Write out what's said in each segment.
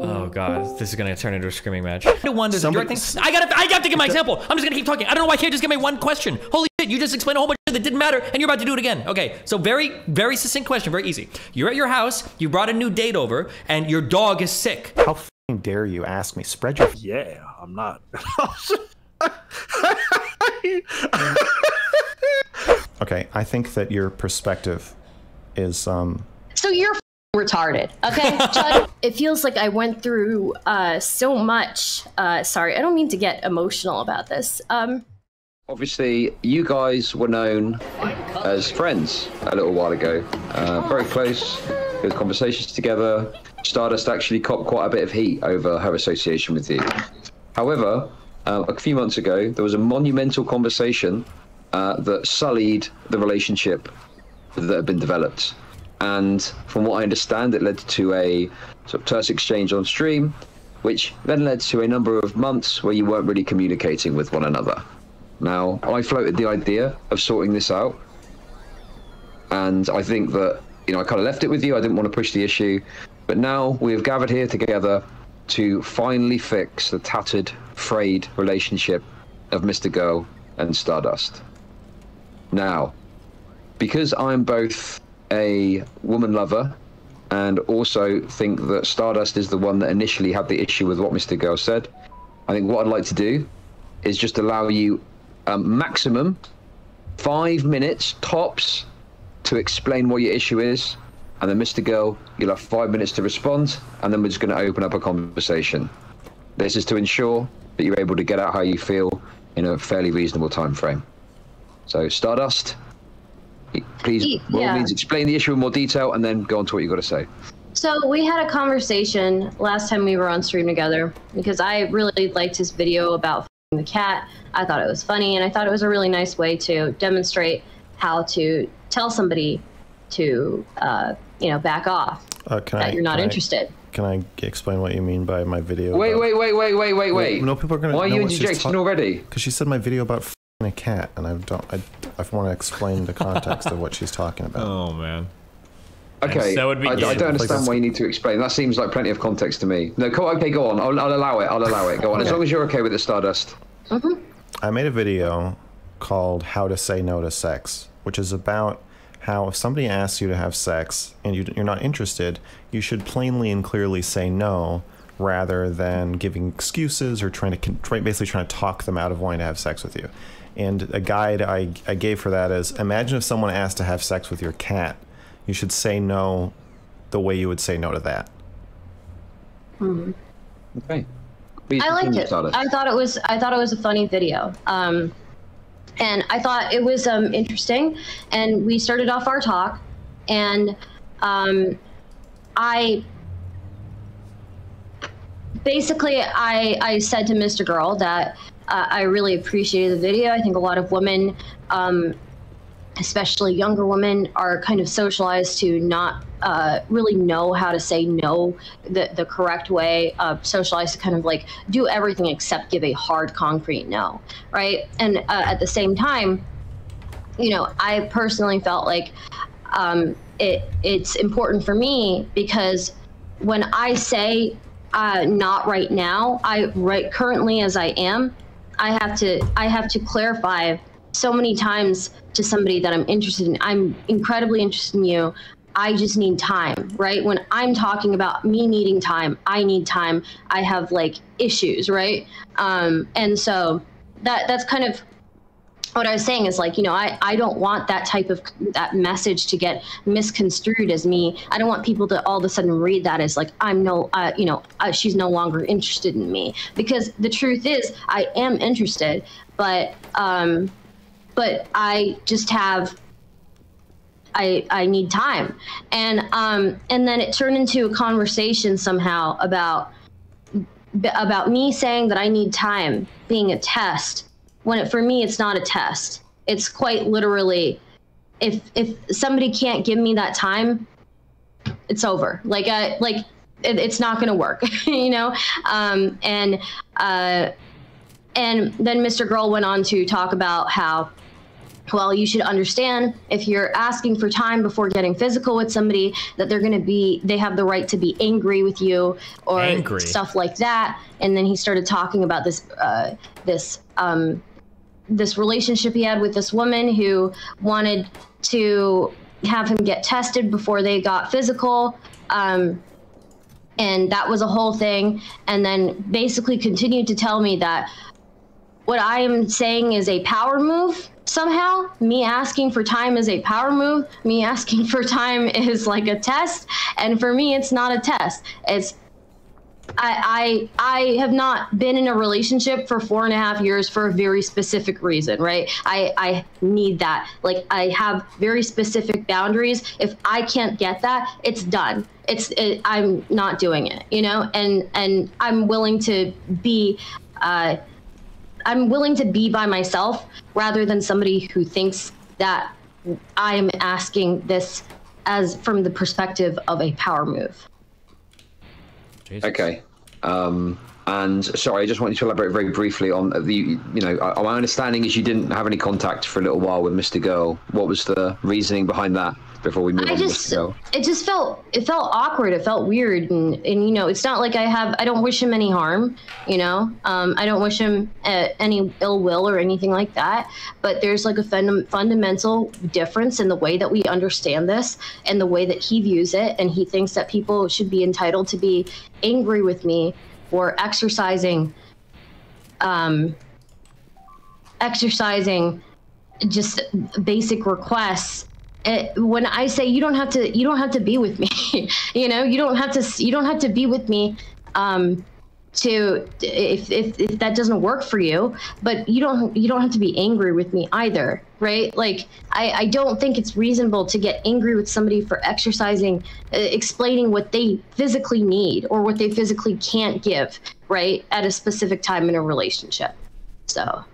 Oh god, this is gonna turn into a screaming match. The one does Somebody- directing. I gotta, I have to give my example. I'm just gonna keep talking. I don't know why I can't just give me one question. Holy shit, you just explained a whole bunch of shit that didn't matter, and you're about to do it again. Okay, so very, very succinct question, very easy. You're at your house, you brought a new date over, and your dog is sick. How fing dare you ask me? Spread your. Yeah, I'm not. Okay, I think that your perspective is um. So you're f- retarded, okay? Chud? it feels like I went through uh, so much. Uh, sorry, I don't mean to get emotional about this. Um, Obviously, you guys were known as friends a little while ago. Uh, very close, good conversations together. Stardust actually copped quite a bit of heat over her association with you. However, uh, a few months ago, there was a monumental conversation uh, that sullied the relationship that had been developed. And from what I understand, it led to a sort of terse exchange on stream, which then led to a number of months where you weren't really communicating with one another. Now, I floated the idea of sorting this out, and I think that you know I kind of left it with you. I didn't want to push the issue, but now we have gathered here together to finally fix the tattered, frayed relationship of Mr. Girl and Stardust. Now, because I'm both a woman lover and also think that Stardust is the one that initially had the issue with what Mr. Girl said, I think what I'd like to do is just allow you um, maximum five minutes tops to explain what your issue is, and then Mr. Girl, you'll have five minutes to respond, and then we're just going to open up a conversation. This is to ensure that you're able to get out how you feel in a fairly reasonable time frame. So, Stardust, please, by all yeah. means, explain the issue in more detail, and then go on to what you've got to say. so we had a conversation last time we were on stream together because I really liked his video about the cat. I thought it was funny, and I thought it was a really nice way to demonstrate how to tell somebody to, uh, you know, back off. Uh, can that I? you're not can I- interested. can I explain what you mean by my video? Wait, about- wait, wait, wait, wait, wait, wait. No, people are gonna. Why are know you interjecting ta- already? Because she said my video about f***ing a cat, and I don't. I, I want to explain the context of what she's talking about. Oh man. Okay, so it I, I don't understand why you need to explain. That seems like plenty of context to me. No, co- okay, go on. I'll, I'll allow it. I'll allow it. Go on. As long as you're okay with the Stardust. Mm-hmm. I made a video called "How to Say No to Sex," which is about how if somebody asks you to have sex and you, you're not interested, you should plainly and clearly say no, rather than giving excuses or trying to basically trying to talk them out of wanting to have sex with you. And a guide I, I gave for that is: imagine if someone asked to have sex with your cat, you should say no, the way you would say no to that. Okay. Please I liked it. I thought it was I thought it was a funny video. Um, and I thought it was um, interesting. And we started off our talk, and um, I basically I I said to Mr. Girl that uh, I really appreciated the video. I think a lot of women. Um, especially younger women are kind of socialized to not uh, really know how to say no the, the correct way uh, socialized to kind of like do everything except give a hard concrete no right and uh, at the same time you know i personally felt like um, it it's important for me because when i say uh, not right now i right currently as i am i have to i have to clarify so many times to somebody that I'm interested in. I'm incredibly interested in you. I just need time, right? When I'm talking about me needing time, I need time. I have like issues, right? Um, and so that that's kind of what I was saying is like, you know, I, I don't want that type of that message to get misconstrued as me. I don't want people to all of a sudden read that as like I'm no, uh, you know, uh, she's no longer interested in me because the truth is I am interested, but um, but I just have I I need time, and um and then it turned into a conversation somehow about about me saying that I need time being a test when it, for me it's not a test. It's quite literally if if somebody can't give me that time, it's over. Like I like it, it's not going to work, you know. Um, and uh, and then Mr. Girl went on to talk about how well, you should understand if you're asking for time before getting physical with somebody, that they're going to be, they have the right to be angry with you or Angry. stuff like that. And then he started talking about this, uh, this, um, this relationship he had with this woman who wanted to have him get tested before they got physical. Um, and that was a whole thing. And then basically continued to tell me that what I am saying is a power move somehow. Me asking for time is a power move. Me asking for time is like a test. And for me, it's not a test. It's I, I I have not been in a relationship for four and a half years for a very specific reason, right? I, I need that. Like I have very specific boundaries. If I can't get that, it's done. It's it, I'm not doing it, you know. And and I'm willing to be. Uh, I'm willing to be by myself rather than somebody who thinks that I am asking this as from the perspective of a power move. Jesus. Okay. Um, and sorry, I just wanted to elaborate very briefly on the, you know, uh, my understanding is you didn't have any contact for a little while with Mr. Girl. What was the reasoning behind that before we move I just to Mr. Girl? it just felt it felt awkward. It felt weird, and and you know, it's not like I have I don't wish him any harm. You know, um, I don't wish him uh, any ill will or anything like that. But there's like a funda- fundamental difference in the way that we understand this and the way that he views it, and he thinks that people should be entitled to be angry with me for exercising, um, exercising just basic requests uh, when I say you don't have to, you don't have to be with me. you know, you don't have to, you don't have to be with me. Um, to if, if if that doesn't work for you, but you don't you don't have to be angry with me either, right? Like I I don't think it's reasonable to get angry with somebody for exercising, uh, explaining what they physically need or what they physically can't give, right, at a specific time in a relationship. So.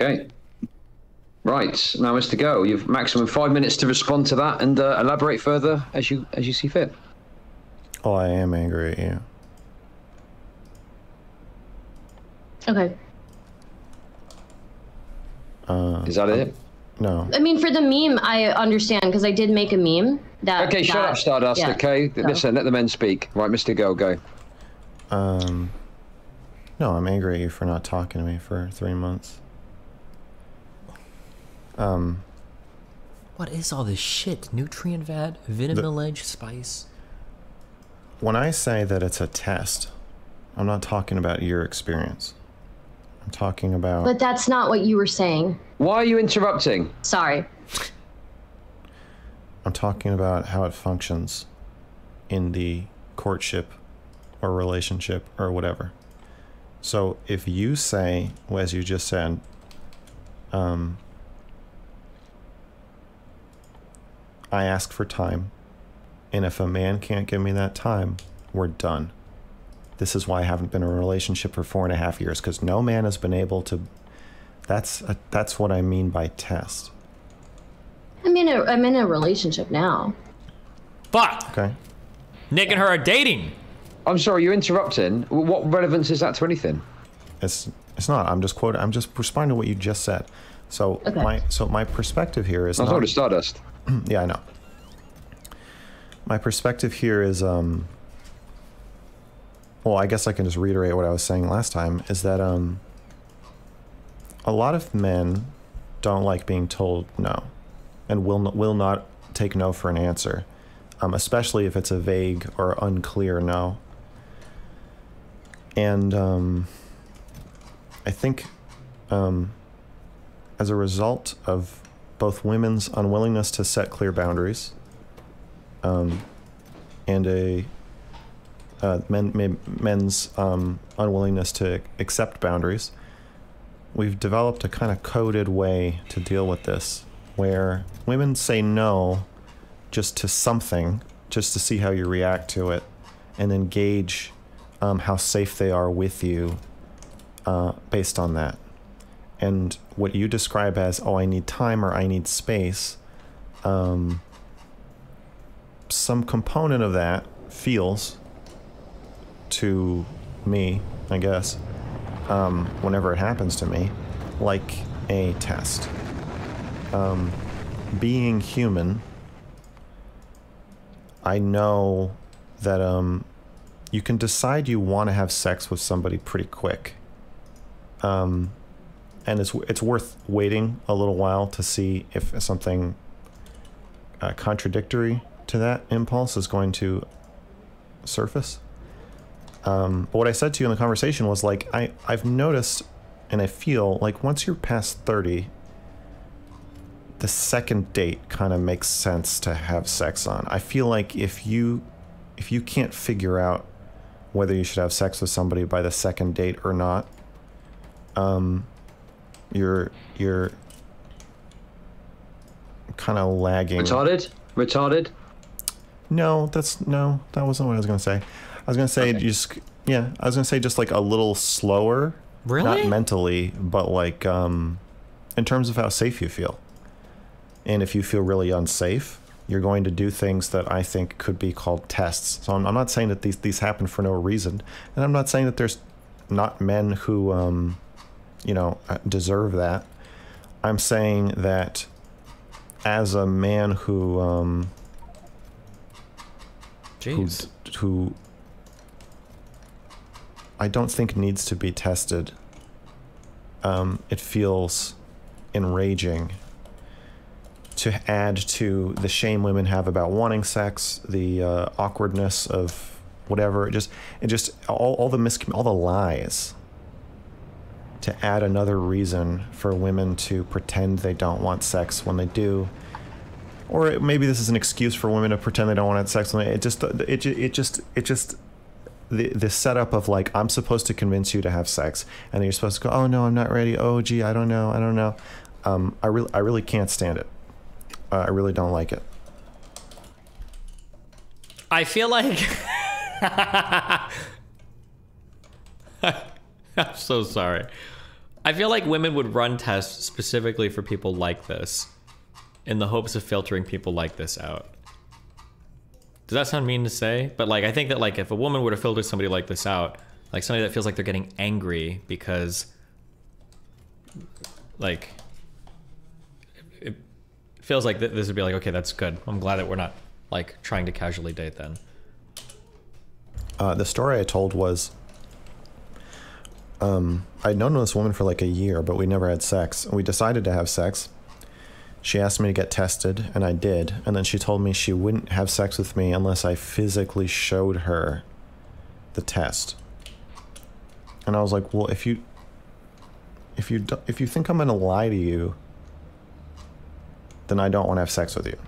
Okay. Right now, Mr. go. you've maximum five minutes to respond to that and uh, elaborate further as you as you see fit. Oh, I am angry at you. Okay. Uh, Is that it? no. I mean, for the meme, I understand because I did make a meme that. Okay, shut that- up, Stardust. yeah. Okay, listen, let the men speak. Right, Mr. Go, go. Um, no, I'm angry at you for not talking to me for three months. Um, What is all this shit? Nutrient vat, vitamin spice. when I say that it's a test, I'm not talking about your experience. I'm talking about. But that's not what you were saying. Why are you interrupting? Sorry. I'm talking about how it functions in the courtship or relationship or whatever. So if you say, well, as you just said, um, I ask for time, and if a man can't give me that time, we're done. This is why I haven't been in a relationship for four and a half years because no man has been able to. That's a, that's what I mean by test. I'm in a I'm in a relationship now. Fuck! Okay. Nick and her are dating. I'm sorry, you're interrupting. What relevance is that to anything? It's it's not. I'm just quoting. I'm just responding to what you just said. So Okay. my so my perspective here is I not. thought it was Stardust. yeah, I know. My perspective here is um. Well, I guess I can just reiterate what I was saying last time. Is that um. A lot of men don't like being told no, and will not, will not take no for an answer, um, especially if it's a vague or unclear no. And um, I think um, as a result of both women's unwillingness to set clear boundaries um, and a uh, men, men, men's um, unwillingness to accept boundaries, we've developed a kind of coded way to deal with this where women say no just to something, just to see how you react to it, and then gauge um, how safe they are with you uh, based on that. And what you describe as, oh, I need time or I need space, um, some component of that feels to me, I guess, um, whenever it happens to me, like a test. um, being human, I know that um, you can decide you want to have sex with somebody pretty quick. Um, and it's it's worth waiting a little while to see if something uh, contradictory to that impulse is going to surface. Um, but what I said to you in the conversation was like I I've noticed and I feel like once you're past thirty, the second date kind of makes sense to have sex on. I feel like if you if you can't figure out whether you should have sex with somebody by the second date or not, um, you're you're kind of lagging. Retarded? Retarded? No, that's no, that wasn't what I was gonna say. I was gonna say Okay. just yeah, I was gonna say just like a little slower. Really? Not mentally, but like um, in terms of how safe you feel. And if you feel really unsafe, you're going to do things that I think could be called tests. So I'm, I'm not saying that these these happen for no reason, and I'm not saying that there's not men who um, you know uh, deserve that. I'm saying that as a man who um, who, who I don't think needs to be tested. Um, it feels enraging to add to the shame women have about wanting sex, the uh, awkwardness of whatever. It just, it just all, all the mis, all the lies. To add another reason for women to pretend they don't want sex when they do, or maybe this is an excuse for women to pretend they don't want to have sex. It just, it, it just, it just, the the setup of like I'm supposed to convince you to have sex, and then you're supposed to go, oh no, I'm not ready. Oh gee, I don't know, I don't know. Um, I really, I really can't stand it. Uh, I really don't like it. I feel like I'm so sorry. I feel like women would run tests specifically for people like this in the hopes of filtering people like this out. Does that sound mean to say? But like I think that like if a woman were to filter somebody like this out, like somebody that feels like they're getting angry because like it feels like th- this would be like okay, that's good. I'm glad that we're not like trying to casually date then. Uh, the story I told was um, I'd known this woman for like a year, but we never had sex. We decided to have sex. She asked me to get tested, and I did. And then she told me she wouldn't have sex with me unless I physically showed her the test. And I was like, "Well, if you if you if you think I'm gonna lie to you, then I don't want to have sex with you.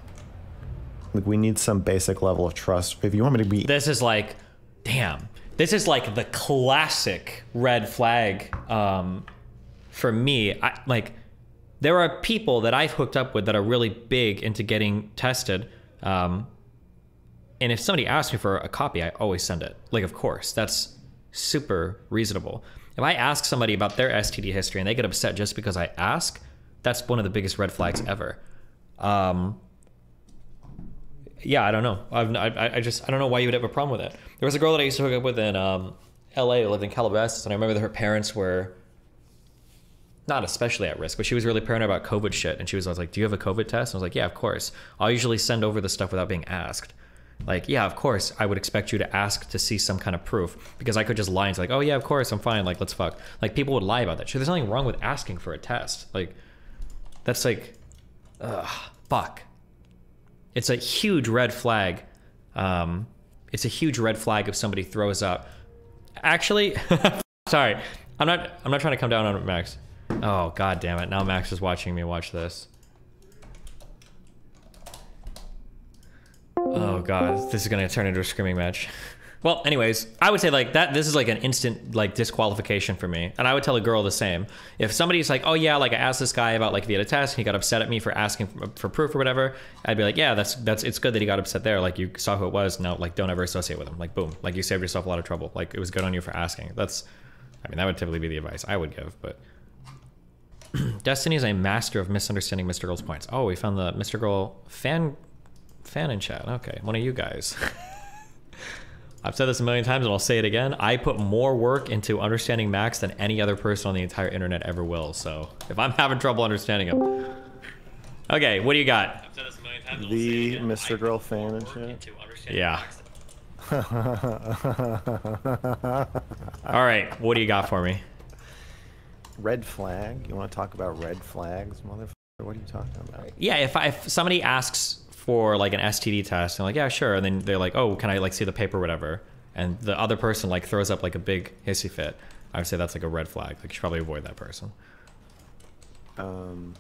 Like, we need some basic level of trust. If you want me to be This is like, damn. This is like the classic red flag um, for me. I, like, there are people that I've hooked up with that are really big into getting tested. Um, and if somebody asks me for a copy, I always send it. Like, of course, that's super reasonable. If I ask somebody about their STD history and they get upset just because I ask, that's one of the biggest red flags ever. Um, yeah, I don't know. I've, I, I just I don't know why you would have a problem with it. There was a girl that I used to hook up with in um, L.A. who lived in Calabasas, and I remember that her parents were not especially at risk, but she was really paranoid about COVID shit. And she was, I was like, "Do you have a COVID test?" And I was like, "Yeah, of course." I'll usually send over the stuff without being asked. Like, yeah, of course, I would expect you to ask to see some kind of proof because I could just lie and say, like, "Oh yeah, of course, I'm fine." Like, let's fuck. Like, people would lie about that shit. There's nothing wrong with asking for a test. Like, that's like, ugh, fuck it's a huge red flag. Um, it's a huge red flag if somebody throws up. Actually, sorry, I'm not. I'm not trying to come down on Max. Oh god damn it! Now Max is watching me watch this. Oh god, this is gonna turn into a screaming match. Well, anyways, I would say like that. This is like an instant like disqualification for me, and I would tell a girl the same. If somebody's like, "Oh yeah, like I asked this guy about like if he had a test, and he got upset at me for asking for, for proof or whatever," I'd be like, "Yeah, that's that's it's good that he got upset there. Like you saw who it was. Now like don't ever associate with him. Like boom, like you saved yourself a lot of trouble. Like it was good on you for asking. That's, I mean, that would typically be the advice I would give, but." Destiny is a master of misunderstanding Mr. Girl's points. Oh, we found the Mr. Girl fan fan in chat. Okay, one of you guys. I've said this a million times and I'll say it again. I put more work into understanding Max than any other person on the entire internet ever will. So if I'm having trouble understanding him, Okay, what do you got? Times, The Mr. Girl fan and shit. Yeah. All right, what do you got for me? Red flag? You want to talk about red flags, motherfucker? What are you talking about? Yeah, if, I, if somebody asks for like an STD test, and like, yeah, sure, and then they're like, oh, can I like see the paper, whatever, and the other person like throws up like a big hissy fit, I would say that's like a red flag. Like you should probably avoid that person. Um,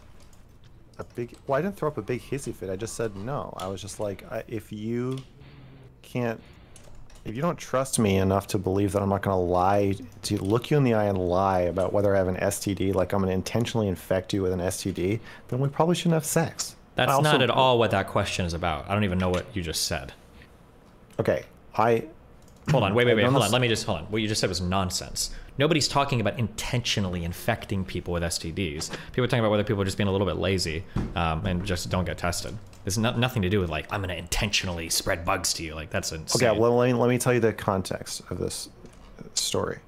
a big. Well, I didn't throw up a big hissy fit. I just said no. I was just like, I, if you can't, if you don't trust me enough to believe that I'm not gonna lie, to look you in the eye and lie about whether I have an STD, like I'm gonna intentionally infect you with an STD, then we probably shouldn't have sex. That's also- not at all what that question is about. I don't even know what you just said. Okay, I. Hold on, wait, wait, wait, hold on. Let me just hold on. What you just said was nonsense. Nobody's talking about intentionally infecting people with STDs. People are talking about whether people are just being a little bit lazy um, and just don't get tested. It's not, nothing to do with like I'm gonna intentionally spread bugs to you. Like that's insane. Okay, well, let me, let me tell you the context of this story.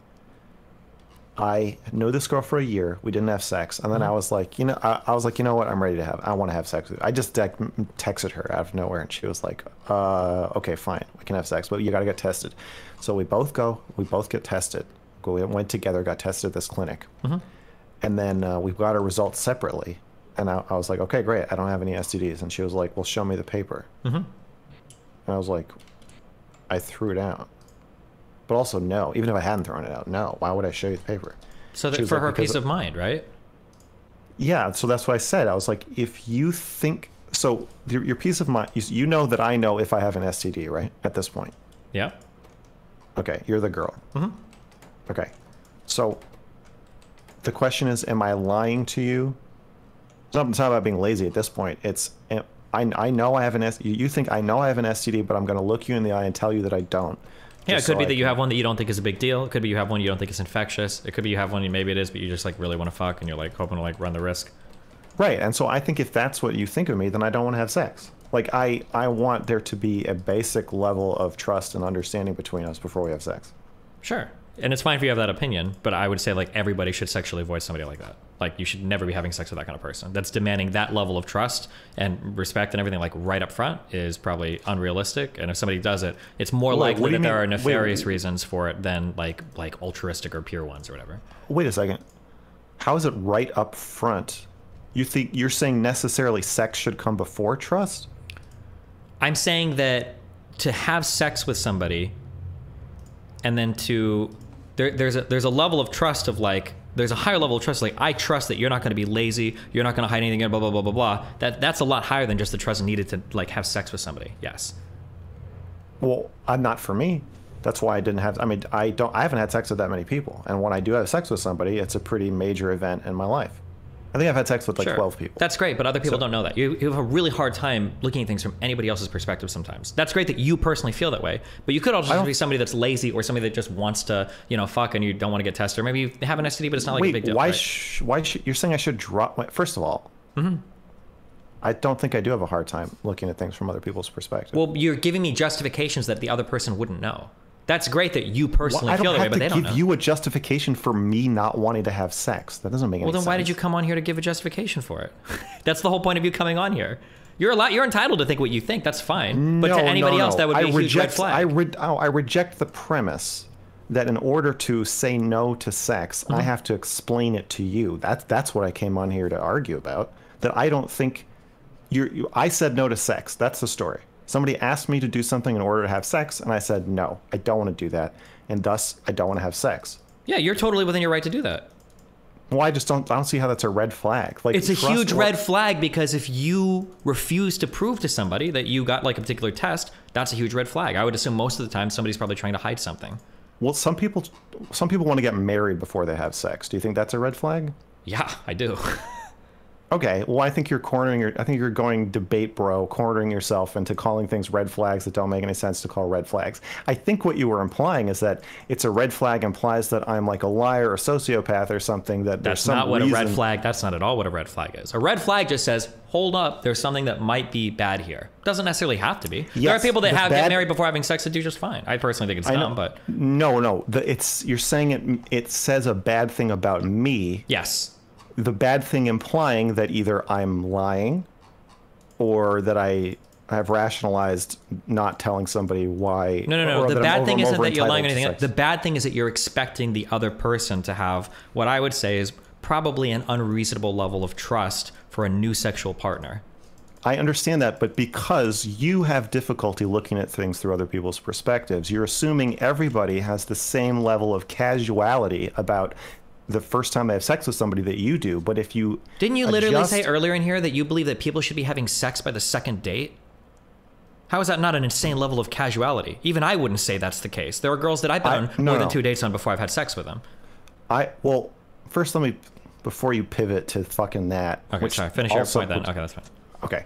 I know this girl for a year. We didn't have sex, and then Mm-hmm. I was like, you know, I, I was like, you know what? I'm ready to have. I want to have sex with you. I just dec- texted her out of nowhere, and she was like, uh, okay, fine, we can have sex, but you got to get tested. So we both go. We both get tested. We went together, got tested at this clinic, Mm-hmm. and then uh, we got our results separately. And I, I was like, okay, great. I don't have any STDs. And she was like, well, show me the paper. Mm-hmm. And I was like, I threw it out. But also, no. Even if I hadn't thrown it out, no. Why would I show you the paper? so that for like, her peace of mind, right? Yeah, so that's what I said. I was like, if you think so, your, your peace of mind. You, you know that I know if I have an STD, right? At this point. Yeah. Okay, you're the girl. Mm-hmm. Okay, so the question is, am I lying to you? It's not, it's not about being lazy at this point. It's I, I know I have an S. You, you think I know I have an STD, but I'm going to look you in the eye and tell you that I don't. Yeah, it could so be I that you have one that you don't think is a big deal. It could be you have one you don't think is infectious. It could be you have one you maybe it is, but you just like really want to fuck and you're like hoping to like run the risk. Right, and so I think if that's what you think of me, then I don't want to have sex. Like I, I want there to be a basic level of trust and understanding between us before we have sex. Sure. And it's fine if you have that opinion, but I would say like everybody should sexually avoid somebody like that. Like you should never be having sex with that kind of person. That's demanding that level of trust and respect and everything like right up front is probably unrealistic. And if somebody does it, it's more Wait, likely that you there mean- are nefarious wait. reasons for it than like like altruistic or pure ones or whatever. Wait a second. How is it right up front? You think you're saying necessarily sex should come before trust? I'm saying that to have sex with somebody and then to there, there's a there's a level of trust of like there's a higher level of trust like I trust that you're not going to be lazy, you're not going to hide anything, blah blah blah blah blah. That that's a lot higher than just the trust needed to like have sex with somebody. Yes. Well, I'm not for me. That's why I didn't have. I mean, I don't. I haven't had sex with that many people, and when I do have sex with somebody, it's a pretty major event in my life. I think I've had sex with like Sure. 12 people. That's great, but other people So- don't know that. You, you have a really hard time looking at things from anybody else's perspective sometimes. That's great that you personally feel that way, but you could also just be somebody that's lazy or somebody that just wants to, you know, fuck and you don't want to get tested. Or maybe you have an STD, but it's not like a big Wait, deal. why? right? Sh- why should you're saying I should drop? wait, First of all, Mm-hmm. I don't think I do have a hard time looking at things from other people's perspective. Well, you're giving me justifications that the other person wouldn't know. That's great that you personally Well, feel that way, but they to don't give know. you a justification for me not wanting to have sex. That doesn't make any sense. well, then why did you come on here to give a justification for it? That's the whole point of you coming on here. You're allowed, You're entitled to think what you think. That's fine. But No, to anybody no, else, no. that would be I a huge reject, red flag. I, re- oh, I reject the premise that in order to say no to sex, Mm-hmm. I have to explain it to you. That's that's what I came on here to argue about. That I don't think you're. You, I said no to sex. That's the story. Somebody asked me to do something in order to have sex, and I said no. I don't want to do that, and thus I don't want to have sex. yeah, you're totally within your right to do that. Well, I just don't. I don't see how that's a red flag. Like It's a huge red flag because if you refuse to prove to somebody that you got like a particular test, that's a huge red flag. I would assume most of the time somebody's probably trying to hide something. Well, some people, some people want to get married before they have sex. Do you think that's a red flag? Yeah, I do. Okay, well, I think you're cornering your. I think you're going debate, bro, cornering yourself into calling things red flags that don't make any sense to call red flags. I think what you were implying is that it's a red flag implies that I'm like a liar or sociopath or something. That there's That's some not what a red flag. That's not at all what a red flag is. A red flag just says, "Hold up, there's something that might be bad here." Doesn't necessarily have to be. there are people that have get married before having sex that do just fine. I personally think it's dumb, but no, no. The, it's you're saying it. It says a bad thing about me. yes, The bad thing implying that either I'm lying or that I have rationalized not telling somebody why. No, no, no. The bad over- thing isn't that you're lying or anything. The bad thing is that you're expecting the other person to have what I would say is probably an unreasonable level of trust for a new sexual partner. I understand that, but because you have difficulty looking at things through other people's perspectives, you're assuming everybody has the same level of casuality about the first time they have sex with somebody that you do. But if you Didn't you literally adjust- say earlier in here that you believe that people should be having sex by the second date? How is that not an insane level of casuality? Even I wouldn't say that's the case. There are girls that I've been I- on no, more than two dates on before I've had sex with them. I well, first let me before you pivot to fucking that. Okay, which sorry. Finish your point then. Okay, that's fine. Okay.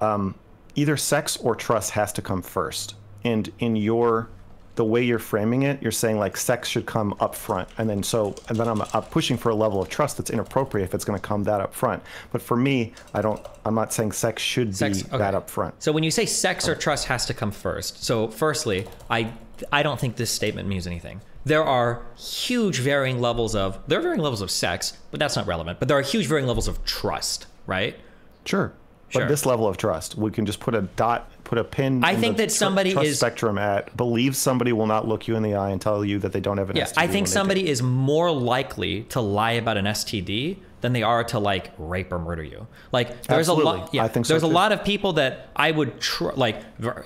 Um, either sex or trust has to come first. And in your the way you're framing it, you're saying like sex should come up front, and then so and then I'm, I'm pushing for a level of trust that's inappropriate if it's going to come that up front. But for me, I don't. I'm not saying sex should Sex- be okay. that up front. So when you say sex or trust has to come first, so firstly, I I don't think this statement means anything. There are huge varying levels of there are varying levels of sex, but that's not relevant. But there are huge varying levels of trust, right? Sure. But Sure. this level of trust, we can just put a dot, put a pin. I in think that somebody is- spectrum at believe somebody will not look you in the eye and tell you that they don't have an Yeah, STD. I think somebody is more likely to lie about an STD than they are to like rape or murder you. Like there's a lot. Yeah, I think so, there's a lot of people that I would tr- like,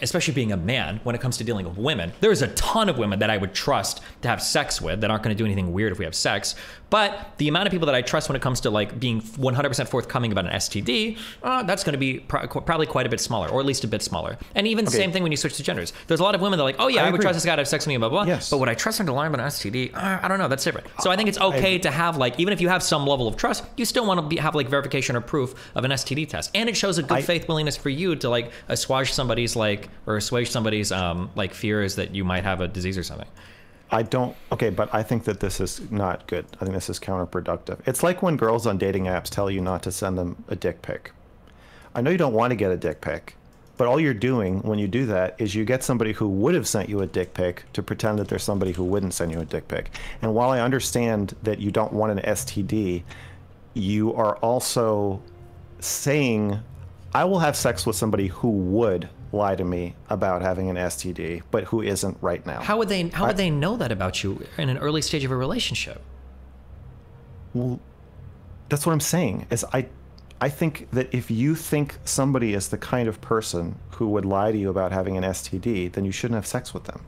especially being a man when it comes to dealing with women. There's a ton of women that I would trust to have sex with that aren't going to do anything weird if we have sex. But the amount of people that I trust when it comes to like being 100% forthcoming about an STD, uh, that's going to be pro- probably quite a bit smaller, or at least a bit smaller. And even the same thing when you switch to genders. There's a lot of women that are like, oh yeah, I I, would trust this guy to have sex with me, blah blah. blah. Yes. But would I trust him to lie about an STD? Uh, I don't know. That's different. So I think it's okay to have like, even if you have some level of trust, you still want to be, have like verification or proof of an STD test, and it shows a good I- faith willingness for you to like assuage somebody's like or assuage somebody's um like fears that you might have a disease or something. I don't. Okay, but I think that this is not good. I think this is counterproductive. It's like when girls on dating apps tell you not to send them a dick pic. I know you don't want to get a dick pic, but all you're doing when you do that is you get somebody who would have sent you a dick pic to pretend that there's somebody who wouldn't send you a dick pic. And while I understand that you don't want an STD, you are also saying, I will have sex with somebody who would lie to me about having an STD, but who isn't right now. How would they? How I- would they know that about you in an early stage of a relationship? Well, that's what I'm saying. Is I I think that if you think somebody is the kind of person who would lie to you about having an STD, then you shouldn't have sex with them.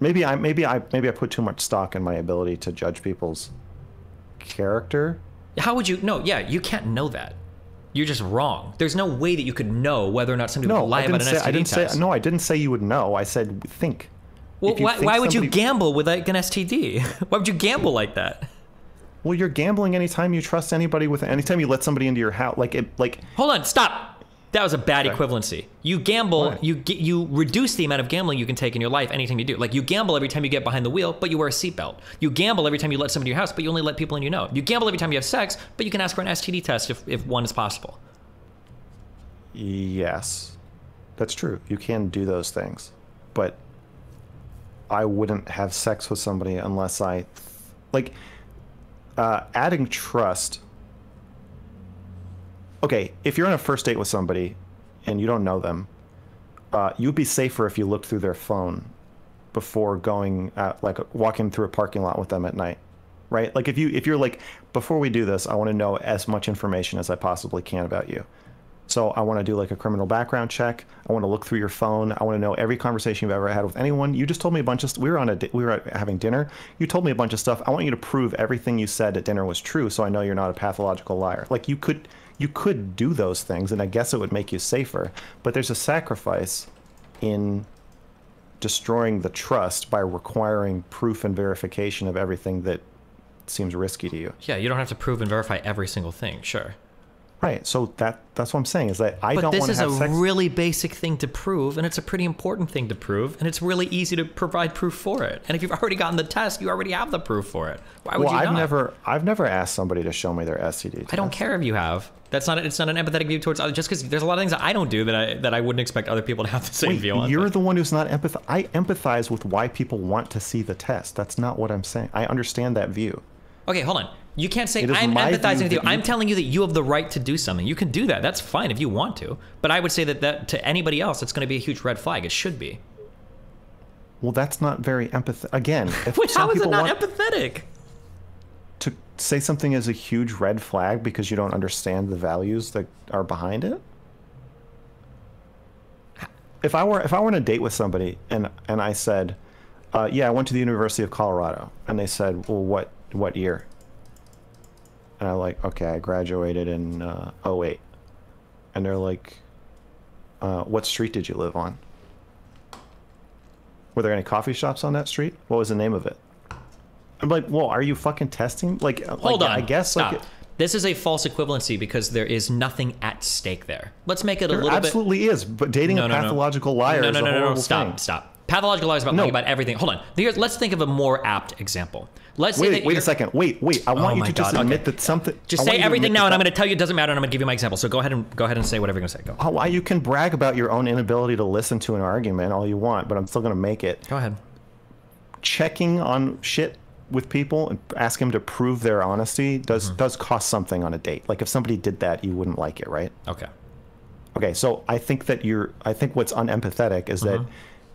Maybe I maybe I maybe I put too much stock in my ability to judge people's character. How would you? No, yeah, you can't know that. You're just wrong. There's no way that you could know whether or not somebody No, would lie I didn't about an say STD I didn't test. say no, I didn't say you would know. I said think. Well, why, think why would you gamble with like an STD? why would you gamble like that? Well, you're gambling anytime you trust anybody with anytime you let somebody into your house like it like Hold on, stop. That was a bad Okay. equivalency. You gamble, Why? you get, you reduce the amount of gambling you can take in your life anytime you do. Like you gamble every time you get behind the wheel, but you wear a seatbelt. You gamble every time you let somebody in your house, but you only let people in you know. You gamble every time you have sex, but you can ask for an STD test if, if one is possible. Yes, that's true. You can do those things, but I wouldn't have sex with somebody unless I, like, uh, adding trust. Okay, if you're on a first date with somebody and you don't know them, uh, you'd be safer if you looked through their phone before going, out, like, walking through a parking lot with them at night right? Like if you if you're like before we do this, I want to know as much information as I possibly can about you. So I want to do like a criminal background check. I want to look through your phone. I want to know every conversation you've ever had with anyone. You just told me a bunch of st- we were on a di- we were having dinner. You told me a bunch of stuff. I want you to prove everything you said at dinner was true so I know you're not a pathological liar. Like you could you could do those things and I guess it would make you safer, but there's a sacrifice in destroying the trust by requiring proof and verification of everything that seems risky to you. Yeah, you don't have to prove and verify every single thing, sure. Right. So that that's what I'm saying is that I But don't want to have sex. This is a really basic thing to prove, and it's a pretty important thing to prove, and it's really easy to provide proof for it. And if you've already gotten the test, you already have the proof for it. Why would well, you I've not? never I've never asked somebody to show me their STD. Test. I don't care if you have. That's not. It's not an empathetic view towards others. Just because there's a lot of things that I don't do that I that I wouldn't expect other people to have the same Wait, view on. you're the one who's not empath. I empathize with why people want to see the test. That's not what I'm saying. I understand that view. Okay, hold on. You can't say I'm empathizing with you. I'm telling you that you have the right to do something. You can do that. That's fine if you want to. But I would say that, that to anybody else, it's going to be a huge red flag. It should be. Well, that's not very empathetic. Again, if Wait, some how is it not empathetic? to say something is a huge red flag because you don't understand the values that are behind it. If I were if I were on a date with somebody and and I said, uh, "Yeah, I went to the University of Colorado," and they said, "Well, what what year?" And I'm like, "Okay, I graduated in uh, 08. and they're like, uh, "What street did you live on?" Were there any coffee shops on that street? What was the name of it? I'm like, well, are you fucking testing? Like, Hold like, on. I guess Stop. like this is a false equivalency because there is nothing at stake there. Let's make it a there little bit. absolutely is, but dating No, a no, no. pathological liar no, is no, a no, no, horrible no, stop, thing. stop. Pathological lies about No. lying about everything. Hold on. Here's, let's think of a more apt example. Let's say Wait, that wait a second. Wait, wait. I want you my to just admit okay. that something. Just say you everything now, and I'm going to tell you it doesn't matter, and I'm going to give you my example. So go ahead and go ahead and say whatever you're going to say. Go. Why you can brag about your own inability to listen to an argument all you want, but I'm still going to make it. Go ahead. Checking on shit with people and asking them to prove their honesty does Mm-hmm. does cost something on a date. Like if somebody did that, you wouldn't like it, right? Okay. Okay, so I think that you're. I think what's unempathetic is Mm-hmm. that,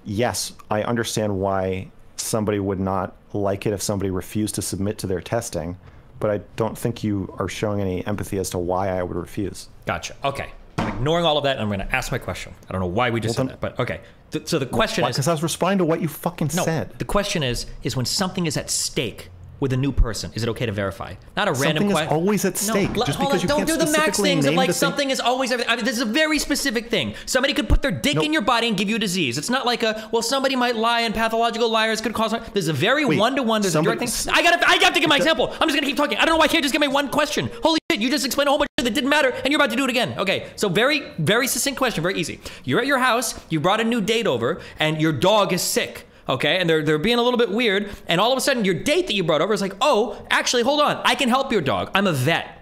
yes, I understand why somebody would not like it if somebody refused to submit to their testing, but I don't think you are showing any empathy as to why I would refuse. Gotcha. Okay. I'm ignoring all of that, and I'm going to ask my question. I don't know why we just Well, said then- that, but okay. Th- so the question is, Because I was responding to what you fucking no, said. the question is, is when something is at stake with a new person, is it okay to verify? Not a random Something is question. always at stake, let- just hold because on, you don't can't do the max things of like the thing- something is always everything. I mean, this is a very specific thing. Somebody could put their dick No. in your body and give you a disease. It's not like a well, somebody might lie and pathological liars could cause. There's a very Wait, one to one. There's somebody- a direct thing. I got to I have to give my example. I'm just gonna keep talking. I don't know why I can't just give me one question. Holy shit, you just explained a whole bunch of shit that didn't matter, and you're about to do it again. Okay, so very very succinct question, very easy. You're at your house. You brought a new date over, and your dog is sick okay? And they're, they're being a little bit weird. And all of a sudden, your date that you brought over is like, oh, actually, hold on. I can help your dog. I'm a vet.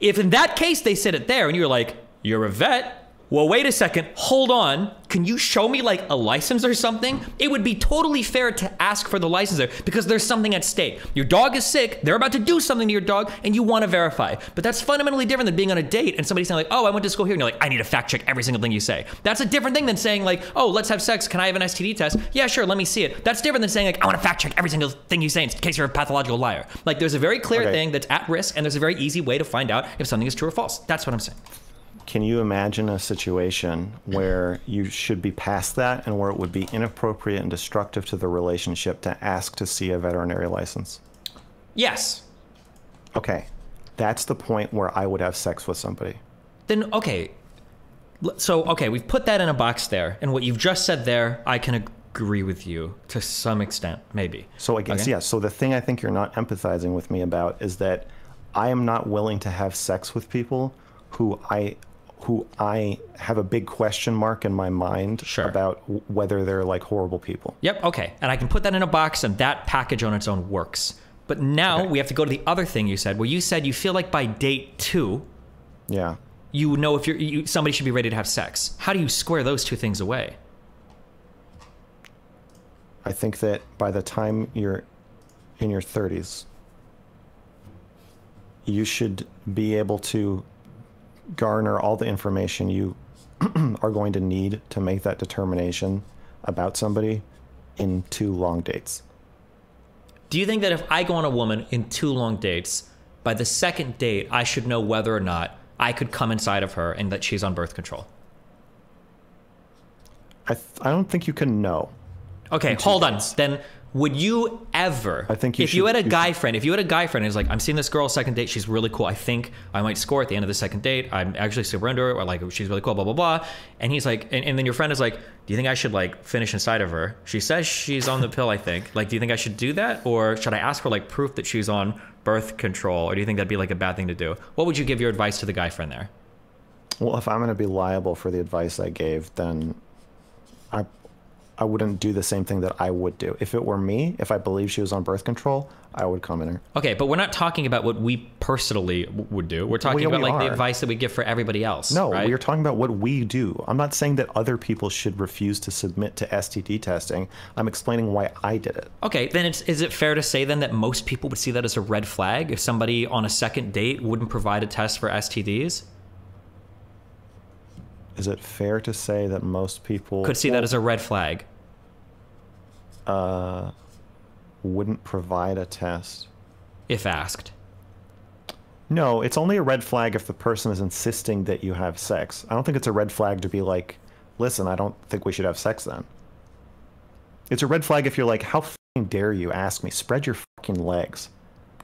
If in that case they said it there and you're like, you're a vet, well, wait a second, hold on. Can you show me like a license or something? It would be totally fair to ask for the license there because there's something at stake. Your dog is sick, they're about to do something to your dog, and you want to verify. But that's fundamentally different than being on a date and somebody saying, like, oh, I went to school here, and you're like, I need to fact check every single thing you say. That's a different thing than saying, like, oh, let's have sex. Can I have an STD test? Yeah, sure, let me see it. That's different than saying, like, I want to fact check every single thing you say in case you're a pathological liar. Like, there's a very clear Okay. thing that's at risk, and there's a very easy way to find out if something is true or false. That's what I'm saying. Can you imagine a situation where you should be past that and where it would be inappropriate and destructive to the relationship to ask to see a veterinary license? Yes. Okay, that's the point where I would have sex with somebody. Then okay. So okay, we've put that in a box there, and what you've just said there, I can agree with you to some extent, maybe. So I guess Okay. yeah. So the thing I think you're not empathizing with me about is that I am not willing to have sex with people who I who I have a big question mark in my mind Sure. about whether they're like horrible people. Yep. Okay, and I can put that in a box, and that package on its own works. But now Okay. we have to go to the other thing you said, where you said you feel like by date two, Yeah. you know if you're you, somebody should be ready to have sex. How do you square those two things away? I think that by the time you're in your 30s, you should be able to garner all the information you are going to need to make that determination about somebody in two long dates. Do you think that if I go on a woman in two long dates, by the second date, I should know whether or not I could come inside of her and that she's on birth control? I, th- I don't think you can know. Okay, hold on. Then would you ever I think you if you had a guy friend, if you had a guy friend who's like, I'm seeing this girl second date, she's really cool. I think I might score at the end of the second date. I'm actually super into her, or like she's really cool, blah blah blah. And he's like, and, and then your friend is like, Do you think I should like finish inside of her? She says she's on the pill, I think. Like, do you think I should do that? Or should I ask for like proof that she's on birth control? Or do you think that'd be like a bad thing to do? What would you give your advice to the guy friend there? Well, if I'm going to be liable for the advice I gave, then I wouldn't do the same thing that I would do. If it were me, if I believed she was on birth control, I would come in her. Okay, but we're not talking about what we personally w- would do. We're talking We- about we like the are. advice that we give for everybody else. No, right? we are talking about what we do. I'm not saying that other people should refuse to submit to STD testing. I'm explaining why I did it. Okay, then it's, is it fair to say then that most people would see that as a red flag if somebody on a second date wouldn't provide a test for STDs? Is it fair to say that most people Could see that as a red flag. Uh, wouldn't provide a test? if asked. No, it's only a red flag if the person is insisting that you have sex. I don't think it's a red flag to be like, listen, I don't think we should have sex then. It's a red flag if you're like, how fucking dare you ask me? Spread your fucking legs.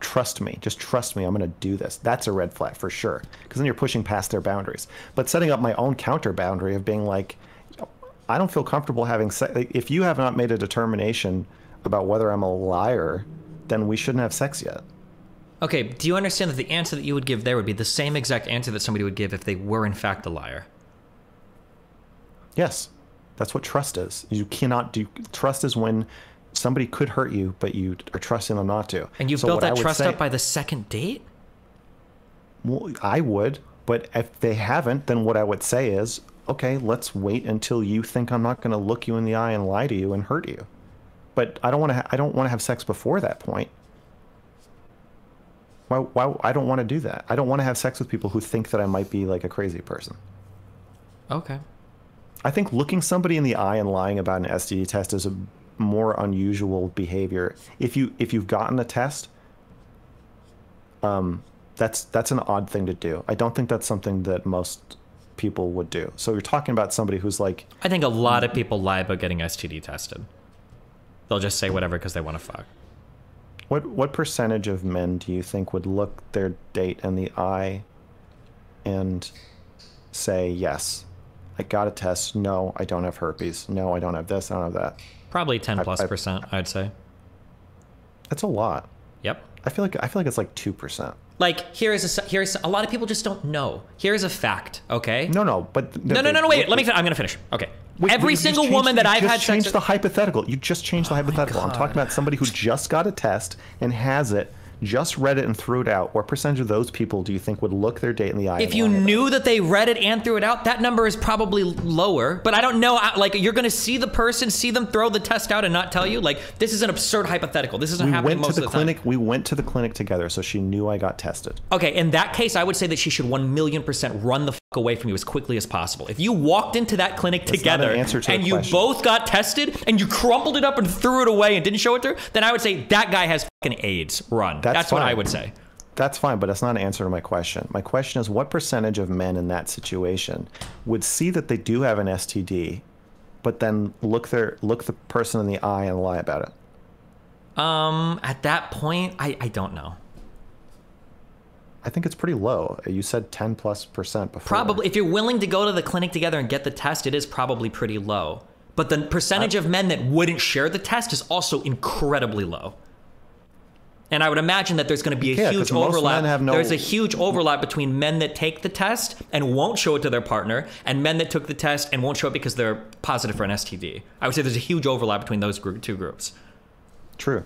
Trust me. Just trust me. I'm going to do this. That's a red flag for sure. Because then you're pushing past their boundaries. But setting up my own counter boundary of being like, I don't feel comfortable having sex. Like, if you have not made a determination about whether I'm a liar, then we shouldn't have sex yet. Okay, do you understand that the answer that you would give there would be the same exact answer that somebody would give if they were in fact a liar? Yes, that's what trust is. You cannot do trust is when somebody could hurt you, but you are trusting them not to. And you've So built that trust say- up by the second date? Well, I would, but if they haven't, then what I would say is, okay, let's wait until you think I'm not going to look you in the eye and lie to you and hurt you. But I don't want to. Ha- I don't want to have sex before that point. Why? Why? I don't want to do that. I don't want to have sex with people who think that I might be like a crazy person. Okay. I think looking somebody in the eye and lying about an STD test is a more unusual behavior. If you if you've gotten a test, um, that's that's an odd thing to do. I don't think that's something that most people would do. So you're talking about somebody who's like, I think a lot of people lie about getting STD tested. They'll just say whatever because they want to fuck. what what percentage of men do you think would look their date in the eye and say yes, I got a test. No, I don't have herpes. No, I don't have this. I don't have that. Probably 10 plus I- percent, I'd say. That's a lot. Yep. I feel like I feel like it's like two percent. Like here is a here is a lot of people just don't know. Here's a fact, okay? No, no, but no, no, no, no wait. Let me. Fin- I'm gonna finish. Okay. Wait, Every wait, single woman changed- that I've had sex changed with, the hypothetical. You just changed the oh hypothetical. I'm talking about somebody who just got a test and has it, just read it and threw it out. What percentage of those people do you think would look their date in the eye? if you lie about it? knew that they read it and threw it out, that number is probably lower. But I don't know. I- Like you're gonna see the person, see them throw the test out, and not tell you. Like this is an absurd hypothetical. This isn't we happening went to the, the clinic. time. We went to the clinic together, so she knew I got tested. Okay, in that case, I would say that she should one million percent run the away from you as quickly as possible. If you walked into that clinic an together answer to and you question. both got tested and you crumpled it up and threw it away and didn't show it to her, then I would say that guy has fucking AIDS. Run. That's That's, what I would say. That's fine, but that's not an answer to my question. My question is, what percentage of men in that situation would see that they do have an STD, but then look their look the person in the eye and lie about it? Um, at that point, I, I don't know. I think it's pretty low. You said 10 plus percent before. Probably, if you're willing to go to the clinic together and get the test, it is probably pretty low. But the percentage of men that wouldn't share the test is also incredibly low. And I would imagine that there's going to be a Yeah, huge most overlap. men have no- There's a huge overlap between men that take the test and won't show it to their partner, and men that took the test and won't show it because they're positive for an STD. I would say there's a huge overlap between those group, two groups. True.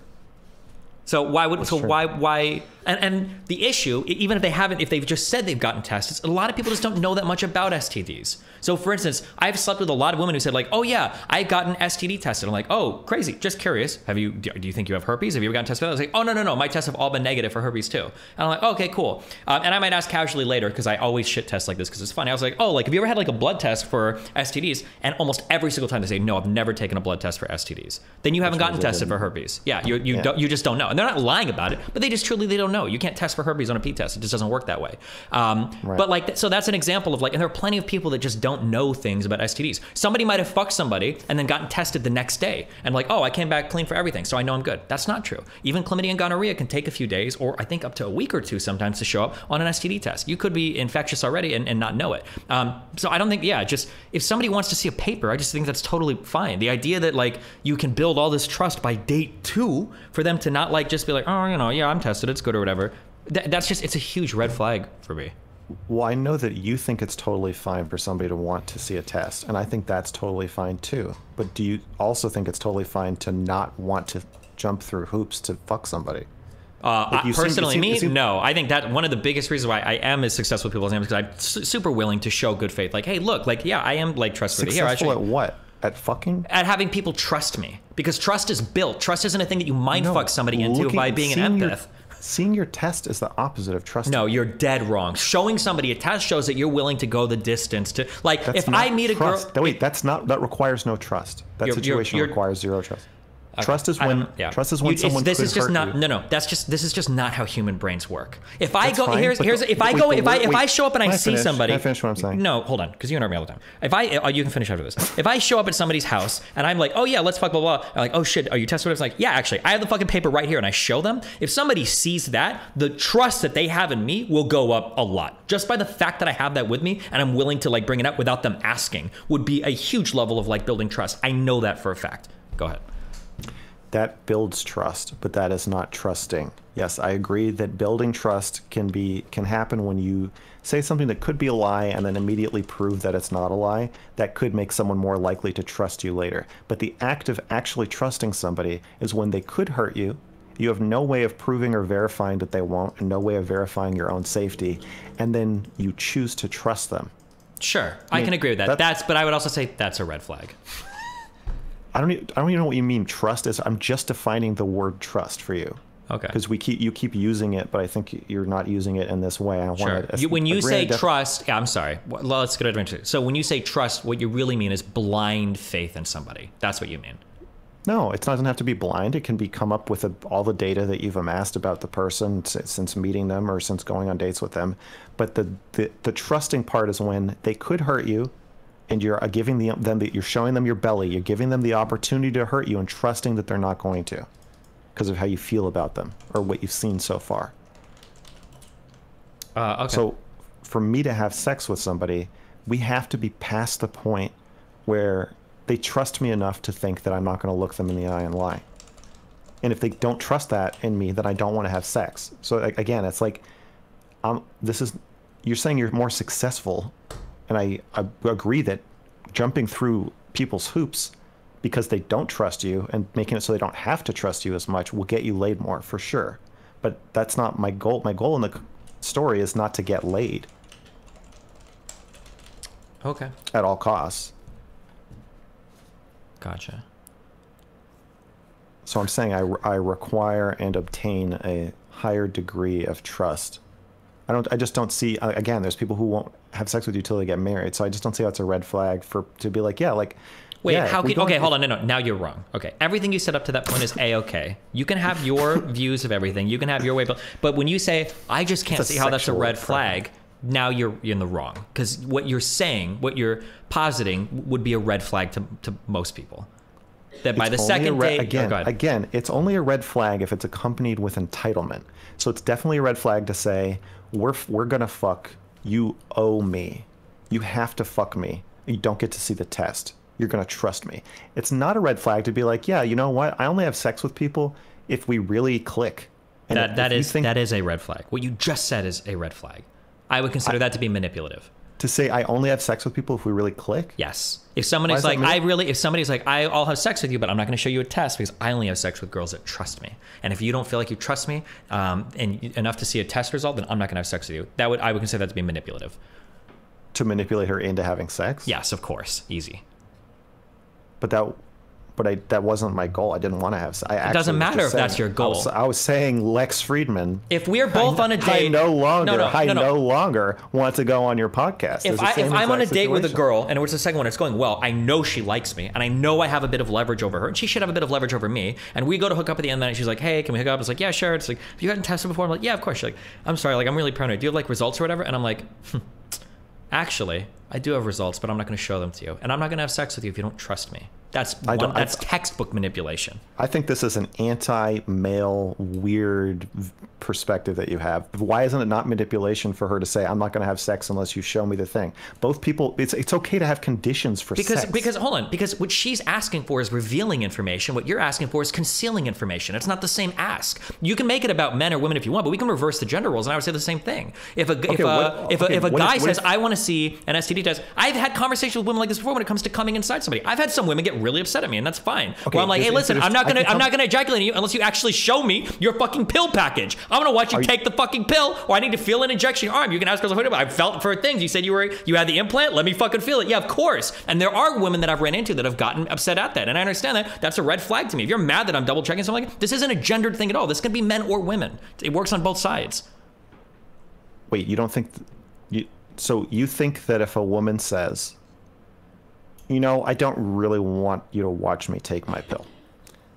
So why would so true. why why and and the issue even if they haven't if they've just said they've gotten tested a lot of people just don't know that much about STDs. So for instance, I've slept with a lot of women who said like, "Oh yeah, I've gotten STD tested." I'm like, "Oh, crazy. Just curious. Have you do you think you have herpes? Have you ever gotten tested?" I was like, "Oh no, no, no. My tests have all been negative for herpes too." And I'm like, "Okay, cool." Um, and I might ask casually later because I always shit test like this because it's funny. I was like, "Oh, like have you ever had like a blood test for STDs?" And almost every single time they say, "No, I've never taken a blood test for STDs." Then you haven't gotten tested for herpes. Yeah, you you Yeah. don't you just don't know. And they're not lying about it, but they just truly they don't know. You can't test for herpes on a pee test. It just doesn't work that way. Um, Right. But like, so that's an example of like, and there are plenty of people that just don't know things about STDs. Somebody might have fucked somebody and then gotten tested the next day and like, oh, I came back clean for everything, so I know I'm good. That's not true. Even chlamydia and gonorrhea can take a few days, or I think up to a week or two sometimes to show up on an STD test. You could be infectious already and, and not know it. Um, so I don't think, yeah, just if somebody wants to see a paper, I just think that's totally fine. The idea that like you can build all this trust by date two for them to not like just be like, oh, you know, yeah, I'm tested, it's good or whatever. Th- that's just it's a huge red flag for me. Well, I know that you think it's totally fine for somebody to want to see a test, and I think that's totally fine too. But do you also think it's totally fine to not want to jump through hoops to fuck somebody? Uh, Like, I- personally, seem- me, seem- no. I think that one of the biggest reasons why I am as successful with people as I am is because I'm su- super willing to show good faith. Like, hey, look, like, yeah, I am like trustworthy. Here, Successful show at what? At fucking? At having people trust me because trust is built. Trust isn't a thing that you mind No, fuck somebody into by being an seeing your- empath. Seeing your test is the opposite of trust. No, you're dead wrong. Showing somebody a test shows that you're willing to go the distance to like That's if I meet a girl No, wait, that's not. That requires no trust. That You're- you're- situation you're- requires zero trust. Trust is when yeah. trust is when You- someone this could is just hurt not you. no no that's just this is just not how human brains work if i That's go fine, here's here's the- if i go if i if i show up and i I see finish? somebody Can I finish what I'm saying? no hold on because you interrupt me all the time if i oh, you can finish after this if i show up at somebody's house and i'm like oh yeah let's fuck blah blah. I'm like oh shit are you tested it's like yeah actually i have the fucking paper right here and i show them if somebody sees that the trust that they have in me will go up a lot just by the fact that i have that with me and i'm willing to like bring it up without them asking would be a huge level of like building trust i know that for a fact go ahead that builds trust, but that is not trusting. Yes, I agree that building trust can be can happen when you say something that could be a lie and then immediately prove that it's not a lie. That could make someone more likely to trust you later. But the act of actually trusting somebody is when they could hurt you. You have no way of proving or verifying that they won't, and no way of verifying your own safety, and then you choose to trust them. Sure, I, mean, can agree with that. that- That's, but I would also say that's a red flag. I don't. e- I don't even know what you mean. Trust is. I'm just defining the word trust for you. Okay. because we keep you keep using it, but I think you're not using it in this way. I Sure. want to when you say def- trust, yeah, I'm sorry. Well, let's get into it. So when you say trust, what you really mean is blind faith in somebody. That's what you mean. no, it doesn't have to be blind. It can be come up with a, all the data that you've amassed about the person since meeting them or since going on dates with them. But the the, the trusting part is when they could hurt you, and you're uh, giving them the, you're showing them your belly. You're giving them the opportunity to hurt you and trusting that they're not going to, because of how you feel about them or what you've seen so far. Uh, okay. So, for me to have sex with somebody, we have to be past the point where they trust me enough to think that I'm not going to look them in the eye and lie. And if they don't trust that in me, then I don't want to have sex. So again, it's like, um, this is, you're saying you're more successful, and I, I agree that jumping through people's hoops because they don't trust you and making it so they don't have to trust you as much will get you laid more for sure. But that's not my goal. My goal in the story is not to get laid okay. at all costs. Gotcha. So I'm saying I, I require and obtain a higher degree of trust. I don't. I just don't see. Again, there's people who won't have sex with you till they get married. So I just don't see how it's a red flag for to be like, yeah, like. Wait, yeah, how can? Okay, hold on. No, no. Now you're wrong. Okay, everything you said up to that point is a okay. You can have your views of everything. You can have your way, but but when you say I just can't see how that's a red flag, now you're you're in the wrong because what you're saying, what you're positing, would be a red flag to to most people. That by It's the second re- date, oh, again, ahead. again, it's only a red flag if it's accompanied with entitlement. So it's definitely a red flag to say we're we're gonna fuck. You owe me. You have to fuck me. You don't get to see the test. You're gonna trust me. It's not a red flag to be like, yeah, you know what? I only have sex with people if we really click. And that that is that is a red flag. What you just said is a red flag. I would consider that to be manipulative. To say I only have sex with people if we really click. Yes. If somebody's is like, I really, if somebody's like, I, I'll have sex with you, but I'm not going to show you a test because I only have sex with girls that trust me. And if you don't feel like you trust me um, and enough to see a test result, then I'm not going to have sex with you. That would, I would consider that to be manipulative. to manipulate her into having sex. Yes, of course, easy. but that but I that wasn't my goal. I didn't want to have. I It doesn't matter if that's your goal. I was, I was saying Lex Fridman. If we're both on a date, I no longer. no, no, I no, no, no. longer want to go on your podcast. if I, if I'm on a exact date with a girl and it's the second one, it's going well. I know she likes me, and I know I have a bit of leverage over her, and she should have a bit of leverage over me. And we go to hook up at the end of the night. She's like, "Hey, can we hook up?" It's like, "Yeah, sure." It's like, "Have you gotten tested before?" I'm like, "Yeah, of course." She's like, "I'm sorry, like I'm really paranoid. Do you have like results or whatever?" And I'm like, hmm, "Actually, I do have results, but I'm not going to show them to you, and I'm not going to have sex with you if you don't trust me. That's I one, don't- I- that's textbook manipulation. I think this is an anti-male, weird perspective that you have. Why isn't it not manipulation for her to say, "I'm not going to have sex unless you show me the thing"? Both people, it's it's okay to have conditions for Because sex. because hold on, because what she's asking for is revealing information. What you're asking for is concealing information. It's not the same ask. You can make it about men or women if you want, but we can reverse the gender roles, and I would say the same thing. If a if a what- if a, okay, if a what if- guy says if- I want to see an STD test, I've had conversations with women like this before when it comes to coming inside somebody. I've had some women get really upset at me, and that's fine. Okay, Where I'm like, hey, listen, I'm not gonna I'm not gonna ejaculate on you unless you actually show me your fucking pill package. I'm gonna watch you, Are you- take the fucking pill, or I need to feel an injection in your arm. You can ask girls, I felt for things. You said you were you had the implant. Let me fucking feel it. Yeah, of course. And there are women that I've ran into that have gotten upset at that, and I understand that. That's a red flag to me. If you're mad that I'm double checking something, like this isn't a gendered thing at all. This can be men or women. It works on both sides. Wait, you don't think th- you so you think that if a woman says, "You know, I don't really want you to watch me take my pill."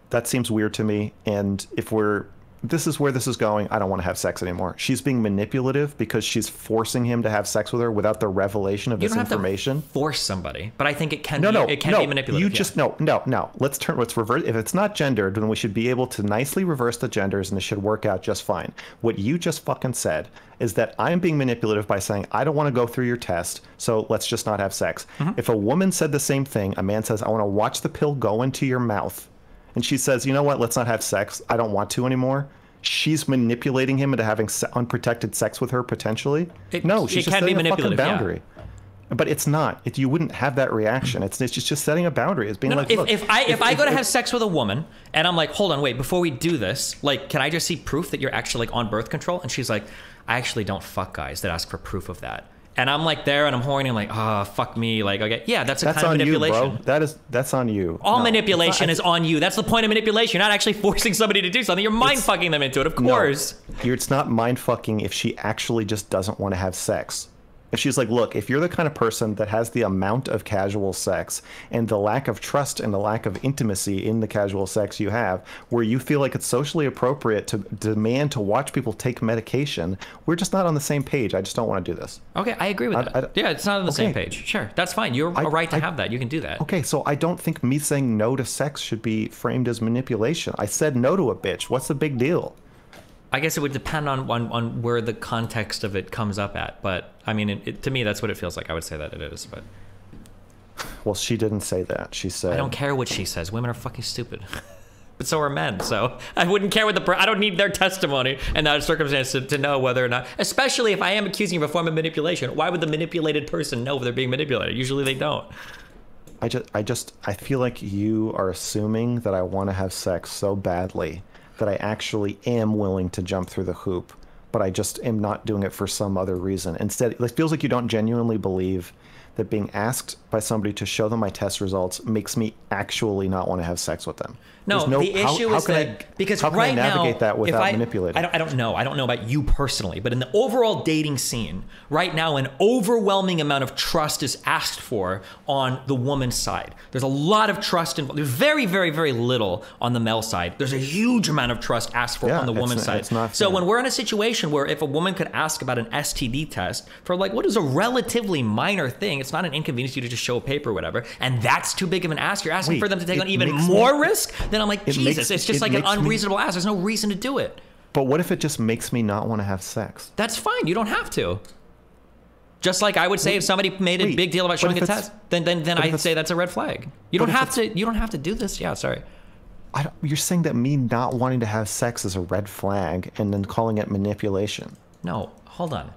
That seems weird to me and if we're this is where this is going. I don't want to have sex anymore. She's being manipulative because she's forcing him to have sex with her without the revelation of You this don't have information. to force somebody, but I think it can No, be no, it can no. be manipulative. You yeah. just no, no, no. Let's turn. Let's reverse. If it's not gendered, then we should be able to nicely reverse the genders, and it should work out just fine. What you just fucking said is that I'm being manipulative by saying I don't want to go through your test, so let's just not have sex. Mm-hmm. If a woman said the same thing, a man says I want to watch the pill go into your mouth, and she says, you know what, let's not have sex. I don't want to anymore. She's manipulating him into having se- unprotected sex with her potentially. It- no, she's just can be setting a fucking manipulative, yeah. boundary. But it's not. It, you wouldn't have that reaction. It's, it's just, just setting a boundary. It's being No, no, like, if, look, if I if, I go to have sex with a woman and I'm like, hold on, wait, before we do this, like, can I just see proof that you're actually like on birth control? And she's like, I actually don't fuck guys that ask for proof of that. And I'm like there and I'm horny. I'm like, ah, fuck me. Like, okay, yeah, that's a that's kind of on you, manipulation. bro. That is that's on you. All No, manipulation it's is on you. That's the point of manipulation. You're not actually forcing somebody to do something. You're mind fucking them into it, of not- no. course. You're, it's not mind fucking if she actually just doesn't want to have sex. If she's like, look, if you're the kind of person that has the amount of casual sex and the lack of trust and the lack of intimacy in the casual sex you have, where you feel like it's socially appropriate to demand to watch people take medication, we're just not on the same page. I just don't want to do this. Okay, I agree with I- that. I- yeah, it's not on the same page. Sure, that's fine. You're I- right to have that. You can do that. Okay, so I don't think me saying no to sex should be framed as manipulation. I said no to a bitch. What's the big deal? I guess it would depend on, on, on where the context of it comes up at. But I mean, it, it, to me, that's what it feels like. I would say that it is. But Well, she didn't say that. She said I don't care what she says. Women are fucking stupid. but so are men. So I wouldn't care what the. per- I don't need their testimony in that circumstance to, to know whether or not. Especially if I am accusing you of a form of manipulation. Why would the manipulated person know if they're being manipulated? Usually they don't. I just, I just, I feel like you are assuming that I want to have sex so badly that I actually am willing to jump through the hoop, but I just am not doing it for some other reason. Instead, it feels like you don't genuinely believe that being asked by somebody to show them my test results makes me actually not want to have sex with them. No, There's the issue how is can I- because how can right I navigate now, that without if I, manipulating? I don't, I don't know. I don't know about you personally, but in the overall dating scene, right now, an overwhelming amount of trust is asked for on the woman's side. There's a lot of trust involved. There's very, very, very little on the male side. There's a huge amount of trust asked for Yeah, on the woman's side. so when we're in a situation where if a woman could ask about an STD test for like what is a relatively minor thing, it's not an inconvenience to you to just show a paper or whatever, and that's too big of an ask. You're asking Wait, for them to take on even makes me- more risk. Then I'm like, It Jesus, makes- it's just it like an makes me- unreasonable ask. There's no reason to do it. But what if it just makes me not want to have sex? That's fine. You don't have to. Just like I would say, if somebody made a wait, big deal about showing a test, then then then I'd say that's a red flag. You don't have to. You don't have to do this. Yeah, sorry. You're saying that me not wanting to have sex is a red flag and then calling it manipulation. No, hold on.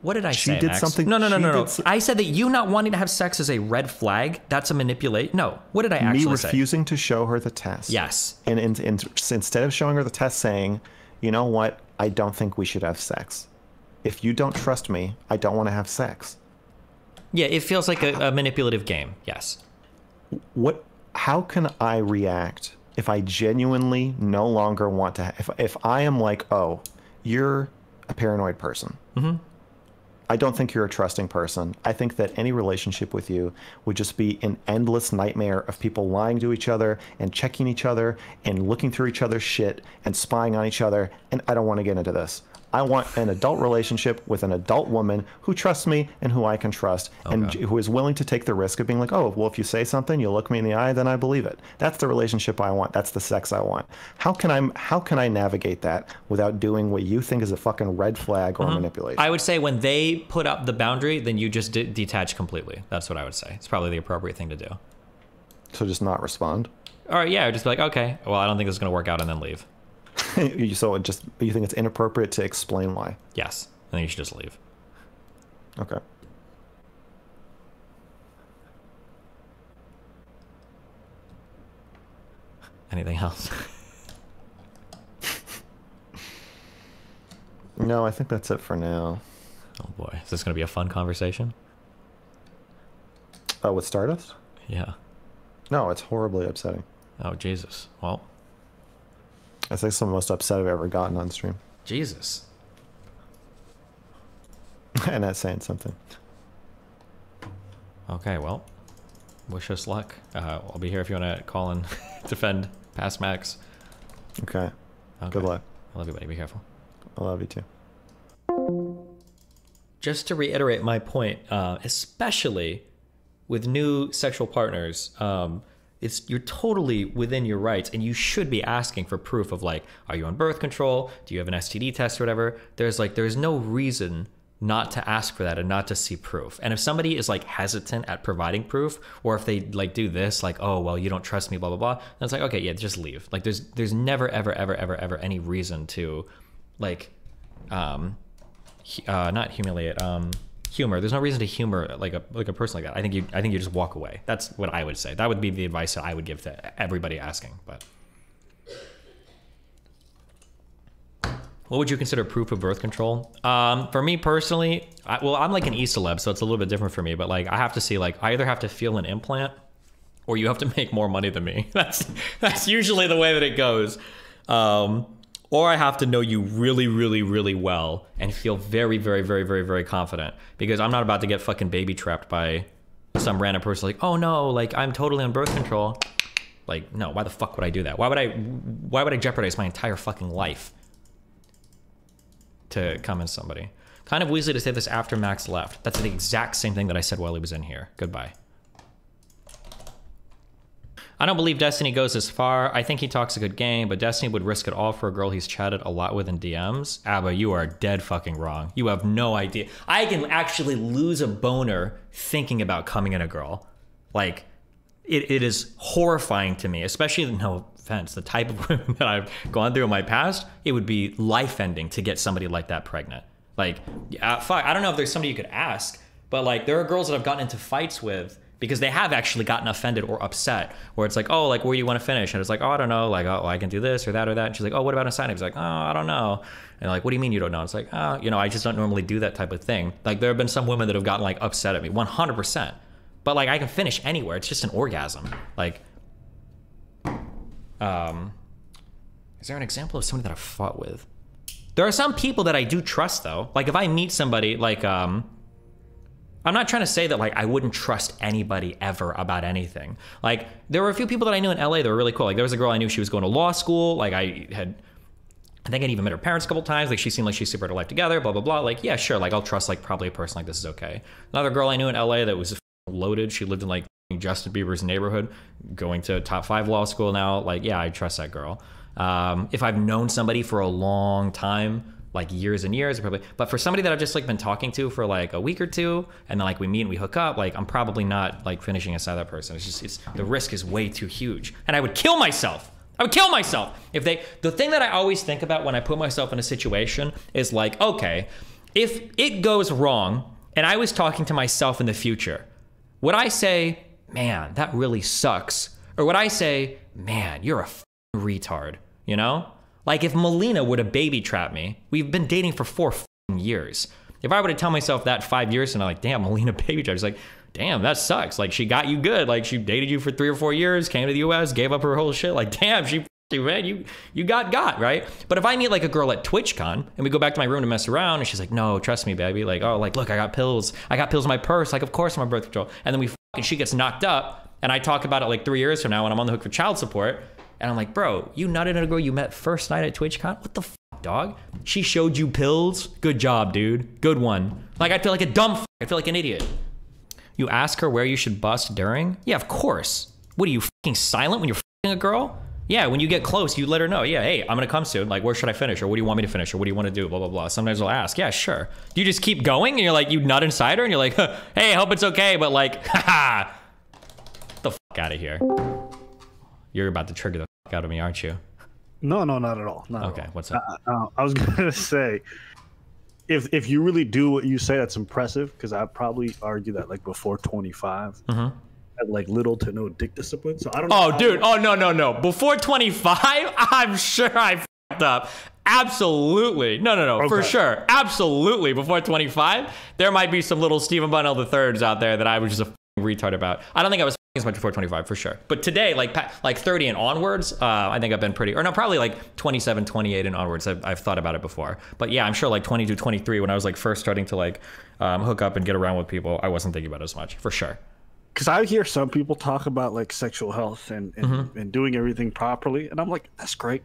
What did I She say? did Max? something- No, no, no, no, no. I said that you not wanting to have sex is a red flag. That's a manipulate. No. What did I actually say? me say? refusing to show her the test. Yes. And, and, and instead of showing her the test, saying, you know what, I don't think we should have sex. If you don't trust me, I don't want to have sex. Yeah, it feels like a, a manipulative game. Yes. What? How can I react if I genuinely no longer want to? Ha- if if I am like, oh, you're a paranoid person. Mm-hmm. I don't think you're a trusting person. I think that any relationship with you would just be an endless nightmare of people lying to each other and checking each other and looking through each other's shit and spying on each other. And I don't want to get into this. I want an adult relationship with an adult woman who trusts me and who I can trust and who is willing to take the risk of being like, oh, well, if you say something, you look me in the eye, then I believe it. That's the relationship I want. That's the sex I want. How can I how can I navigate that without doing what you think is a fucking red flag or mm-hmm. manipulation? I would say when they put up the boundary, then you just de- detach completely. That's what I would say. It's probably the appropriate thing to do. so just not respond. All right, yeah, just be like, okay, well, I don't think this is gonna work out, and then leave. You- so it just you think it's inappropriate to explain why? Yes, I think you should just leave. Okay. Anything else? No, I think that's it for now. oh boy, is this gonna be a fun conversation? Oh, with Stardust? Yeah. No, it's horribly upsetting. Oh Jesus. Well, I think it's the most upset I've ever gotten on stream. Jesus. and that's saying something. Okay, well, wish us luck. Uh, I'll be here if you want to call and defend past Max. Okay. Okay. Good luck. I love you, buddy. Be careful. I love you too. Just to reiterate my point, uh, especially with new sexual partners, um, it's you're totally within your rights, and you should be asking for proof of like, are you on birth control? Do you have an STD test or whatever? There's like, there's no reason not to ask for that and not to see proof. And if somebody is like hesitant at providing proof, or if they like do this, like, oh well, you don't trust me, blah blah blah, then it's like, okay, yeah, just leave. Like, there's there's never ever ever ever ever any reason to, like, um, uh, not humiliate, um, humor. There's no reason to humor like a like a person like that. I think you I think you just walk away. That's what I would say. That would be the advice that I would give to everybody asking. But what would you consider proof of birth control? Um, for me personally, I, well, I'm like an e-celeb, so it's a little bit different for me. But like, I have to see like I either have to feel an implant, or you have to make more money than me. That's that's usually the way that it goes. Um, or I have to know you really, really, really well and feel very, very, very, very, very confident because I'm not about to get fucking baby trapped by some random person like, oh no, like I'm totally on birth control. Like, no, why the fuck would I do that? Why would I? Why would I jeopardize my entire fucking life to come as somebody? Kind of Weasley to say this after Max left. That's the exact same thing that I said while he was in here. Goodbye. I don't believe Destiny goes as far. I think he talks a good game, but Destiny would risk it all for a girl he's chatted a lot with in DMs. Aba, you are dead fucking wrong. You have no idea. I can actually lose a boner thinking about coming in a girl. Like, it, it is horrifying to me, especially, no offense, the type of women that I've gone through in my past. It would be life ending to get somebody like that pregnant. Like, uh, fuck, I don't know if there's somebody you could ask, but like, there are girls that I've gotten into fights with because they have actually gotten offended or upset where it's like oh like where do you want to finish? And it's like oh i don't know like oh i can do this or that or that. And she's like oh what about a sign? He's like oh i don't know. And like what do you mean you don't know? It's like oh you know i just don't normally do that type of thing. Like there have been some women that have gotten like upset at me 100% but like i can finish anywhere. It's just an orgasm. Like um is there an example of somebody that i've fought with? There are some people that i do trust though. Like if i meet somebody like um I'm not trying to say that like I wouldn't trust anybody ever about anything. Like there were a few people that I knew in LA that were really cool. Like there was a girl I knew she was going to law school. Like I had I think I'd even met her parents a couple times. Like she seemed like she super her life together, blah blah blah. Like yeah, sure. Like I'll trust like probably a person like this is okay. Another girl I knew in LA that was loaded. She lived in like Justin Bieber's neighborhood, going to top five law school now. Like yeah, I trust that girl. Um, if I've known somebody for a long time, like years and years probably. But for somebody that i've just like been talking to for like a week or two and then like we meet and we hook up like i'm probably not like finishing aside that person. It's just it's the risk is way too huge. And i would kill myself. I would kill myself. If they the thing that i always think about when i put myself in a situation is like okay if it goes wrong and i was talking to myself in the future would i say man that really sucks or would i say man you're a retard you know like if Melina would have baby trapped me, we've been dating for four years. If I were to tell myself that five years and I'm like, damn, Melina baby trapped, it's like, damn, that sucks. Like she got you good. Like she dated you for three or four years, came to the U.S., gave up her whole shit. Like damn, she you man, you you got got right. But if I meet like a girl at TwitchCon and we go back to my room to mess around, and she's like, no, trust me, baby. Like oh, like look, I got pills. I got pills in my purse. Like of course I'm on birth control. And then we fucking she gets knocked up, and I talk about it like three years from now when I'm on the hook for child support. And I'm like, bro, you nutted at a girl you met first night at TwitchCon? What the fuck? dog. She showed you pills. Good job, dude. Good one. Like I feel like a dumb. I feel like an idiot. You ask her where you should bust during? Yeah, of course. What are you fucking silent when you're fucking a girl? Yeah, when you get close, you let her know. Yeah, hey, I'm gonna come soon. Like, where should I finish? Or what do you want me to finish? Or what do you want to do? Blah blah blah. Sometimes they'll ask. Yeah, sure. You just keep going and you're like, you nut inside her and you're like, hey, I hope it's okay, but like, the fuck out of here. You're about to trigger the out of me, aren't you? No, no, not at all. Not Okay, all. what's up? Uh, I was gonna say, if if you really do what you say, that's impressive. Because I probably argue that like before 25, had like little to no dick discipline. So I don't. know Mm-hmm. Oh, dude. Oh, no, no, no. Before 25, I'm sure I fucked up. Absolutely. No, no, no. For sure. Absolutely. Before 25, there might be some little Steven Bonnell the thirds out there that I was just a retard about. I don't think I was as much before 25 for sure. But today, like like 30 and onwards, uh, I think I've been pretty, or no, probably like 27, 28 and onwards. I've, I've thought about it before. But yeah, I'm sure like 22, 23, when I was like first starting to like um, hook up and get around with people, I wasn't thinking about it as much for sure. because I hear some people talk about like sexual health and and, Mm-hmm. and doing everything properly, and I'm like, that's great.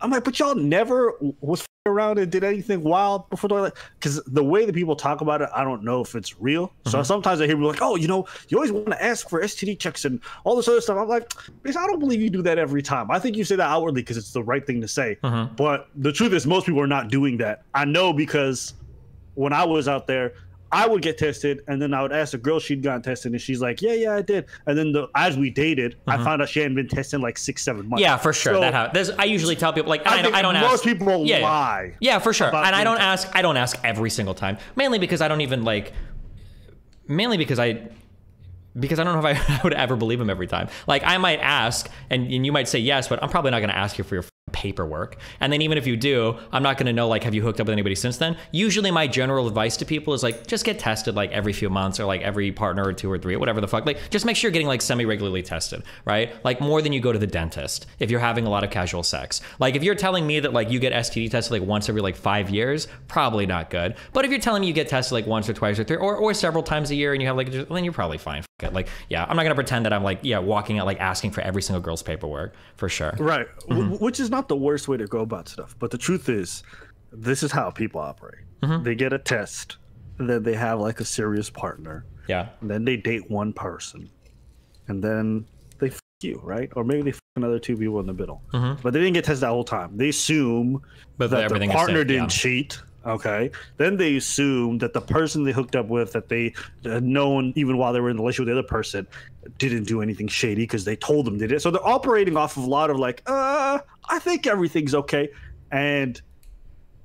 I'm like, but y'all never was around and did anything wild before the because the way that people talk about it, I don't know if it's real. Mm-hmm. So sometimes I hear people like, oh, you know, you always want to ask for STD checks and all this other stuff. I'm like, I don't believe you do that every time. I think you say that outwardly because it's the right thing to say. Mm-hmm. But the truth is, most people are not doing that. I know because when I was out there, I would get tested, and then I would ask the girl she'd gotten tested, and she's like, "Yeah, yeah, I did." And then the, as we dated, I found out she hadn't been tested like six, seven months. Mm-hmm. Yeah, for sure. So, that how there's. I usually tell people like I, I don't, I don't most ask. people yeah, lie Yeah, for sure. And I don't ask. I don't ask every single time. Mainly because I don't even like. Mainly because I. Because I don't know if I, I would ever believe him every time. Like I might ask, and, and you might say yes, but I'm probably not going to ask you for your paperwork. And then even if you do, I'm not going to know like have you hooked up with anybody since then. Usually my general advice to people is like just get tested like every few months or like every partner or two or three or whatever the fuck. Like just make sure you're getting like semi regularly tested, right? Like more than you go to the dentist if you're having a lot of casual sex. Like if you're telling me that like you get STD tested like once every like five years, probably not good. But if you're telling me you get tested like once or twice or three or, or several times a year and you have like then you're probably fine. Like yeah, I'm not gonna pretend that I'm like yeah walking out like asking for every single girl's paperwork for sure. right, Mm-hmm. w- which is not the worst way to go about stuff. But the truth is, this is how people operate. Mm-hmm. They get a test, and then they have like a serious partner, Yeah. and then they date one person, and then they f- you, right? Or maybe they f- another two people in the middle. But they didn't get tested that whole time. They assume Mm-hmm. But that their partner didn't yeah. cheat. Okay. Then they assume that the person they hooked up with, that they had known even while they were in the relationship with the other person, didn't do anything shady because they told them they did. It. So they're operating off of a lot of like, uh, I think everything's okay, and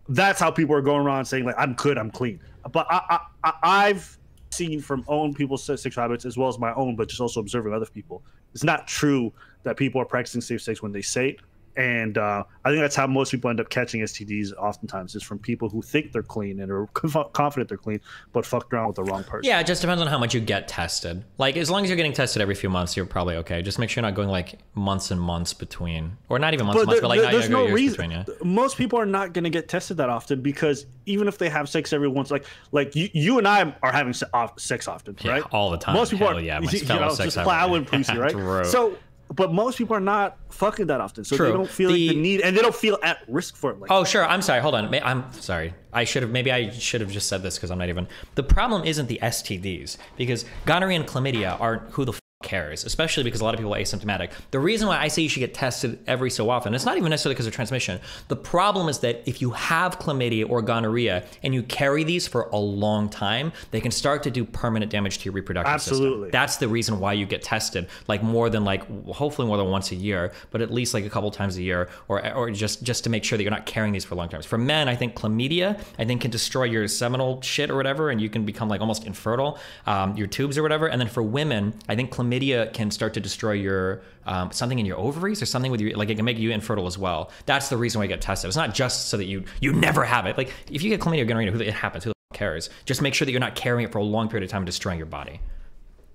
that's how people are going around saying like, I'm good, I'm clean. But I, I I've seen from own people's sexual habits as well as my own, but just also observing other people. It's not true that people are practicing safe sex when they say it. And uh, I think that's how most people end up catching STDs. Oftentimes, is from people who think they're clean and are confident they're clean, but fucked around with the wrong person. Yeah, it just depends on how much you get tested. Like, as long as you're getting tested every few months, you're probably okay. Just make sure you're not going like months and months between, or not even months, and months, But, but like there- not there's no years reason. between. Yeah. Most people are not going to get tested that often because even if they have sex every once, like like you, you and I are having sex often, Yeah, right? all the time. Most people Hell are, yeah, my you know, sex just plowing pussy, right? So, but most people are not fucking that often, so True. they don't feel The- like the need, and they don't feel at risk for it. Like, Oh, sure. I'm sorry. Hold on. May- I'm sorry. I should have. Maybe I should have just said this because I'm not even. The problem isn't the STDs because gonorrhea and chlamydia aren't who the f- cares, especially because a lot of people are asymptomatic. The reason why I say you should get tested every so often, it's not even necessarily because of transmission. The problem is that if you have chlamydia or gonorrhea and you carry these for a long time, they can start to do permanent damage to your reproductive system. Absolutely. That's the reason why you get tested, like more than like hopefully more than once a year, but at least like a couple times a year, or or just just to make sure that you're not carrying these for long times. For men, I think chlamydia, I think can destroy your seminal shit or whatever, and you can become like almost infertile, um, your tubes or whatever. And then for women, I think chlamydia can start to destroy your um, something in your ovaries or something with your like it can make you infertile as well. That's the reason why you get tested. It's not just so that you you never have it. Like if you get chlamydia or gonorrhea, it happens. Who the cares? Just make sure that you're not carrying it for a long period of time, and destroying your body.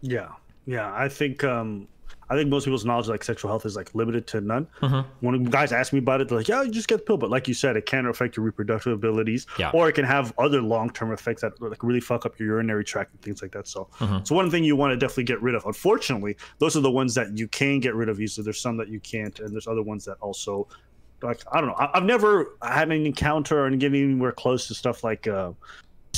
Yeah, yeah. I think um, I think most people's knowledge of, like sexual health is like limited to none. Mm-hmm. When guys ask me about it, they're like, "Yeah, you just get the pill," but like you said, it can affect your reproductive abilities, Yeah. or it can have other long-term effects that like really fuck up your urinary tract and things like that. So, Mm-hmm. so one thing you want to definitely get rid of. Unfortunately, those are the ones that you can get rid of easily. There's some that you can't, and there's other ones that also like I don't know. I, have never had an encounter or getting anywhere close to stuff like uh,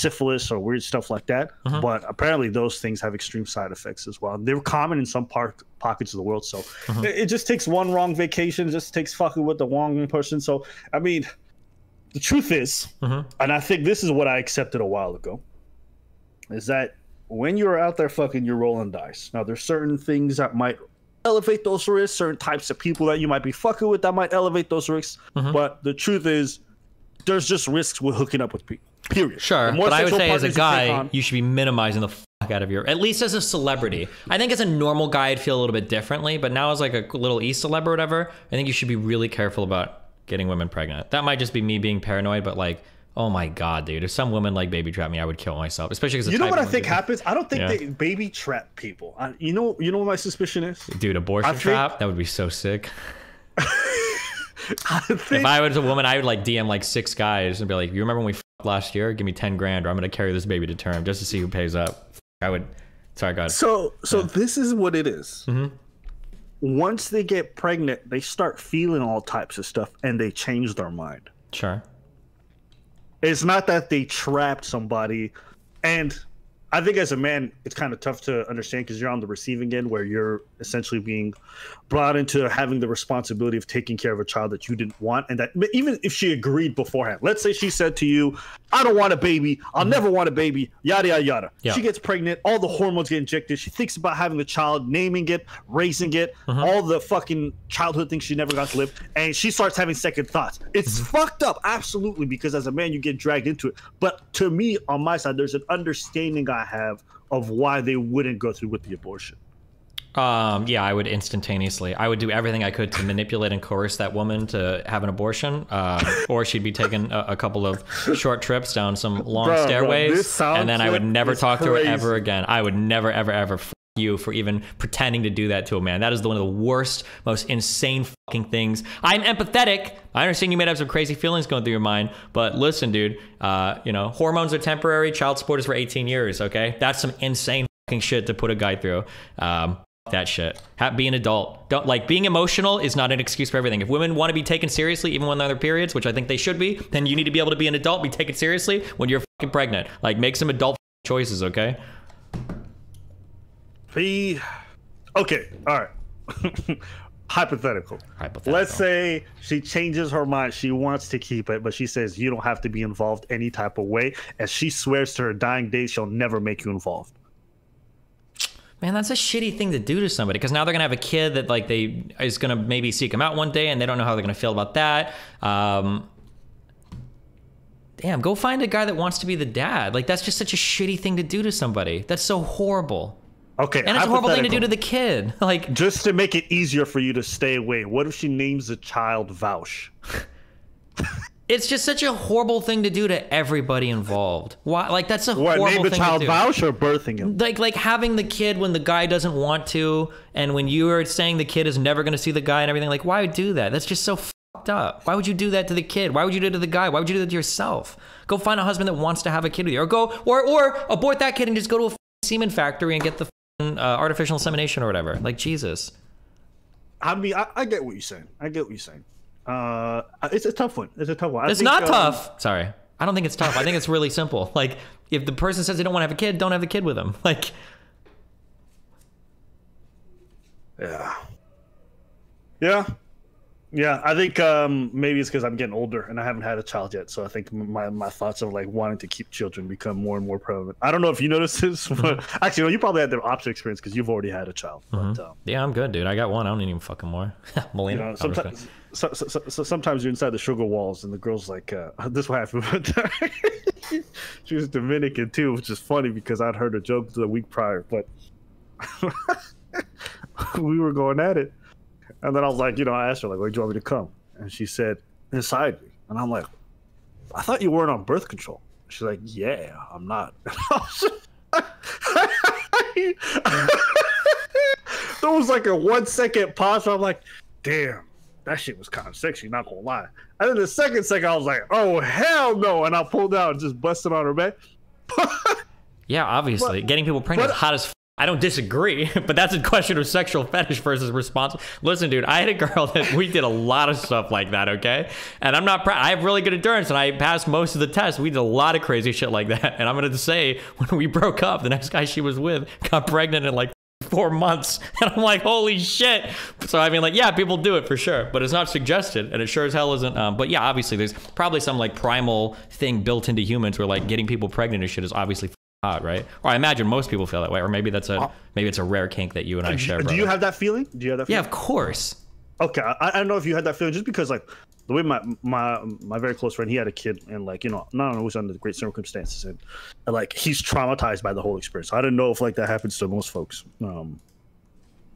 syphilis or weird stuff like that. Uh-huh. But apparently, those things have extreme side effects as well. They're common in some part pockets of the world. So Uh-huh. it, it just takes one wrong vacation, just takes fucking with the wrong person. So I mean, the truth is, Uh-huh. and I think this is what I accepted a while ago, is that when you're out there fucking, you're rolling dice. Now, there's certain things that might elevate those risks, certain types of people that you might be fucking with that might elevate those risks. Uh-huh. But the truth is, there's just risks with hooking up with people. Period. Sure, but I would say as a you guy, on- you should be minimizing the fuck out of your. At least as a celebrity, I think as a normal guy, I'd feel a little bit differently. But now as like a little e celeb or whatever, I think you should be really careful about getting women pregnant. That might just be me being paranoid, but like, oh my god, dude, if some woman like baby trap me, I would kill myself. Especially because you know what I think happens? I don't think Yeah. they baby trap people. I, you know, you know what my suspicion is. Dude, abortion I think- trap? That would be so sick. I If I was a woman, I would like DM like six guys and be like, "You remember when we last year? Give me ten grand, or I'm gonna carry this baby to term just to see who pays up." I would. Sorry, God. So so this is what it is. Mm-hmm. Once they get pregnant, they start feeling all types of stuff and they change their mind. Sure. It's not that they trapped somebody and I think as a man, it's kind of tough to understand because you're on the receiving end where you're essentially being brought into having the responsibility of taking care of a child that you didn't want. And that even if she agreed beforehand, let's say she said to you, I don't want a baby, I'll mm-hmm. never want a baby, yada, yada, yada. Yeah. She gets pregnant, all the hormones get injected. She thinks about having the child, naming it, raising it, mm-hmm. all the fucking childhood things she never got to live. And she starts having second thoughts. It's mm-hmm. fucked up, absolutely, because as a man, you get dragged into it. But to me, on my side, there's an understanding I have of why they wouldn't go through with the abortion. Um, yeah, I would instantaneously. I would do everything I could to manipulate and coerce that woman to have an abortion, um, or she'd be taking a, a couple of short trips down some long Bro, bro, stairways, sound and then I would never talk to her ever again. I would never, ever, ever f- you for even pretending to do that to a man. That is one of the worst, most insane fucking things. I'm empathetic. I understand you may have some crazy feelings going through your mind, but listen, dude. Uh, you know, hormones are temporary. Child support is for 18 years. Okay, that's some insane fucking shit to put a guy through. Um, that shit. Ha- be an adult. Don't like being emotional is not an excuse for everything. If women want to be taken seriously, even when they're on their periods, which I think they should be, then you need to be able to be an adult, be taken seriously when you're fucking pregnant. Like make some adult choices, okay? P. okay, all right. Hypothetical. Hypothetical. Let's say she changes her mind. She wants to keep it, but she says you don't have to be involved any type of way. And she swears to her dying day she'll never make you involved. Man, that's a shitty thing to do to somebody because now they're gonna have a kid that like they is gonna maybe seek him out one day and they don't know how they're gonna feel about that. Um, damn, go find a guy that wants to be the dad. Like that's just such a shitty thing to do to somebody. That's so horrible, Okay, and it's a horrible thing to do to the kid. Like Just to make it easier for you to stay away, what if she names the child Vouch? it's just such a horrible thing to do to everybody involved. Why? Like that's a What, horrible name the thing child to do. Vouch or birthing him? like like having the kid when the guy doesn't want to and when you are saying the kid is never going to see the guy and everything like why would do that that's just so fucked up why would you do that to the kid why would you do it to the guy why would you do that to yourself go find a husband that wants to have a kid with you or go or or abort that kid and just go to a semen factory and get the f- uh, artificial insemination or whatever like jesus I mean, I, I get what you're saying. I get what you're saying. Uh, it's a tough one. It's a tough one. I it's think, not um, tough sorry i don't think it's tough i think it's really simple like if the person says they don't want to have a kid don't have a kid with them like Yeah. Yeah. Yeah, I think um, maybe it's because I'm getting older and I haven't had a child yet. So I think my, my thoughts of like wanting to keep children become more and more prevalent. I don't know if you noticed this, but actually, no, you probably had the opposite experience because you've already had a child. But um, yeah i'm good dude i got one i don't need even fucking more Melina. you know, I'm just kidding. sometimes, so, so, so, so sometimes you're inside the sugar walls and the girl's like, uh, this what happened. she was Dominican too, which is funny because I'd heard a joke the week prior, but we were going at it. And then I was like, you know, I asked her, like, where do you want me to come? And she said, inside me. And I'm like, I thought you weren't on birth control. She's like, yeah, I'm not. there was like a one second pause. I'm like, damn, that shit was kind of sexy, not gonna lie. And then the second second, I was like, oh hell no, and I pulled out and just busted on her back. Yeah, obviously, But- getting people pregnant but- is hot as. F- I don't disagree, but that's a question of sexual fetish versus response. Listen, dude, I had a girl that we did a lot of stuff like that, okay? And I'm not proud. I have really good endurance and I passed most of the tests. We did a lot of crazy shit like that. And I'm going to say, when we broke up, the next guy she was with got pregnant in like four months. And I'm like, holy shit. So, I mean, like, yeah, people do it for sure, but it's not suggested. And it sure as hell isn't. Um, but yeah, obviously, there's probably some like primal thing built into humans where like getting people pregnant and shit is obviously hot, right? Or I imagine most people feel that way. Or maybe that's a maybe it's a rare kink that you and I share. Do you have that feeling? Do you have that? Yeah, Feeling? of course. Okay, I, I don't know if you had that feeling just because like the way my my my very close friend he had a kid and like you know not always under great circumstances and, and like he's traumatized by the whole experience. I don't know if like that happens to most folks, um,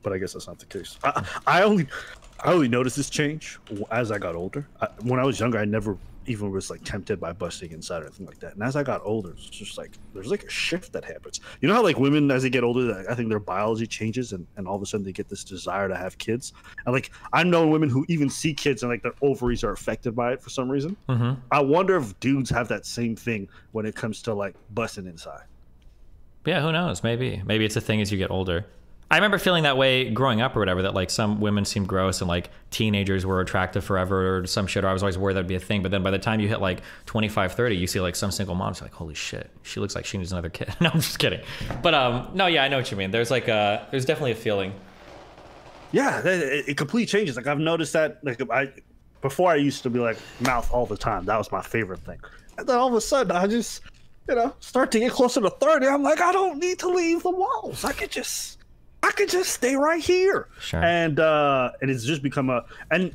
but I guess that's not the case. I, I only I only noticed this change as I got older. I, when I was younger, I never even was like tempted by busting inside or anything like that. And as I got older, it's just like there's like a shift that happens. You know how like women as they get older, I think their biology changes and, and all of a sudden they get this desire to have kids. And like I know women who even see kids and like their ovaries are affected by it for some reason. hmm I wonder if dudes have that same thing when it comes to like busting inside. Yeah, who knows? Maybe. Maybe it's a thing as you get older. I remember feeling that way growing up or whatever, that like some women seemed gross and like teenagers were attractive forever or some shit, or I was always worried that'd be a thing. But then by the time you hit like 25, 30, you see like some single moms like, holy shit, she looks like she needs another kid. no, I'm just kidding. But um, no, yeah, I know what you mean. There's like a, there's definitely a feeling. Yeah, it, it completely changes. Like I've noticed that. Like I, before I used to be like mouth all the time. That was my favorite thing. And then all of a sudden, I just, you know, start to get closer to thirty. I'm like, I don't need to leave the walls. I could just, I could just stay right here. Sure. And uh, and it's just become a and.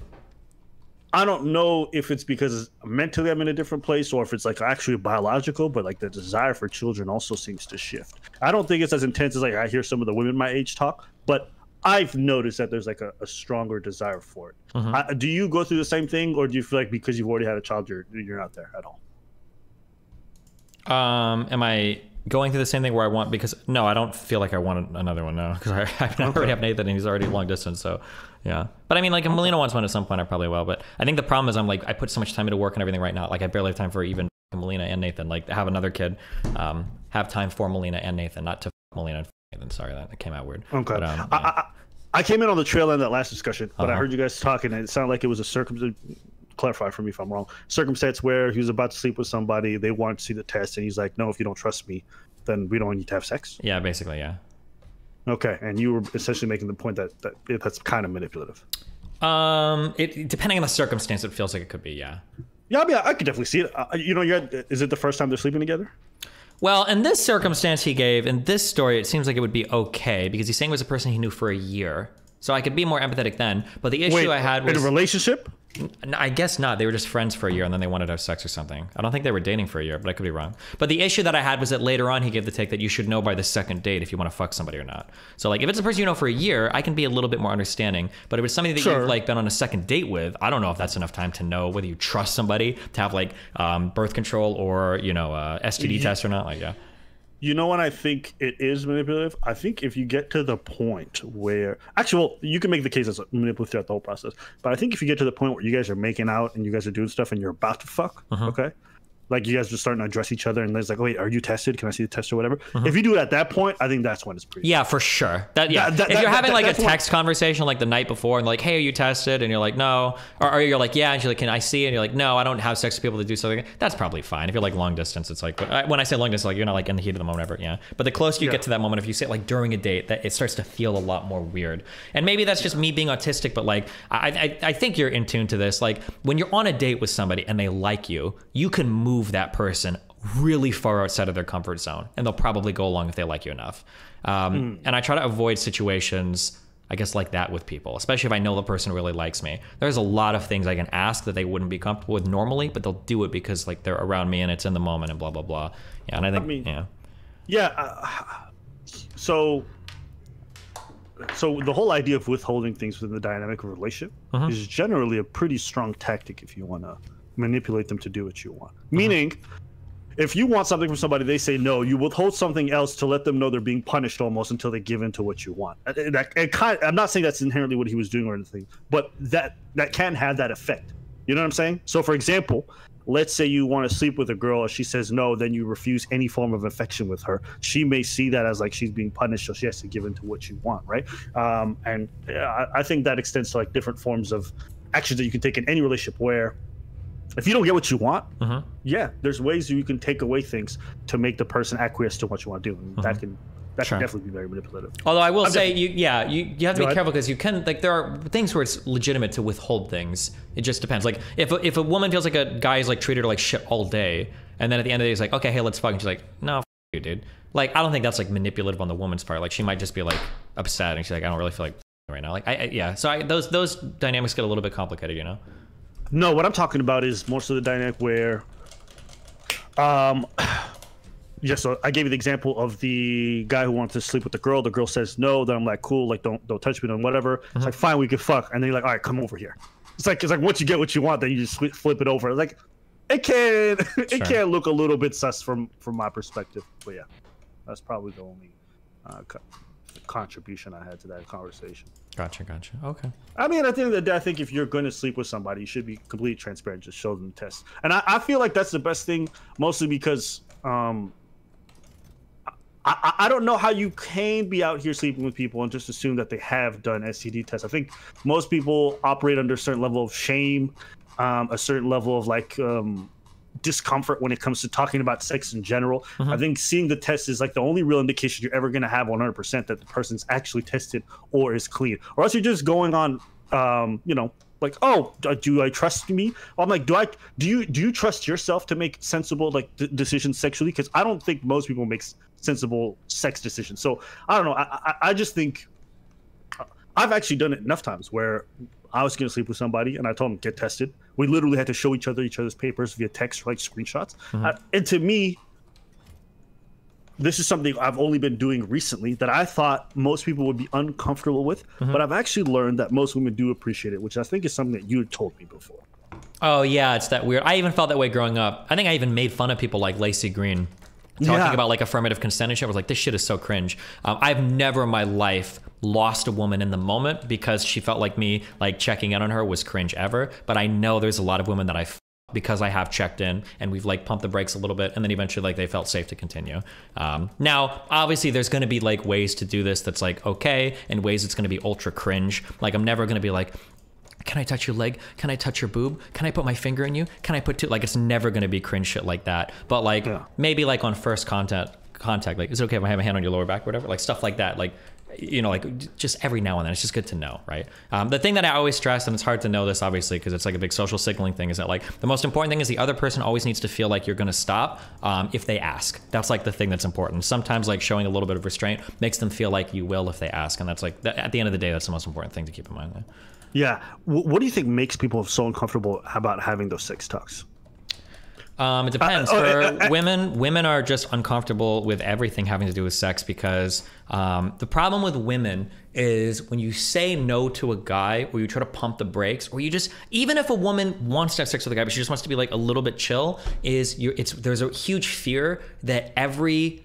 I don't know if it's because mentally I'm in a different place or if it's like actually biological, but like the desire for children also seems to shift. I don't think it's as intense as like I hear some of the women my age talk, but I've noticed that there's like a, a stronger desire for it. I, do you go through the same thing, or do you feel like because you've already had a child, you're you're not there at all? Um, am I going through the same thing where I want because no, I don't feel like I want another one now because I, I already have Nathan and he's already long distance. So yeah, but I mean, like if Melina wants one at some point, I probably will. But I think the problem is I'm like I put so much time into work and everything right now. Like I barely have time for even Melina and Nathan. Like have another kid, um, have time for Melina and Nathan, not to Melina and Nathan. Sorry, that came out weird. Okay. But, um, I, yeah. I, I came in on the trail end of that last discussion, but I Uh-huh. heard you guys talking, and it sounded like it was a circumstance. Clarify for me if I'm wrong. Circumstance where he was about to sleep with somebody, they wanted to see the test, and he's like, "No, if you don't trust me, then we don't need to have sex." yeah, basically, yeah. Okay, and you were essentially making the point that, that it, that's kind of manipulative. Um, it depending on the circumstance, it feels like it could be, yeah. Yeah, I mean, I could definitely see it. Uh, you know, you're is it the first time they're sleeping together? Well, in this circumstance he gave, in this story, it seems like it would be okay because he's saying it was a person he knew for a year. So I could be more empathetic then. But the issue Wait, I had in was a relationship? I guess not. They were just friends for a year and then they wanted to have sex or something. I don't think they were dating for a year, but I could be wrong. But the issue that I had was that later on he gave the take that you should know by the second date if you want to fuck somebody or not. So like if it's a person you know for a year, I can be a little bit more understanding. But if it's somebody that Sure. you've like been on a second date with, I don't know if that's enough time to know whether you trust somebody to have like um, birth control or you know uh, STD test or not. Like yeah. You know what I think it is manipulative? I think if you get to the point where actually well, you can make the case as manipulative throughout the whole process. But I think if you get to the point where you guys are making out and you guys are doing stuff and you're about to fuck, Uh-huh. okay? Like you guys are starting to address each other and there's like, oh wait, are you tested? Can I see the test or whatever? Uh-huh. If you do it at that point, I think that's when it's pretty. Yeah, for sure. That yeah. That- that- if you're that- having that- like a text conversation like the night before and like, hey, are you tested? And you're like, no. Or, or you're like, yeah. And she's like, can I see? And you're like, no, I don't have sex with people to do something. That's probably fine. If you're like long distance, it's like but when I say long distance, like you're not like in the heat of the moment ever. Yeah. But the closer you Yeah. get to that moment, if you say like during a date, that it starts to feel a lot more weird. And maybe that's just me being autistic, but like I I, I think you're in tune to this. Like when you're on a date with somebody and they like you, you can move that person really far outside of their comfort zone and they'll probably go along if they like you enough um, and i try to avoid situations i guess like that with people especially if i know the person really likes me there's a lot of things i can ask that they wouldn't be comfortable with normally but they'll do it because like they're around me and it's in the moment and blah blah blah yeah and i think mean- yeah Yeah. Uh, so, so the whole idea of withholding things within the dynamic of a relationship Uh-huh. is generally a pretty strong tactic if you want to manipulate them to do what you want. Meaning, if you want something from somebody, they say no. You withhold something else to let them know they're being punished almost until they give in to what you want. Uh, That, it kind I'm not saying that's inherently what he was doing or anything, but that that can have that effect. You know what I'm saying? So, for example, let's say you want to sleep with a girl and she says no, then you refuse any form of affection with her. She may see that as like she's being punished, so she has to give in to what you want, right? Um, and I, I think that extends to like different forms of actions that you can take in any relationship where if you don't get what you want, Mhm. yeah, there's ways you can take away things to make the person acquiesce to what you want to do. And that can that Sure. can definitely be very manipulative. Although I will I'm say, you yeah, you, you have to be ahead. careful because you can like there are things where it's legitimate to withhold things. It just depends. Like if a, if a woman feels like a guy is like treated her like shit all day, and then at the end of the day he's like, okay, hey, let's fuck, and she's like, no, f- you, dude. Like I don't think that's like manipulative on the woman's part. Like she might just be like upset, and she's like, I don't really feel like f***ing right now. Like I, I yeah, so I, those those dynamics get a little bit complicated, you know. No, what I'm talking about is more so the dynamic where, um, yeah. So I gave you the example of the guy who wants to sleep with the girl. The girl says no. Then I'm like, cool, like don't don't touch me, don't whatever. It's like fine, we can fuck. And then you're like, all right, come over here. It's like it's like once you get what you want, then you just flip, it over. Like it can it Sure. can look a little bit sus from from my perspective, but yeah, that's probably the only uh, co- contribution I had to that conversation. Gotcha, gotcha. Okay. I mean, at the end of the day, I think if you're going to sleep with somebody, you should be completely transparent. Just show them the test. And I, I feel like that's the best thing, mostly because um, I, I, don't know how you can be out here sleeping with people and just assume that they have done STD tests. I think most people operate under a certain level of shame, um, a certain level of like um, discomfort when it comes to talking about sex in general. Mm-hmm. I think seeing the test is like the only real indication you're ever going to have 100% that the person's actually tested or is clean. Or else you're just going on, um, you know, like, oh, uh, do I trust me? I'm like, do I? Do you do you trust yourself to make sensible like d- decisions sexually? Because I don't think most people make sensible sex decisions. So I don't know. I I, I just think uh, I've actually done it enough times where I was going to sleep with somebody and I told him get tested. We literally had to show each other each other's papers via text, like screenshots. Uh, and to me, this is something I've only been doing recently that I thought most people would be uncomfortable with, but I've actually learned that most women do appreciate it, which I think is something that you had told me before. Oh yeah, it's that weird. I even felt that way growing up. I think I even made fun of people like Laci Green talking Yeah. about like affirmative consent and shit. I was like, this shit is so cringe. Um, I've never in my life lost a woman in the moment because she felt like me like checking in on her was cringe ever. But I know there's a lot of women that I. F- because I have checked in and we've like pumped the brakes a little bit and then eventually like they felt safe to continue. Um, now, obviously, there's going to be like ways to do this that's like okay and ways it's going to be ultra cringe. Like I'm never going to be like, can I touch your leg? Can I touch your boob? Can I put my finger in you? Can I put two? Like, it's never gonna be cringe shit like that. But like, Yeah. maybe like on first contact, contact, like, is it okay if I have a hand on your lower back, or whatever? Like stuff like that. Like, you know, like just every now and then, it's just good to know, right? Um, the thing that I always stress, and it's hard to know this obviously because it's like a big social signaling thing, is that like the most important thing is the other person always needs to feel like you're gonna stop um, if they ask. That's like the thing that's important. Sometimes like showing a little bit of restraint makes them feel like you will if they ask, and that's like that, at the end of the day, that's the most important thing to keep in mind. Yeah. W- what do you think makes people so uncomfortable about having those sex talks? Um, it depends. Uh, oh, For uh, uh, women, women are just uncomfortable with everything having to do with sex because um, the problem with women is when you say no to a guy or you try to pump the brakes or you just even if a woman wants to have sex with a guy but she just wants to be like a little bit chill is you it's there's a huge fear that every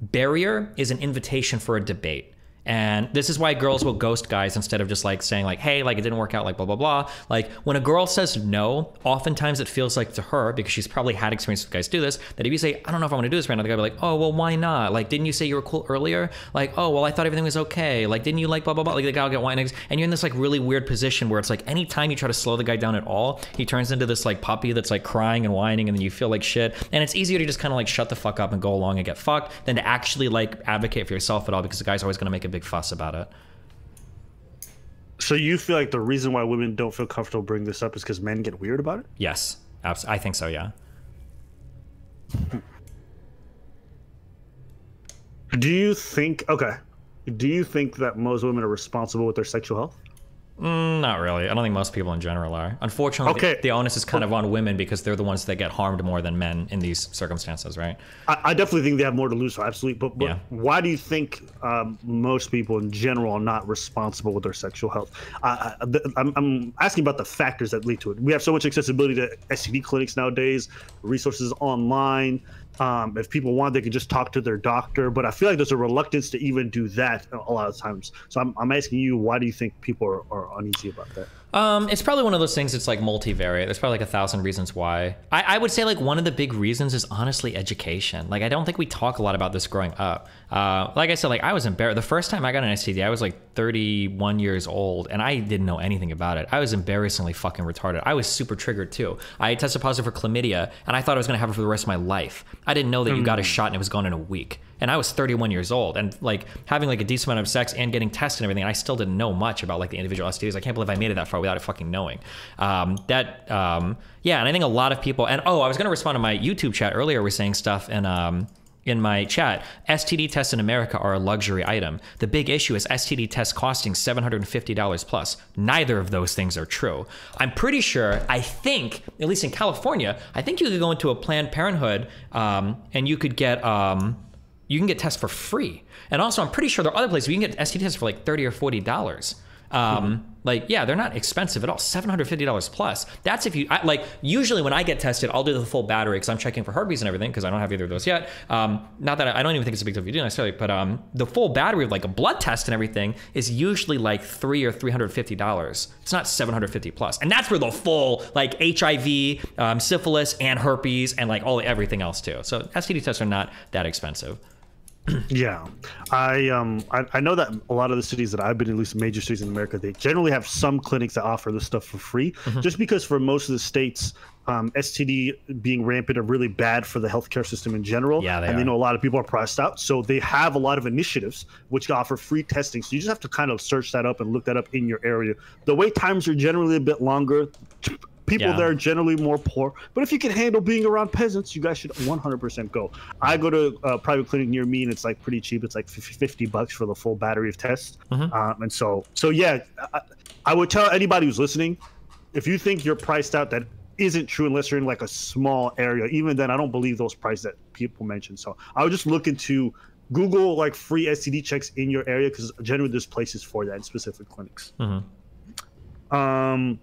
barrier is an invitation for a debate. And this is why girls will ghost guys instead of just like saying like, "Hey, like it didn't work out," like blah blah blah. Like when a girl says no, oftentimes it feels like to her because she's probably had experience with guys do this. That if you say, "I don't know if I want to do this right now," the guy will be like, "Oh, well, why not? Like, didn't you say you were cool earlier? Like, oh, well, I thought everything was okay. Like, didn't you like blah blah blah?" Like the guy will get whining, and you're in this like really weird position where it's like anytime you try to slow the guy down at all, he turns into this like puppy that's like crying and whining, and then you feel like shit. And it's easier to just kind of like shut the fuck up and go along and get fucked than to actually like advocate for yourself at all because the guy's always going to make a big fuss about it. So you feel like the reason why women don't feel comfortable bringing this up is because men get weird about it? Yes, abs- I think so. Yeah. Do you think okay? Do you think that most women are responsible with their sexual health? Mm, Not really. I don't think most people in general are. Unfortunately, the- Okay. the, onus is kind of on women because they're the ones that get harmed more than men in these circumstances, right? I, I definitely think they have more to lose, absolutely. But, but Yeah. why do you think um, most people in general are not responsible with their sexual health? I, I, I'm, I'm asking about the factors that lead to it. We have so much accessibility to STD clinics nowadays, resources online. Um, if people want, they can just talk to their doctor. But I feel like there's a reluctance to even do that a lot of times. So I'm, I'm asking you, why do you think people are, are uneasy about that? Um, it's probably one of those things. It's like multivariate. There's probably like a thousand reasons why. I, I would say like one of the big reasons is honestly education. Like I don't think we talk a lot about this growing up. Uh, like I said, like I was embarrassed. The first time I got an STD, I was like 31 years old, and I didn't know anything about it. I was embarrassingly fucking retarded. I was super triggered too. I tested positive for chlamydia, and I thought I was gonna have it for the rest of my life. I didn't know that you got a shot and it was gone in a week. And I was 31 years old, and like having like a decent amount of sex and getting tested and everything. And I still didn't know much about like the individual STDs. I can't believe I made it that far without it fucking knowing. Um, that um, yeah, and I think a lot of people. And oh, I was gonna respond to my YouTube chat earlier. We're saying stuff and um, in my chat, STD tests in America are a luxury item. The big issue is STD tests costing $750 plus. Neither of those things are true. I'm pretty sure, I think, at least in California, I think you could go into a Planned Parenthood um, and you could get. Um, you can get tests for free. And also, I'm pretty sure there are other places you can get STD tests for like 30 or $40. Um, like, yeah, they're not expensive at all. $750 plus. That's if you, I, like, usually when I get tested, I'll do the full battery because I'm checking for herpes and everything because I don't have either of those yet. Um, not that I, I don't even think it's a big deal if you do necessarily, but um, the full battery of like a blood test and everything is usually like three or $350. It's not 750 plus. And that's where the full, like, HIV, um, syphilis, and herpes, and like all everything else too. So STD tests are not that expensive. Yeah, I um I, I know that a lot of the cities that I've been in, at least major cities in America, they generally have some clinics that offer this stuff for free. Mm-hmm. Just because for most of the states, um, STD being rampant are really bad for the healthcare system in general. Yeah, they and are. they know a lot of people are priced out, so they have a lot of initiatives which offer free testing. So you just have to kind of search that up and look that up in your area. The wait times are generally a bit longer. People Yeah. there are generally more poor, but if you can handle being around peasants, you guys should 100% go. I go to a private clinic near me, and it's like pretty cheap. It's like 50 bucks for the full battery of tests. Mm-hmm. Um, and so, so yeah, I, I would tell anybody who's listening, if you think you're priced out, that isn't true unless you're in like a small area. Even then, I don't believe those prices that people mention. So I would just look into Google like free STD checks in your area because generally there's places for that in specific clinics. Um,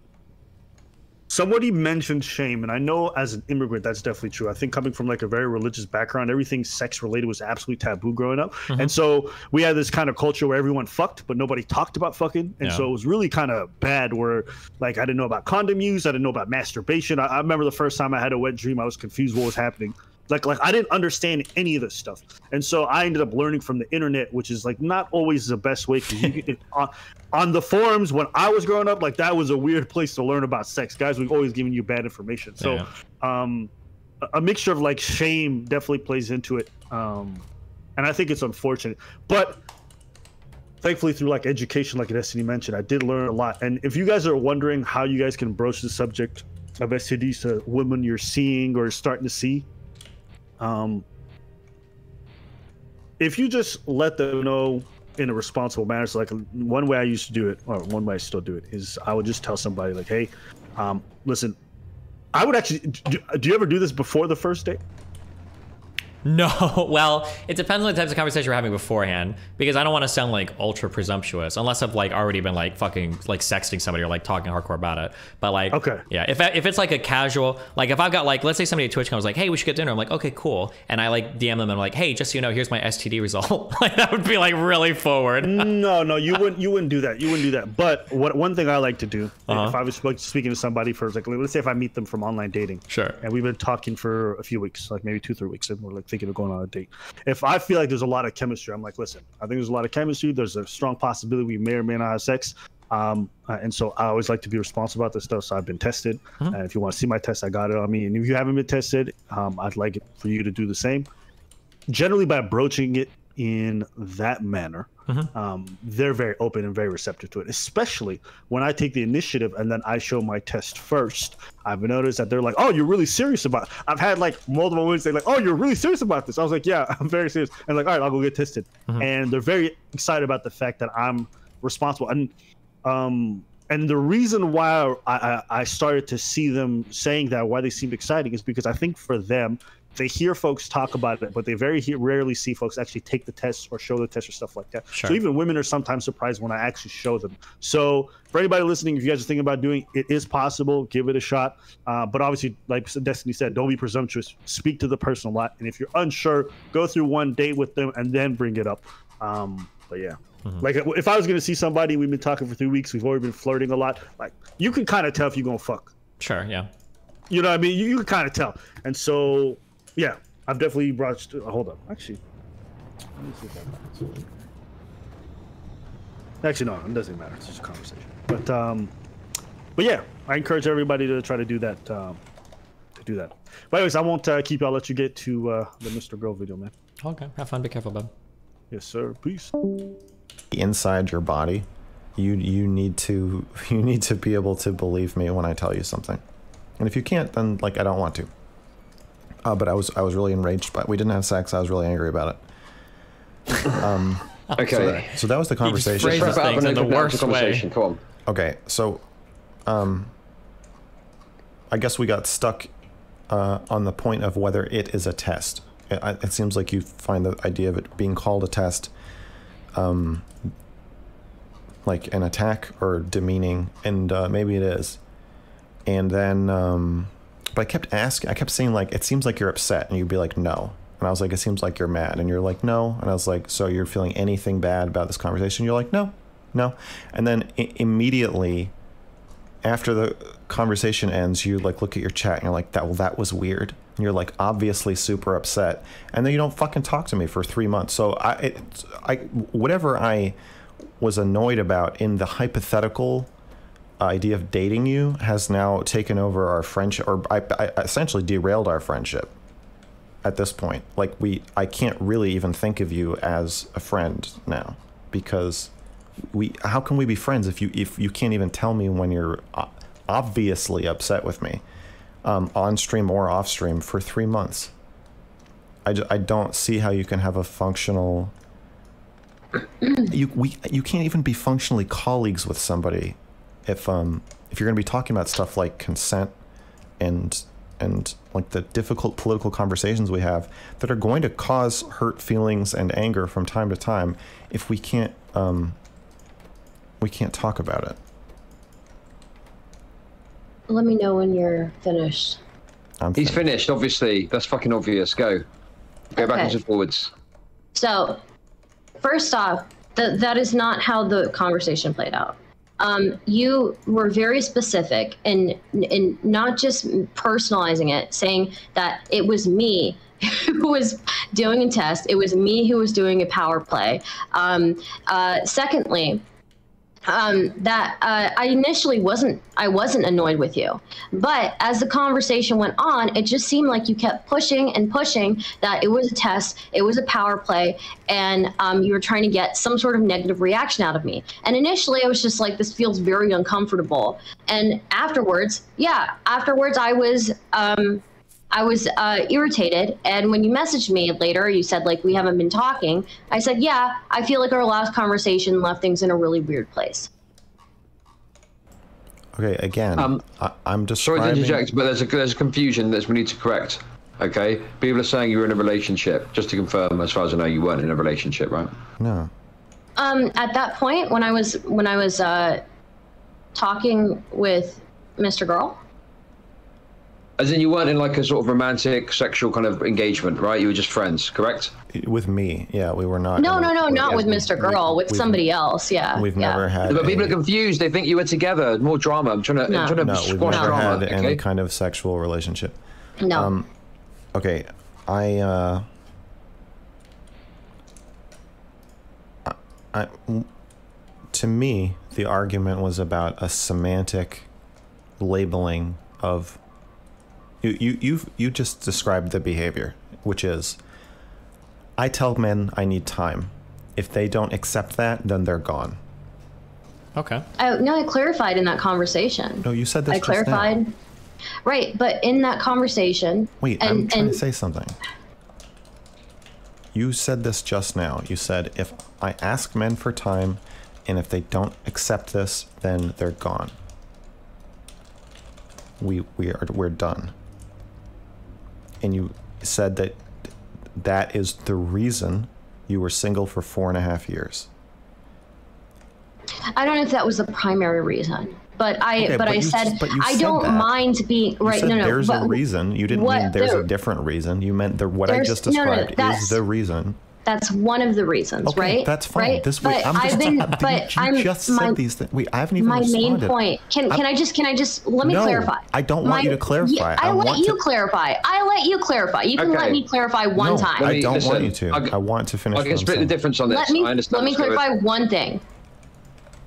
somebody mentioned shame, and I know as an immigrant that's definitely true. I think coming from like a very religious background, everything sex related was absolutely taboo growing up, mm-hmm. and so we had this kind of culture where everyone fucked, but nobody talked about fucking, and Yeah. so it was really kind of bad. Where like I didn't know about condom use, I didn't know about masturbation. I, I remember the first time I had a wet dream, I was confused what was happening. Like, like I didn't understand any of this stuff, and so I ended up learning from the internet, which is like not always the best way. You, it, on, on the forums when I was growing up, like that was a weird place to learn about sex. Guys were always giving you bad information. So, um, a- a mixture of like shame definitely plays into it, um, and I think it's unfortunate, but thankfully through like education like destiny mentioned i did learn a lot and if you guys are wondering how you guys can broach the subject of stds to women you're seeing or starting to see um if you just let them know in a responsible manner so like one way i used to do it or one way i still do it is i would just tell somebody like hey um listen i would actually do, do you ever do this before the first date No, well, it depends on the types of conversation we're having beforehand because I don't want to sound like ultra presumptuous unless I've like already been like fucking like sexting somebody or like talking hardcore about it. But like, Okay. yeah, if if it's like a casual, like if I've got like let's say somebody at Twitch comes like, hey, we should get dinner. I'm like, okay, cool, and I like DM them and I'm like, hey, just so you know, here's my STD result. like that would be like really forward. no, no, you wouldn't. You wouldn't do that. You wouldn't do that. But what one thing I like to do, Uh-huh. if I was speaking to somebody for like, let's say if I meet them from online dating, Sure. and we've been talking for a few weeks, like maybe two, three weeks, and we're like thinking of going on a date. If I feel like there's a lot of chemistry, I'm like, listen, I think there's a lot of chemistry. There's a strong possibility we may or may not have sex. Um, uh, and so I always like to be responsible about this stuff. So I've been tested, and if you want to see my test, I got it on me. And if you haven't been tested, um, I'd like it for you to do the same generally by broaching it in that manner. Um, they're very open and very receptive to it especially when i take the initiative and then i show my test first. I've noticed that they're like oh you're really serious about it. i've had like multiple women say like oh you're really serious about this. I was like yeah i'm very serious. And like all right i'll go get tested. And they're very excited about the fact that i'm responsible. And um and the reason why I, I, I started to see them saying that why they seemed exciting is because i think for them they hear folks talk about it but they very he- rarely see folks actually take the test or show the test or stuff like that Sure. so even women are sometimes surprised when i actually show them so for anybody listening if you guys are thinking about doing it, it is possible give it a shot uh, but obviously like destiny said don't be presumptuous speak to the person a lot and if you're unsure go through one date with them and then bring it up um, but yeah Like if I was gonna see somebody, we've been talking for three weeks, we've already been flirting a lot. Like you can kind of tell if you're gonna fuck. Sure, yeah. You know what I mean? You, you can kind of tell. And so, yeah, I've definitely brought. Uh, hold up, actually. let me see if I can- Actually, no, it doesn't matter. It's just a conversation. But um, but yeah, I encourage everybody to try to do that. Um, to do that. But anyways, I won't uh, keep. you. I'll let you get to uh, the Mr. Girl video, man. Okay, have fun. Be careful, bud. Yes, sir. Peace. inside your body you you need to you need to be able to believe me when i tell you something and if you can't then like i don't want to uh, but i was i was really enraged but we didn't have sex i was really angry about it um Okay. so that was the conversation phrased Wrap it up things in the worst conversation. way. Come on. okay so um i guess we got stuck uh, on the point of whether it is a test it, I- it seems like you find the idea of it being called a test um like an attack or demeaning and uh, maybe it is and then um but i kept asking i kept saying like it seems like you're upset. And you'd be like no. And i was like it seems like you're mad. And you're like no. And i was like so you're feeling anything bad about this conversation? You're like no no. And then I- immediately after the conversation ends you like look at your chat and you're like that well that was weird. And you're like obviously super upset. And then you don't fucking talk to me for three months. So i it, i whatever i was annoyed about in the hypothetical idea of dating you has now taken over our friendship or I, I essentially derailed our friendship at this point. Like we i can't really even think of you as a friend now because we how can we be friends if you if you can't even tell me when you're obviously upset with me um, on stream or off stream for three months? I, ju- I don't see how you can have a functional you we you can't even be functionally colleagues with somebody if um if you're going to be talking about stuff like consent and and like the difficult political conversations we have that are going to cause hurt feelings and anger from time to time if we can't um we can't talk about it Let me know when you're finished. I'm He's fin- finished, obviously. That's fucking obvious. Go. Go backwards Okay. and forwards. So, first off, th- that is not how the conversation played out. Um, you were very specific and in not just personalizing it, saying that it was me who was doing a test. It was me who was doing a power play. Um, uh, secondly, um, that uh, I initially wasn't I wasn't annoyed with you, but as the conversation went on, it just seemed like you kept pushing and pushing that it was a test, it was a power play, and um, you were trying to get some sort of negative reaction out of me. And initially, I was just like, this feels very uncomfortable. And afterwards, yeah, afterwards, I was. Um, I was uh, irritated, and when you messaged me later, you said like we haven't been talking. I said, yeah, I feel like our last conversation left things in a really weird place. okay again Um, I, i'm Sorry to interject, but there's a there's a confusion that we need to correct. Okay, people are saying you were in a relationship. Just to confirm, as far as I know, you weren't in a relationship, right? no Um, at that point, when I was when I was uh, talking with Mr. Girl, As in, you weren't in like a sort of romantic, sexual kind of engagement, right? You were just friends, correct? with me yeah we were not no, no, no, not with Mr. Girl, with somebody else. Yeah, we've yeah. never had But people any- are confused. They think you were together. More drama. I'm trying to, No. I'm trying to no we've squash never drama. had okay? any kind of sexual relationship No, Um, okay, I uh, I, I, to me, the argument was about a semantic labeling of you. You you you just described the behavior, which is I tell men I need time. If they don't accept that, then they're gone. Okay. I, no, I clarified in that conversation. No, you said this I just now. clarified. Right, but in that conversation, Wait, I'm trying and to say something. You said this just now. You said if I ask men for time and if they don't accept this, then they're gone. We we are we're done. And you said that that is the reason you were single for four and a half years. I don't know if that was the primary reason, but I Okay, but, but I said but I said don't that. mind being right. no, no, there's but a reason. You didn't mean there's there- a different reason. You meant the what I just no, no, described is the reason. That's one of the reasons, Okay, right? that's fine. Right? This but wait, I'm just, I've been, I'm- but you I'm just my, said these things. Wait, I haven't even my main point. Can can I just can I just let me No, clarify? I don't want you to clarify. I I, let want you to- clarify. I let you clarify. You can Okay. let me clarify one No, time. Let I don't listen, want you to. I want to finish. I what can I'm split the difference on this. let me I understand. let me clarify one thing.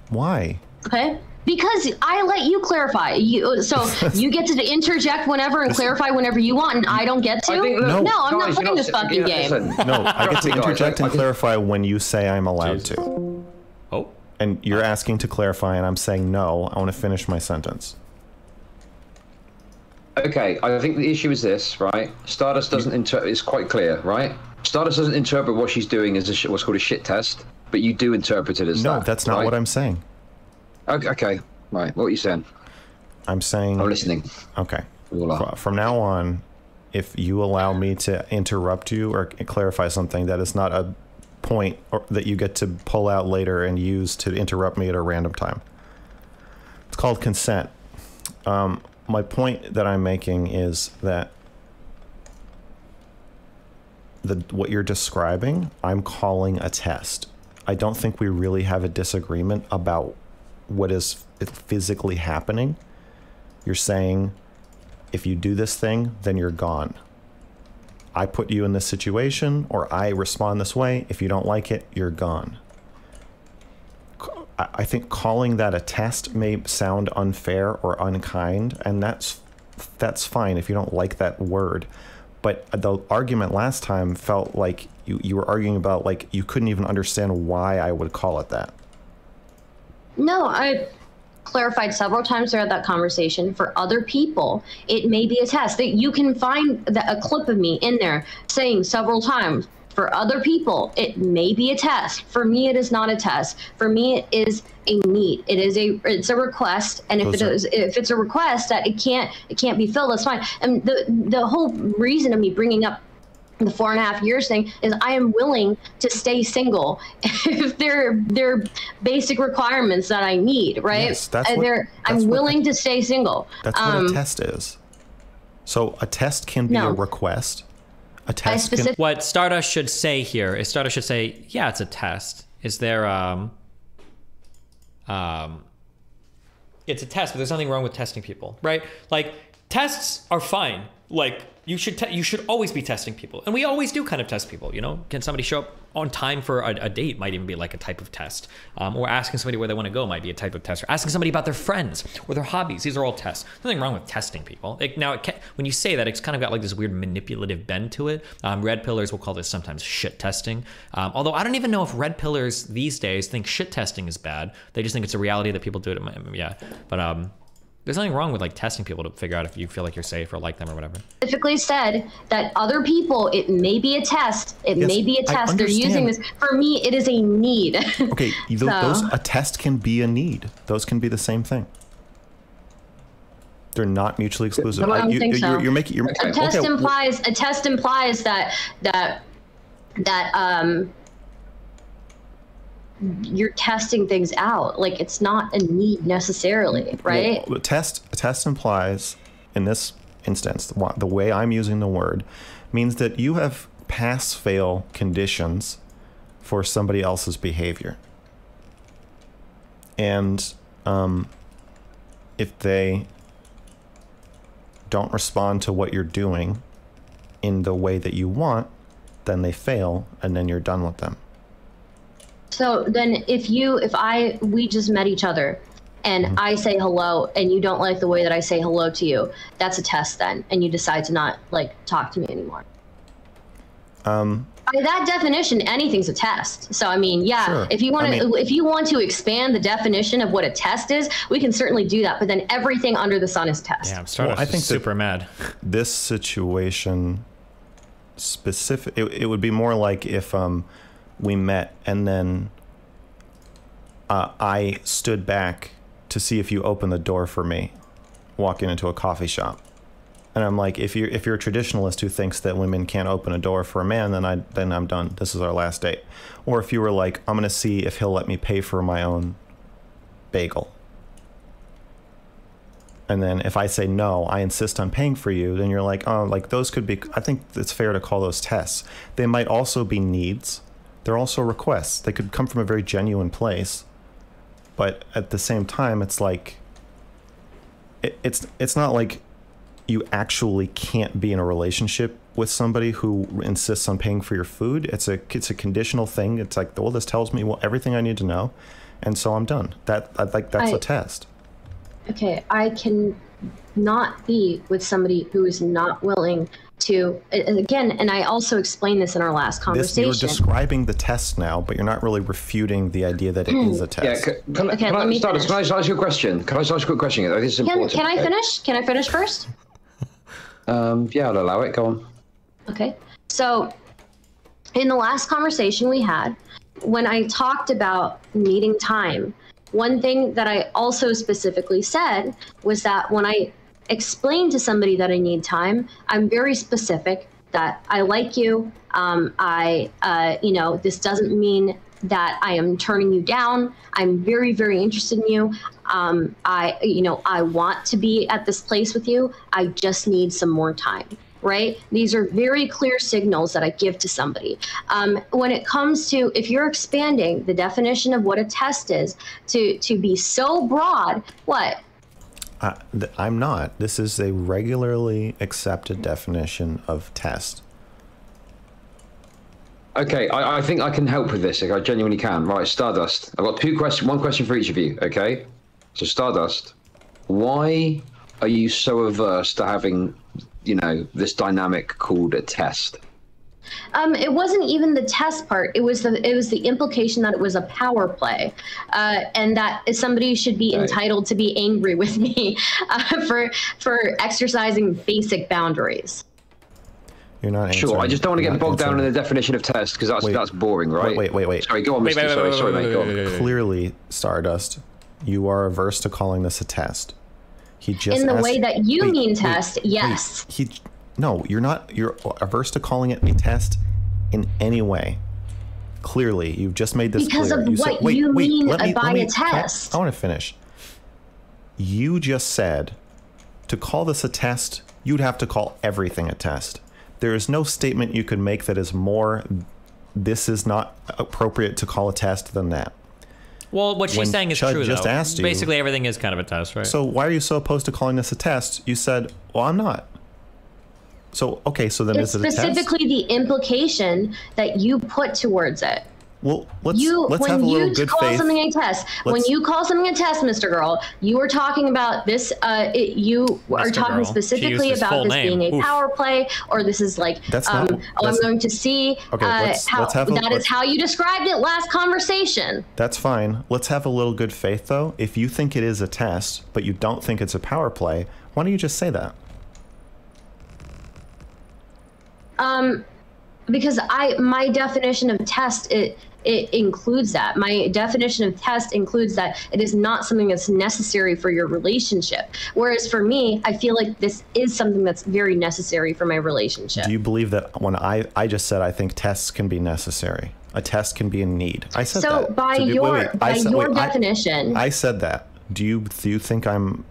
Why? Okay. Because I let you clarify. You so you get to interject whenever and clarify whenever you want, and I don't get to. Think, No. no, I'm guys, not playing this fucking game. No, I get to interject and clarify when you say I'm allowed Jeez. to. Oh, And you're asking to clarify, and I'm saying no. I want to finish my sentence. Okay, I think the issue is this, right? Stardust mm-hmm. doesn't interpret. It's quite clear, right? Stardust doesn't interpret what she's doing as a sh- what's called a shit test, but you do interpret it as No, that. that's not right? what I'm saying. Okay, right. What are you saying? I'm saying. I'm listening. Okay. From now on, if you allow me to interrupt you or clarify something, that is not a point or, that you get to pull out later and use to interrupt me at a random time. It's called consent. Um, my point that I'm making is that the what you're describing, I'm calling a test. I don't think we really have a disagreement about what is physically happening. You're saying if you do this thing, then you're gone. I put you in this situation or I respond this way. If you don't like it, you're gone. I think calling that a test may sound unfair or unkind, and that's that's fine if you don't like that word. But the argument last time felt like you, you were arguing about like you couldn't even understand why I would call it that. No, I clarified several times throughout that conversation. For other people, it may be a test that you can find the, a clip of me in there saying several times. For other people, it may be a test. For me, it is not a test. For me, it is a need. It is a it's a request, and if Those it are- is if it's a request that it can't it can't be filled, that's fine. And the the whole reason of me bringing up the four and a half years thing is I am willing to stay single if they're they're basic requirements that I need, right? Yes, that's what- they're- that's I'm what willing to stay single. That's what um, a test is. So a test can be a request. A test can, specific- what Stardust should say here is Stardust should say, yeah, it's a test. Is there um um it's a test, but there's nothing wrong with testing people, right? Like tests are fine. Like you should te- you should always be testing people, and we always do kind of test people. You know, can somebody show up on time for a, a date? Might even be like a type of test, um, or asking somebody where they want to go might be a type of test, or asking somebody about their friends or their hobbies. These are all tests. Nothing wrong with testing people. Like, now, it can, when you say that, it's kind of got like this weird manipulative bend to it. Um, red pillars will call this sometimes shit testing. Um, although I don't even know if red pillars these days think shit testing is bad. They just think it's a reality that people do it. Yeah, but um, there's nothing wrong with like testing people to figure out if you feel like you're safe or like them or whatever. specifically said that other people, it may be a test. It Yes, may be a test. They're using this. For me, it is a need. okay, th- So- those a test can be a need. Those can be the same thing. They're not mutually exclusive. I don't you, think so. You're, you're making. You're, a test okay, well, implies a test implies that that that um you're testing things out. Like it's not a need necessarily right? Well, test test implies, in this instance, the, the way I'm using the word, means that you have pass fail conditions for somebody else's behavior, and um, if they don't respond to what you're doing in the way that you want, then they fail, and then you're done with them. So then if you if i we just met each other and Mm-hmm. i say hello and you don't like the way that i say hello to you that's a test then and you decide to not like talk to me anymore Um, by that definition anything's a test so i mean yeah Sure. if you want I to mean- if you want to expand the definition of what a test is we can certainly do that but then everything under the sun is test Yeah, I'm Stardust Well, I think super mad. this situation specific it, it would be more like if um we met and then uh, i stood back to see if you opened the door for me walking into a coffee shop and i'm like if you're if you're a traditionalist who thinks that women can't open a door for a man then i then i'm done this is our last date or if you were like i'm gonna see if he'll let me pay for my own bagel and then if I say no, I insist on paying for you, then you're like, oh, like those could be. I think it's fair to call those tests. They might also be needs. They're also requests. They could come from a very genuine place, but at the same time, it's like it, it's it's not like you actually can't be in a relationship with somebody who insists on paying for your food. It's a it's a conditional thing. It's like well, this tells me well everything I need to know, and so I'm done. That I like that's a I- test. okay, I can not be with somebody who is not willing to. Again, and I also explained this in our last This conversation. you're describing the test now, but you're not really refuting the idea that it is a test. c- can, I- Okay, can let I, me Stardust, can I ask you a question? Can I ask you a quick question? This is can, important. can I finish? Can I finish first? Um, yeah, I'll allow it. Go on. Okay. So, in the last conversation we had, when I talked about needing time, one thing that I also specifically said was that when I explain to somebody that I need time, I'm very specific that I like you. Um, I, uh, you know, this doesn't mean that I am turning you down. I'm very, very interested in you. Um, I, you know, I want to be at this place with you. I just need some more time. Right? These are very clear signals that I give to somebody. Um, when it comes to if you're expanding the definition of what a test is to to be so broad, what I, I'm not. This is a regularly accepted definition of test. Okay, I, I think I can help with this. Like, I genuinely can. Right, Stardust. I've got two questions. One question for each of you. Okay. So Stardust, why are you so averse to having, you know, this dynamic called a test? Um, it wasn't even the test part. It was the it was the implication that it was a power play, uh, and that somebody should be Right. entitled to be angry with me uh, for for exercising basic boundaries. You're not Sure. I just don't want to get not bogged down in the definition of test because that's Wait. that's boring, right? wait, wait, wait. Sorry, go on, Wait, Mister. wait, wait, sorry, sorry, mate. Go on. wait, wait. Clearly, Stardust, you are averse to calling this a test. He just In the asked- way that you Wait, mean wait, test, wait. yes. He, no, you're not. You're averse to calling it a test in any way. Clearly, you've just made this Because clear. of said- what you mean let me- by me- a test. I want to finish. You just said to call this a test, you'd have to call everything a test. There is no statement you could make that is more. This is not appropriate to call a test than that. Well, what she's When saying is Chud true, just though. asked you- Basically, everything is kind of a test, right? So why are you so opposed to calling this a test? You said, "Well, I'm not." So okay, so then It's is it a test? specifically the implication that you put towards it. Well, let's You let's have when a little you good call faith. something a test, when Let's- you call something a test, Mr. Girl, you are talking about this. Uh, it, you are talking Girl. Specifically about this name. being a Oof. power play, or this is like, That's um, not- oh, I'm going to see. Okay, uh, let's- how, let's have a- that is how you described it last conversation. That's fine. Let's have a little good faith though. If you think it is a test, but you don't think it's a power play, why don't you just say that? Um, because I my definition of test it it includes that. My definition of test includes that it is not something that's necessary for your relationship. Whereas for me, I feel like this is something that's very necessary for my relationship. Do you believe that when I I just said I think tests can be necessary? A test can be a need. I said so that. by do your wait, wait, by said- your wait, definition, I said that. Do you do you think I'm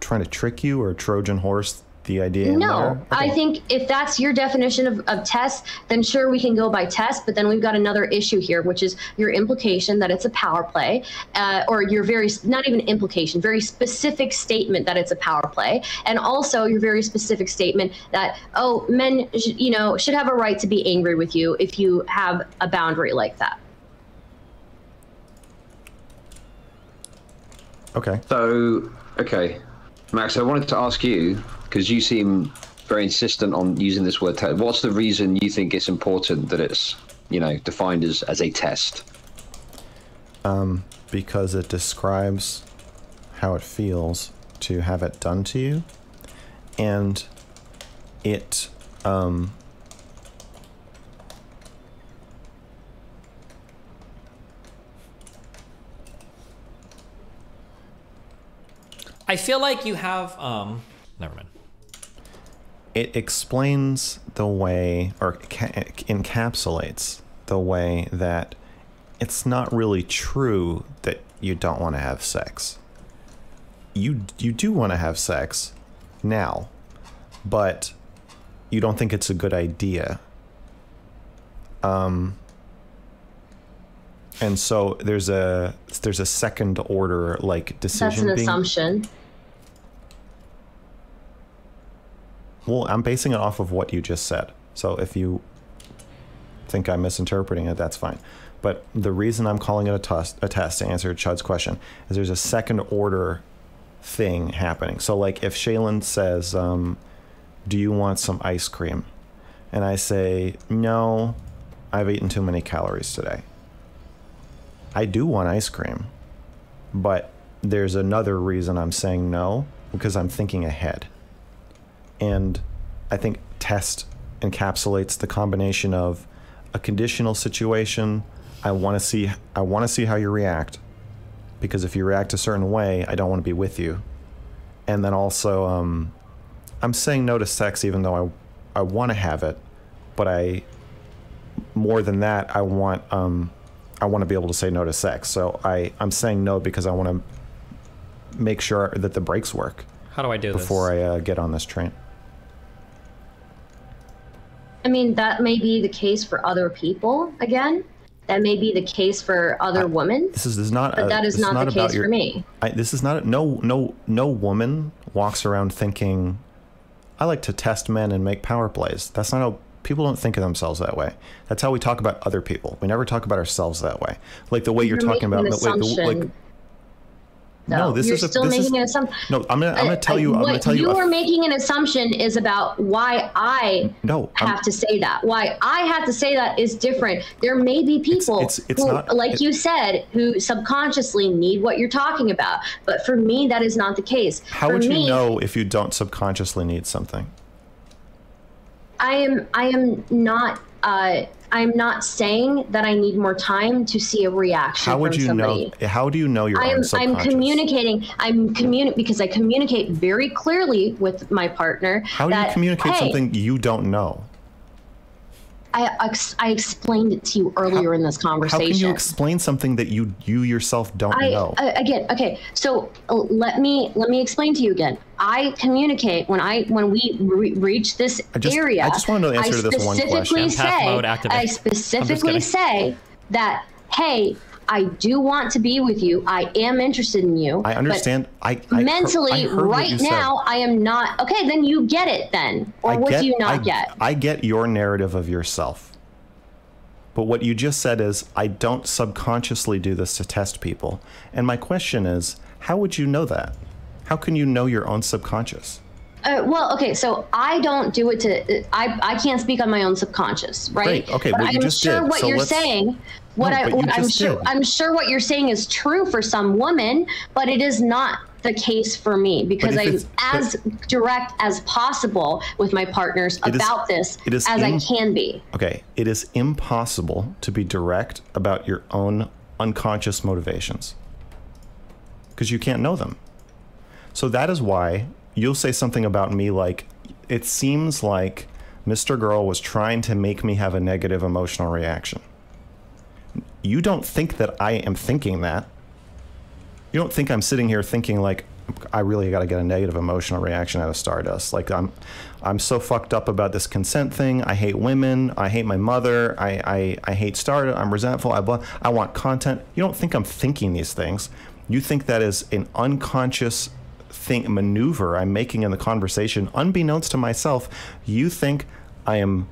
trying to trick you or a Trojan horse the idea? no, there? I think if that's your definition of, of test, then sure we can go by test. But then we've got another issue here, which is your implication that it's a power play, uh, or your very not even implication, very specific statement that it's a power play, and also your very specific statement that oh, men, sh- you know, should have a right to be angry with you if you have a boundary like that. Okay. So, okay, Max, I wanted to ask you because you seem very insistent on using this word test. What's the reason you think it's important that it's, you know, defined as as a test? because it describes how it feels to have it done to you and it um I feel like you have. um Never mind. It explains the way or ca- encapsulates the way that it's not really true that you don't want to have sex you you do want to have sex now but you don't think it's a good idea um and so there's a there's a second order like decision. That's an being assumption. Well, I'm basing it off of what you just said. So if you think I'm misinterpreting it, that's fine. But the reason I'm calling it a test, a test to answer Chud's question is there's a second order thing happening. So like if Shaylin says, um, "Do you want some ice cream?" and I say, "No, I've eaten too many calories today." I do want ice cream, but there's another reason I'm saying no because I'm thinking ahead and I think test encapsulates the combination of a conditional situation. I want to see I want to see how you react because if you react a certain way, I don't want to be with you. And then also, um, I'm saying no to sex even though I I want to have it, but I more than that I want um, I want to be able to say no to sex. So I I'm saying no because I want to make sure that the brakes work How do I do before this? I uh, get on this train. I mean, that may be the case for other people. Again, that may be the case for other women, This is, this is not. but a- that is this not, the case your- for me. I, this is not. A, No, no, no woman walks around thinking, "I like to test men and make power plays." That's not how people don't think of themselves that way. That's how we talk about other people. We never talk about ourselves that way. Like the way you're, You're talking about. way- the- like, no, though. this You're is a, still this making is, an assumption. No, I'm gonna. I'm gonna tell you. I'm gonna tell you. You are making an assumption is about why I No, I'm- have to say that. Why I have to say that is different. There may be people it's- it's who, not- like you said, who subconsciously need what you're talking about. But for me, that is not the case. how for would you me, know if you don't subconsciously need something? I am I am not uh, I'm not saying that I need more time to see a reaction How would you somebody. know? How do you know your I'm I'm communicating. I'm communi- because I communicate very clearly with my partner. How do that, you communicate hey, something you don't know? I ex- I explained it to you earlier in this conversation. How can you explain something that you you yourself don't I, know? I again okay so uh, let me let me explain to you again I communicate when I when we re- reach this I just- area I just wanna know the answer I to this one specifically question. Empath say. I specifically say that hey I do want to be with you I am interested in you I understand. I, I mentally I heard right you said. now I am not okay then you get it then or what get, do you not I, get I get your narrative of yourself. But what you just said is, I don't subconsciously do this to test people. And my question is, how would you know that? How can you know your own subconscious? Uh, well, okay, so I don't do it to. I I can't speak on my own subconscious, right? Great, okay, but well, you I'm just sure did, what so you're saying. What No, I but what I'm sure did. I'm sure what you're saying is true for some women, but it is not the case for me because I'm as direct as possible with my partners It is- about this it is as I can be. Okay, it is impossible to be direct about your own unconscious motivations because you can't know them. So that is why you'll say something about me like, it seems like Mr. Girl was trying to make me have a negative emotional reaction. You don't think that I am thinking that. You don't think I'm sitting here thinking like I really got to get a negative emotional reaction out of Stardust. Like I'm I'm so fucked up about this consent thing. I hate women. I hate my mother. I I, I hate Stardust. I'm resentful. I blah, I want content. You don't think I'm thinking these things. You think that is an unconscious thing maneuver I'm making in the conversation unbeknownst to myself. You think I am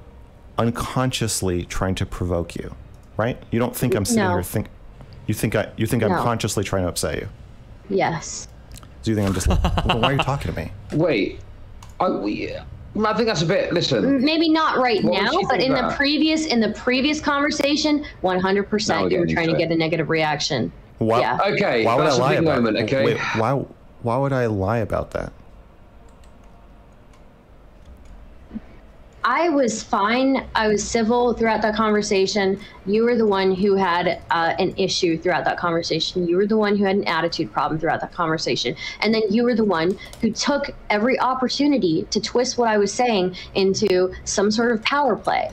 unconsciously trying to provoke you, right? You don't think I'm sitting No. here think you think I you think I'm consciously trying to upset you. Yes. So you think I'm just like, well, why are you talking to me? Wait, I, we, I think that's a bit. Listen, Maybe not right What now, but think in the previous in the previous conversation, 100% you were trying to it. get a negative reaction. Why, Yeah. okay, why would that's I lie a big about moment. Okay, Wait, why why would I lie about that? I was fine. I was civil throughout that conversation. You were the one who had uh, an issue throughout that conversation. You were the one who had an attitude problem throughout that conversation. And then you were the one who took every opportunity to twist what I was saying into some sort of power play.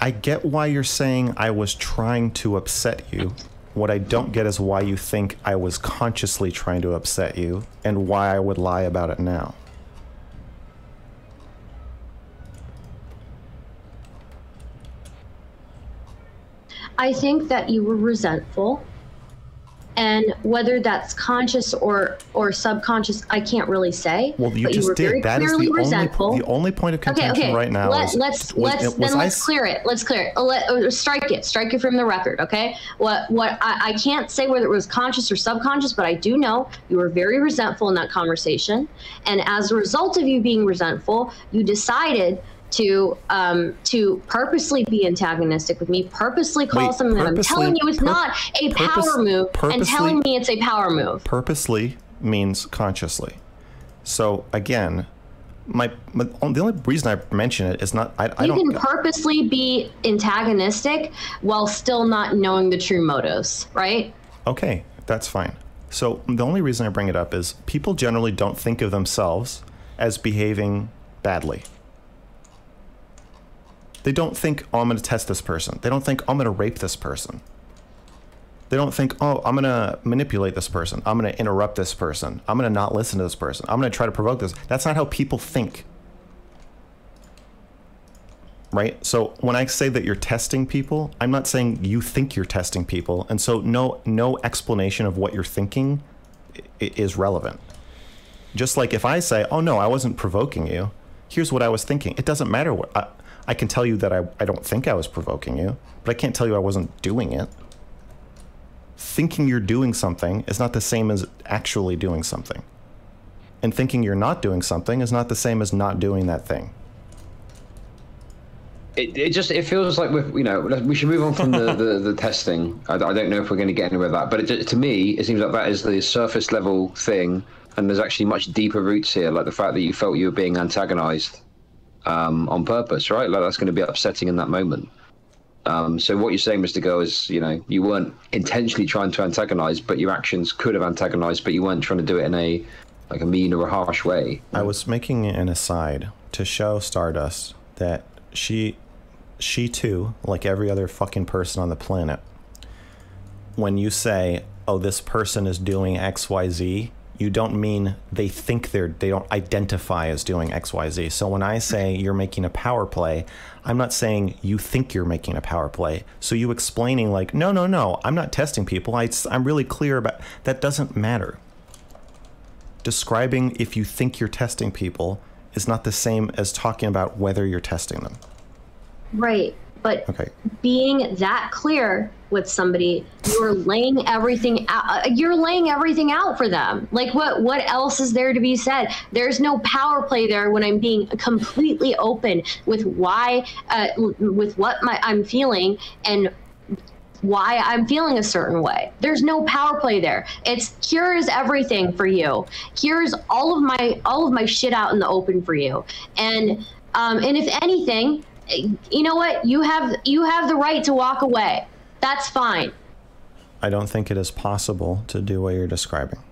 I get why you're saying I was trying to upset you. What I don't get is why you think I was consciously trying to upset you and why I would lie about it now. I think that you were resentful. And whether that's conscious or or subconscious, I can't really say. Well, you but just you were did. very That is clearly the only, the only point of contention okay. right now. Let, is, let's was- let's was then I let's clear it. Let's clear it. Let, uh, strike it. Strike it from the record. Okay. What what I, I can't say whether it was conscious or subconscious, but I do know you were very resentful in that conversation, and as a result of you being resentful, you decided to um to purposely be antagonistic with me, purposely call Wait, something that I'm telling you is pur- not a purpose- power move, and telling me it's a power move. purposely means consciously. So again, my, my the only reason I mention it is not I, I you don't You can purposely be antagonistic while still not knowing the true motives, right? Okay, that's fine. So the only reason I bring it up is people generally don't think of themselves as behaving badly. They don't think, oh, I'm going to test this person. They don't think, oh, I'm going to rape this person. They don't think, oh, I'm going to manipulate this person. I'm going to interrupt this person. I'm going to not listen to this person. I'm going to try to provoke this. That's not how people think. Right? So when I say that you're testing people, I'm not saying you think you're testing people. And so no no explanation of what you're thinking is relevant. Just like if I say, "Oh no, I wasn't provoking you. Here's what I was thinking." It doesn't matter what I, I can tell you that I, I don't think I was provoking you, but I can't tell you I wasn't doing it. Thinking you're doing something is not the same as actually doing something. And thinking you're not doing something is not the same as not doing that thing. It, it just it feels like we're you know we should move on from the, the, the testing. I, I don't know if we're going to get anywhere with that, but it, to me it seems like that is the surface level thing, and there's actually much deeper roots here, like the fact that you felt you were being antagonized um, on purpose, right? Like that's going to be upsetting in that moment. Um, so what you're saying, Mr. Girl, is you know you weren't intentionally trying to antagonize, but your actions could have antagonized, but you weren't trying to do it in a like a mean or a harsh way. I was making an aside to show Stardust that she she too, like every other fucking person on the planet, when you say, "Oh, this person is doing XYZ," you don't mean they think they're they don't identify as doing XYZ. So when I say you're making a power play, I'm not saying you think you're making a power play. So you explaining like, "No, no, no, I'm not testing people. I, I'm really clear about that doesn't matter." describing if you think you're testing people is not the same as talking about whether you're testing them. Right. But Okay. being that clear with somebody, you're laying everything out. uh, You're laying everything out for them. Like what? What else is there to be said? There's no power play there when I'm being completely open with why, uh, with what my I'm feeling and why I'm feeling a certain way. There's no power play there. It's here's everything for you. Here's all of my all of my shit out in the open for you. And um, and if anything, you know what? You have you have the right to walk away. That's fine. I don't think it is possible to do what you're describing.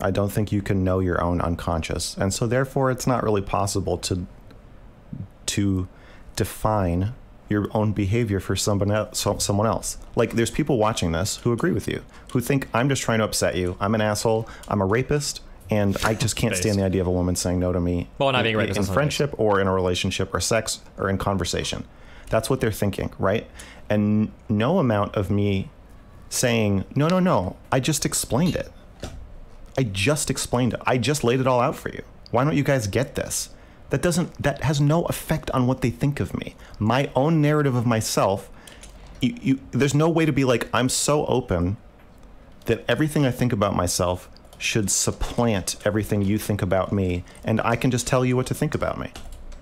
I don't think you can know your own unconscious, and so therefore it's not really possible to to define your own behavior for someone else, someone else. Like there's people watching this who agree with you, who think I'm just trying to upset you. I'm an asshole. I'm a rapist, and I just can't stand the idea of a woman saying no to me. Well, not in, being a rapist, in friendship or in a relationship or sex or in conversation. That's what they're thinking, right? And no amount of me saying, no, no, no, I just explained it. I just explained it. I just laid it all out for you. Why don't you guys get this? That doesn't that has no effect on what they think of me. My own narrative of myself, you, you there's no way to be like I'm so open that everything I think about myself should supplant everything you think about me and I can just tell you what to think about me.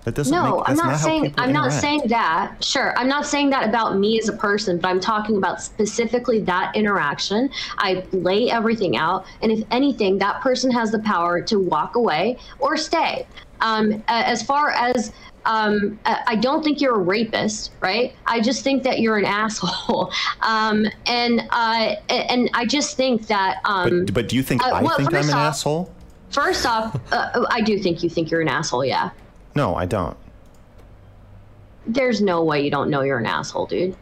That doesn't No, make I'm that's not, saying I'm not saying that. Sure, I'm not saying that about me as a person, but I'm talking about specifically that interaction. I lay everything out, and if anything, that person has the power to walk away or stay. Um, as far as um, I I don't think you're a rapist, right? I just think that you're an asshole, um, and uh, and I just think that um, But, but do you think uh, I well, think I'm first an asshole? first off, uh, I do think you think you're an asshole. Yeah, No, I don't. there's no way you don't know you're an asshole, dude.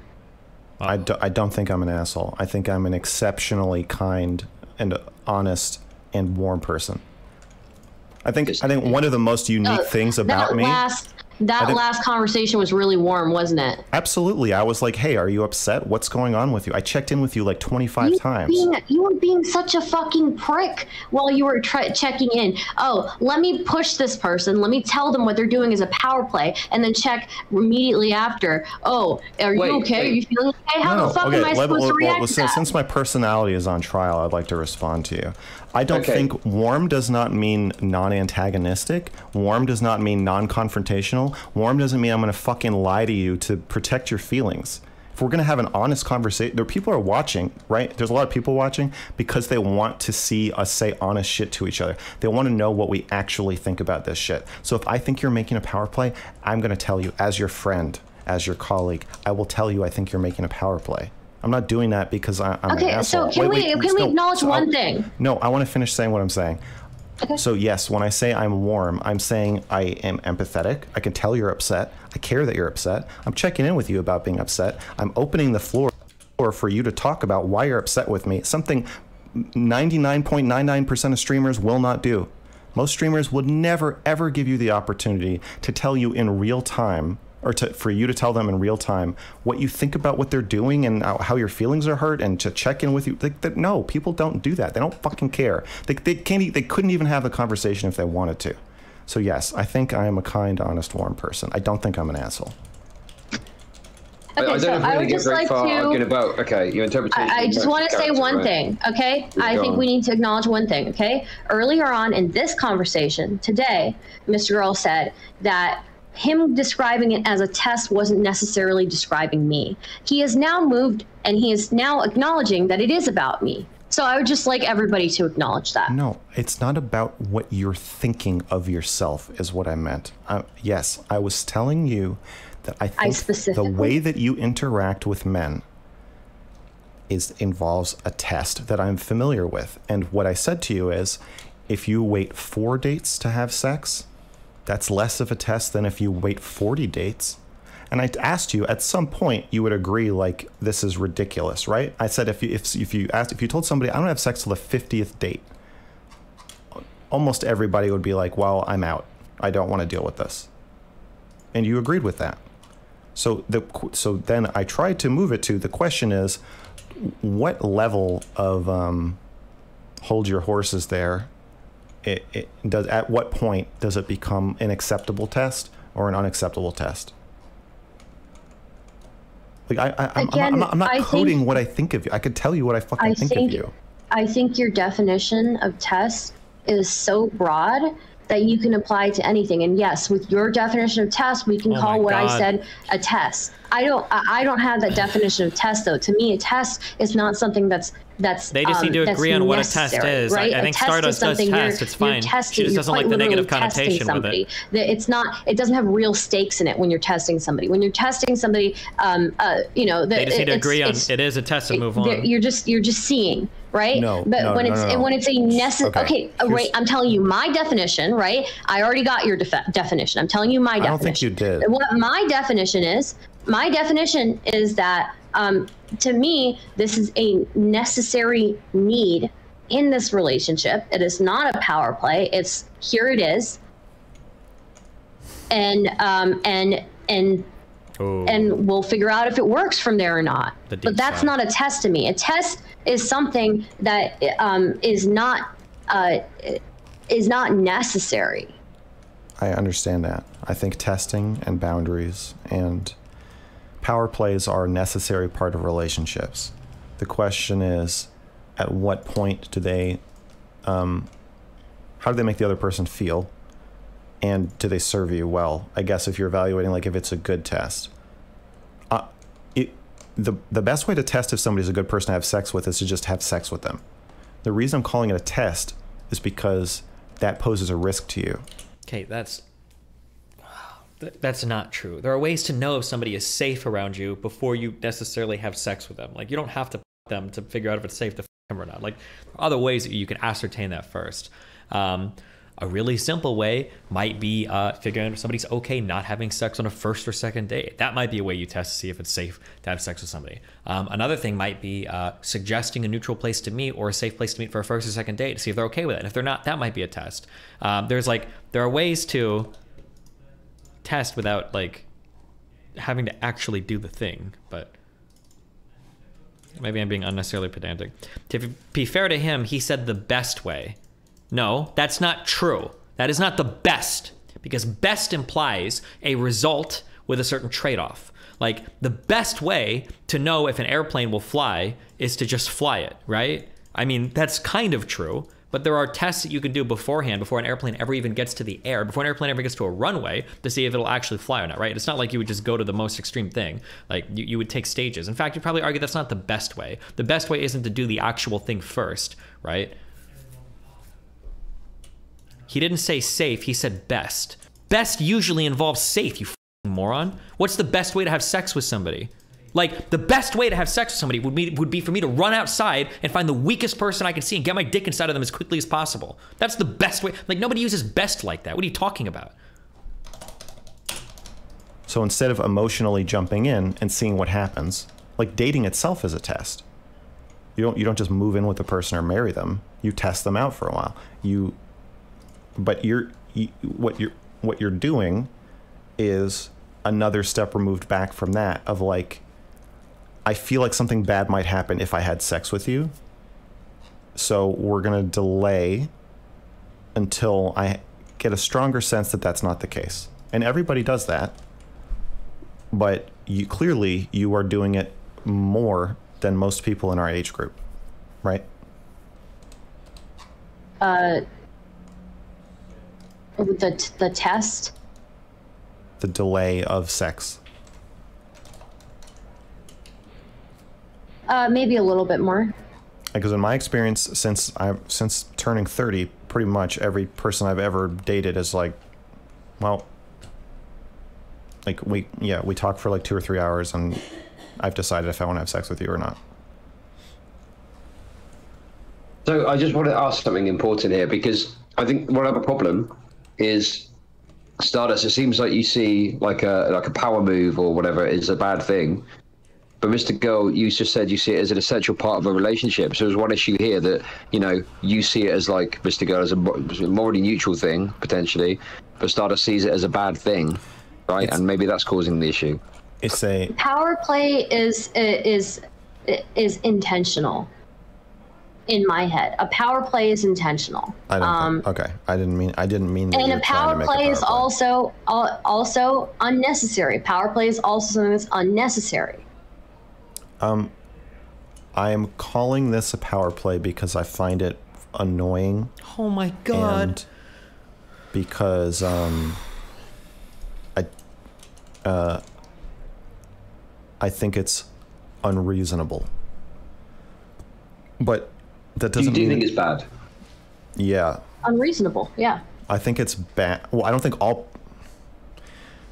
I, do, I don't think I'm an asshole. I think I'm an exceptionally kind and honest and warm person. I think I think one of the most unique Uh, things about that me. Last, That think- last conversation was really warm, wasn't it? Absolutely. I was like, hey, are you upset? What's going on with you? I checked in with you like 25 You times. Being, you were being such a fucking prick while you were try- checking in. Oh, let me push this person. Let me tell them what they're doing is a power play, and then check immediately after. Oh, are you Wait, okay? Are you feeling okay? How No, the fuck okay, am I let- supposed well, to react well, to since, that? since my personality is on trial, I'd like to respond to you. I don't Okay. think warm does not mean non-antagonistic. Warm does not mean non-confrontational. Warm doesn't mean I'm going to fucking lie to you to protect your feelings. If we're going to have an honest conversation, there people are watching, right? There's a lot of people watching because they want to see us say honest shit to each other. They want to know what we actually think about this shit. So if I think you're making a power play, I'm going to tell you as your friend, as your colleague, I will tell you I think you're making a power play. I'm not doing that because I, I'm Okay, so can we- can we acknowledge one thing? No, I want to finish saying what I'm saying. So yes, when I say I'm warm, I'm saying I am empathetic. I can tell you're upset. I care that you're upset. I'm checking in with you about being upset. I'm opening the floor for you to talk about why you're upset with me. Something 99.99% of streamers will not do. Most streamers would never ever give you the opportunity to tell you in real time or to, for you to tell them in real time what you think about what they're doing and how, how your feelings are hurt and to check in with you. Like, that no, people don't do that. They don't fucking care. They, they can't. e- They couldn't even have the conversation if they wanted to. So yes, I think I am a kind, honest, warm person. I don't think I'm an asshole. I, I Okay, don't so know if I would to get just very like far to- arguing about. Okay, your interpretation. I, I just want to say one right? thing, okay? Yeah, I think on. we need to acknowledge one thing, okay? Earlier on in this conversation today, Mr. Girl said that him describing it as a test wasn't necessarily describing me. He has now moved and he is now acknowledging that it is about me. So I would just like everybody to acknowledge that. No, it's not about what you're thinking of yourself, is what I meant. Uh, yes, I was telling you that I think the specifically- way that you interact with men is involves a test that I'm familiar with. And what I said to you is if you wait four dates to have sex, that's less of a test than if you wait 40 dates. And I asked you at some point you would agree like this is ridiculous, right? I said if you if, if you asked if you told somebody I don't have sex till the 50th date, almost everybody would be like, "Well, I'm out. I don't want to deal with this." And you agreed with that. So the so then I tried to move it to the question is what level of um, hold your horses there it, it does at what point does it become an acceptable test or an unacceptable test like I, I, I'm, Again, I'm not, I'm not I coding think- what I think of you. I could tell you what I fucking I think, think of you. I think your definition of test is so broad that you can apply to anything. And yes, with your definition of test, we can Oh call what I said a test. I don't I I don't have that definition of test though. To me, a test is not something that's that's They just um, need to agree on what a test is. I- Right? I A think test is Stardust does something test. It's fine. She testing- just doesn't like the negative connotation with it. It's not. It doesn't have real stakes in it when you're testing somebody. When you're testing somebody, um, uh, you know, the, They just need to agree on it's- a test and move on. You're just you're just seeing, right? No, But no, when no, it's no, when it's a necessary, Okay, okay, uh, right? I'm telling you my definition, right? I already got your defi- definition. I'm telling you my definition. I don't think you did. What my definition is, my definition is that um, to me, this is a necessary need in this relationship. It is not a power play. It's here. It is, and um, and and Ooh. and we'll figure out if it works from there or not. The But that's side. not a test to me. A test is something that um, is not uh, is not necessary. I understand that. I think testing and boundaries and power plays are a necessary part of relationships. The question is, at what point do they, um, how do they make the other person feel, and do they serve you well? I guess if you're evaluating like if it's a good test, uh, it the the best way to test if somebody's a good person to have sex with is to just have sex with them. The reason I'm calling it a test is because that poses a risk to you. Okay, that's that's not true. There are ways to know if somebody is safe around you before you necessarily have sex with them. Like you don't have to them to figure out if it's safe to them or not. Like other ways that you can ascertain that first. Um, a really simple way might be uh, figuring out if somebody's okay not having sex on a first or second date. That might be a way you test to see if it's safe to have sex with somebody. Um, another thing might be uh, suggesting a neutral place to meet or a safe place to meet for a first or second date to see if they're okay with it. And if they're not, that might be a test. Um, there's like there are ways to test without like having to actually do the thing, but maybe I'm being unnecessarily pedantic. To be fair to him, he said the best way. No, that's not true. That is not the best because best implies a result with a certain trade off. Like the best way to know if an airplane will fly is to just fly it, right? I mean, that's kind of true, but there are tests that you can do beforehand before an airplane ever even gets to the air, before an airplane ever gets to a runway to see if it'll actually fly or not, right? It's not like you would just go to the most extreme thing. Like you, you would take stages. In fact, you'd probably argue that's not the best way. The best way isn't to do the actual thing first, right? He didn't say safe, he said best. Best usually involves safe, you moron. What's the best way to have sex with somebody? Like the best way to have sex with somebody would be would be for me to run outside and find the weakest person I can see and get my dick inside of them as quickly as possible. That's the best way. Like nobody uses best like that. What are you talking about? So instead of emotionally jumping in and seeing what happens, like dating itself is a test. You don't you don't just move in with a person or marry them. You test them out for a while. You but you're you, what you're what you're doing is another step removed back from that of like I feel like something bad might happen if I had sex with you. So we're going to delay until I get a stronger sense that that's not the case. And everybody does that. But you clearly you are doing it more than most people in our age group. Right? Uh the the test the delay of sex? Uh, maybe a little bit more. Because in my experience, since I since turning thirty, pretty much every person I've ever dated is like, well, like we yeah we talk for like two or three hours, and I've decided if I want to have sex with you or not. So I just want to ask something important here because I think we one other problem is Stardust, it seems like you see like a like a power move or whatever is a bad thing. But Mr. Girl, you just said you see it as an essential part of a relationship. So there's one issue here that you know you see it as like Mr. Girl as a morally neutral thing potentially, but Stardust sees it as a bad thing, right? It's, and maybe that's causing the issue. It's a power play is is is intentional in my head. A power play is intentional. I don't um, think, okay. I didn't mean I didn't mean. That and a power play, a power is play. also also unnecessary. Power play is also something that's unnecessary. Um, I am calling this a power play because I find it annoying. Oh my god! And because um, I uh, I think it's unreasonable. But that doesn't. Do you mean think it's bad? Yeah. Unreasonable. Yeah. I think it's bad. Well, I don't think all.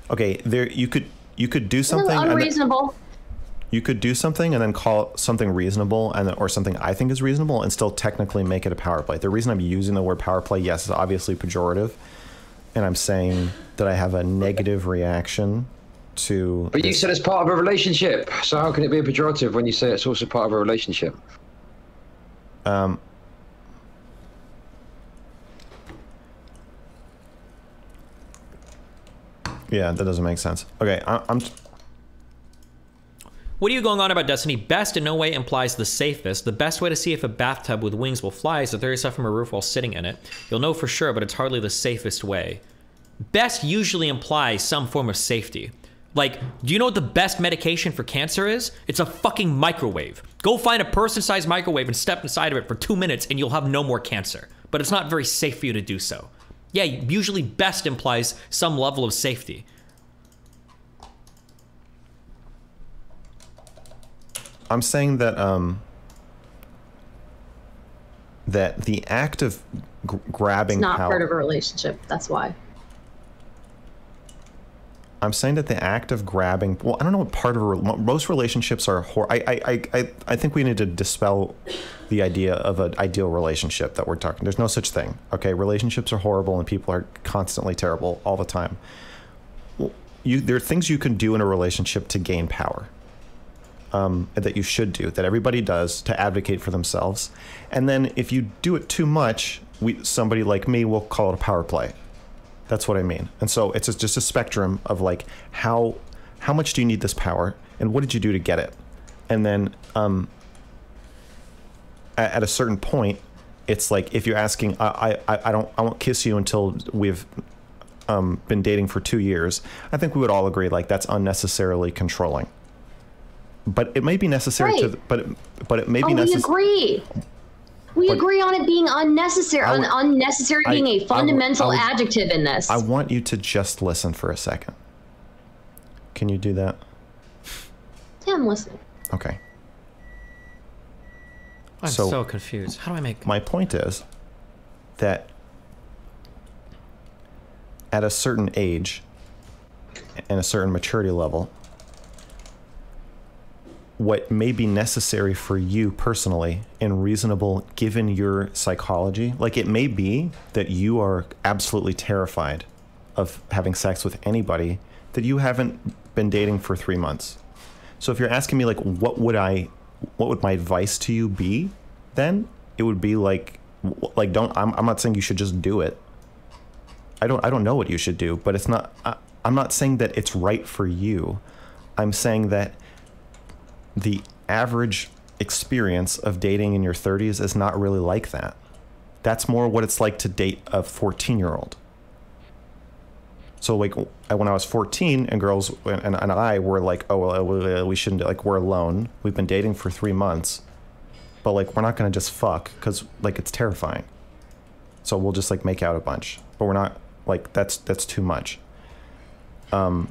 Okay, there you could you could do something unreasonable. you could do something and then call something reasonable and or something I think is reasonable and still technically make it a power play. The reason I'm using the word power play, yes, is obviously pejorative, and I'm saying that I have a negative reaction to. But you said it's part of a relationship, so how can it be a pejorative when you say it's also part of a relationship? Um, yeah, that doesn't make sense. Okay, I, I'm. What are you going on about Destiny? Best in no way implies the safest. The best way to see if a bathtub with wings will fly is to throw yourself from a roof while sitting in it. You'll know for sure, but it's hardly the safest way. Best usually implies some form of safety. Like, do you know what the best medication for cancer is? It's a fucking microwave. Go find a person sized microwave and step inside of it for two minutes and you'll have no more cancer. But it's not very safe for you to do so. Yeah, usually best implies some level of safety. I'm saying that um, that the act of grabbing it's not power, part of a relationship. That's why. I'm saying that the act of grabbing, well, I don't know what part of a, most relationships are, hor- I, I, I, I think we need to dispel the idea of an ideal relationship that we're talking. There's no such thing. Okay. Relationships are horrible and people are constantly terrible all the time. You, there are things you can do in a relationship to gain power. Um, that you should do, that everybody does to advocate for themselves. And then if you do it too much, we, somebody like me will call it a power play That's what I mean. And so it's just- just a spectrum of like how how much do you need this power, and what did you do to get it, and then um, at, at a certain point, it's like if you're asking, I, I I don't I won't kiss you until we've um, been dating for two years. I think we would all agree like that's unnecessarily controlling. But it may be necessary to, Right. but it, but it may Oh, be we necessary. agree. We But- agree on it being unnecessary, I un- unnecessary I- being a would- fundamental I would- adjective in this. I want you to just listen for a second. Can you do that? yeah, I'm listening. Okay. I'm So- so, confused. How do I make? My point is that at a certain age and a certain maturity level, what may be necessary for you personally and reasonable given your psychology, like it may be that you are absolutely terrified of having sex with anybody that you haven't been dating for three months. So if you're asking me like what would I what would my advice to you be then? It would be like like don't I'm, I'm not saying you should just do it. I don't I don't know what you should do but it's not I, I'm not saying that it's right for you. I'm saying that the average experience of dating in your 30s is not really like that that's more what it's like to date a 14 year old so like when I was 14 and girls and, and I were like, oh well, we shouldn't like we're alone. We've been dating for three months, but like we're not gonna just fuck because like it's terrifying. So we'll just like make out a bunch, but we're not like that's that's too much. Um,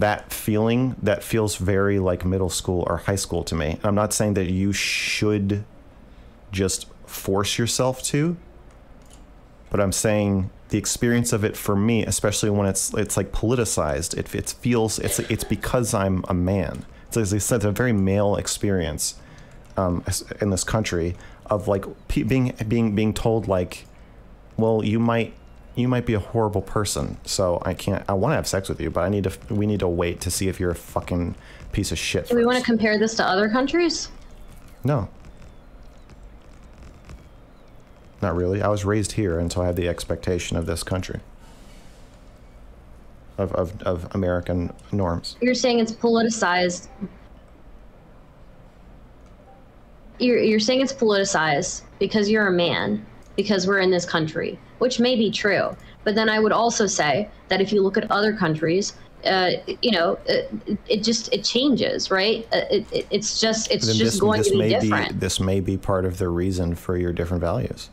that feeling that feels very like middle school or high school to me. I'm not saying that you should just force yourself to, but I'm saying the experience of it for me, especially when it's it's like politicized, it, it feels it's it's because I'm a man. It's as I said, a very male experience um, in this country of like being being being told like, well, you might you might be a horrible person, so I can't. I want to have sex with you, but I need to. We need to wait to see if you're a fucking piece of shit. Do we want to compare this to other countries? No. Not really. I was raised here, and so I had the expectation of this country. Of, of, of American norms. You're saying it's politicized. You're, you're saying it's politicized because you're a man, because we're in this country, which may be true. But then I would also say that if you look at other countries, uh, you know, it, it just it changes, right? Uh, It, it, it's just it's just this, going this to be different. be this may be part of the reason for your different values.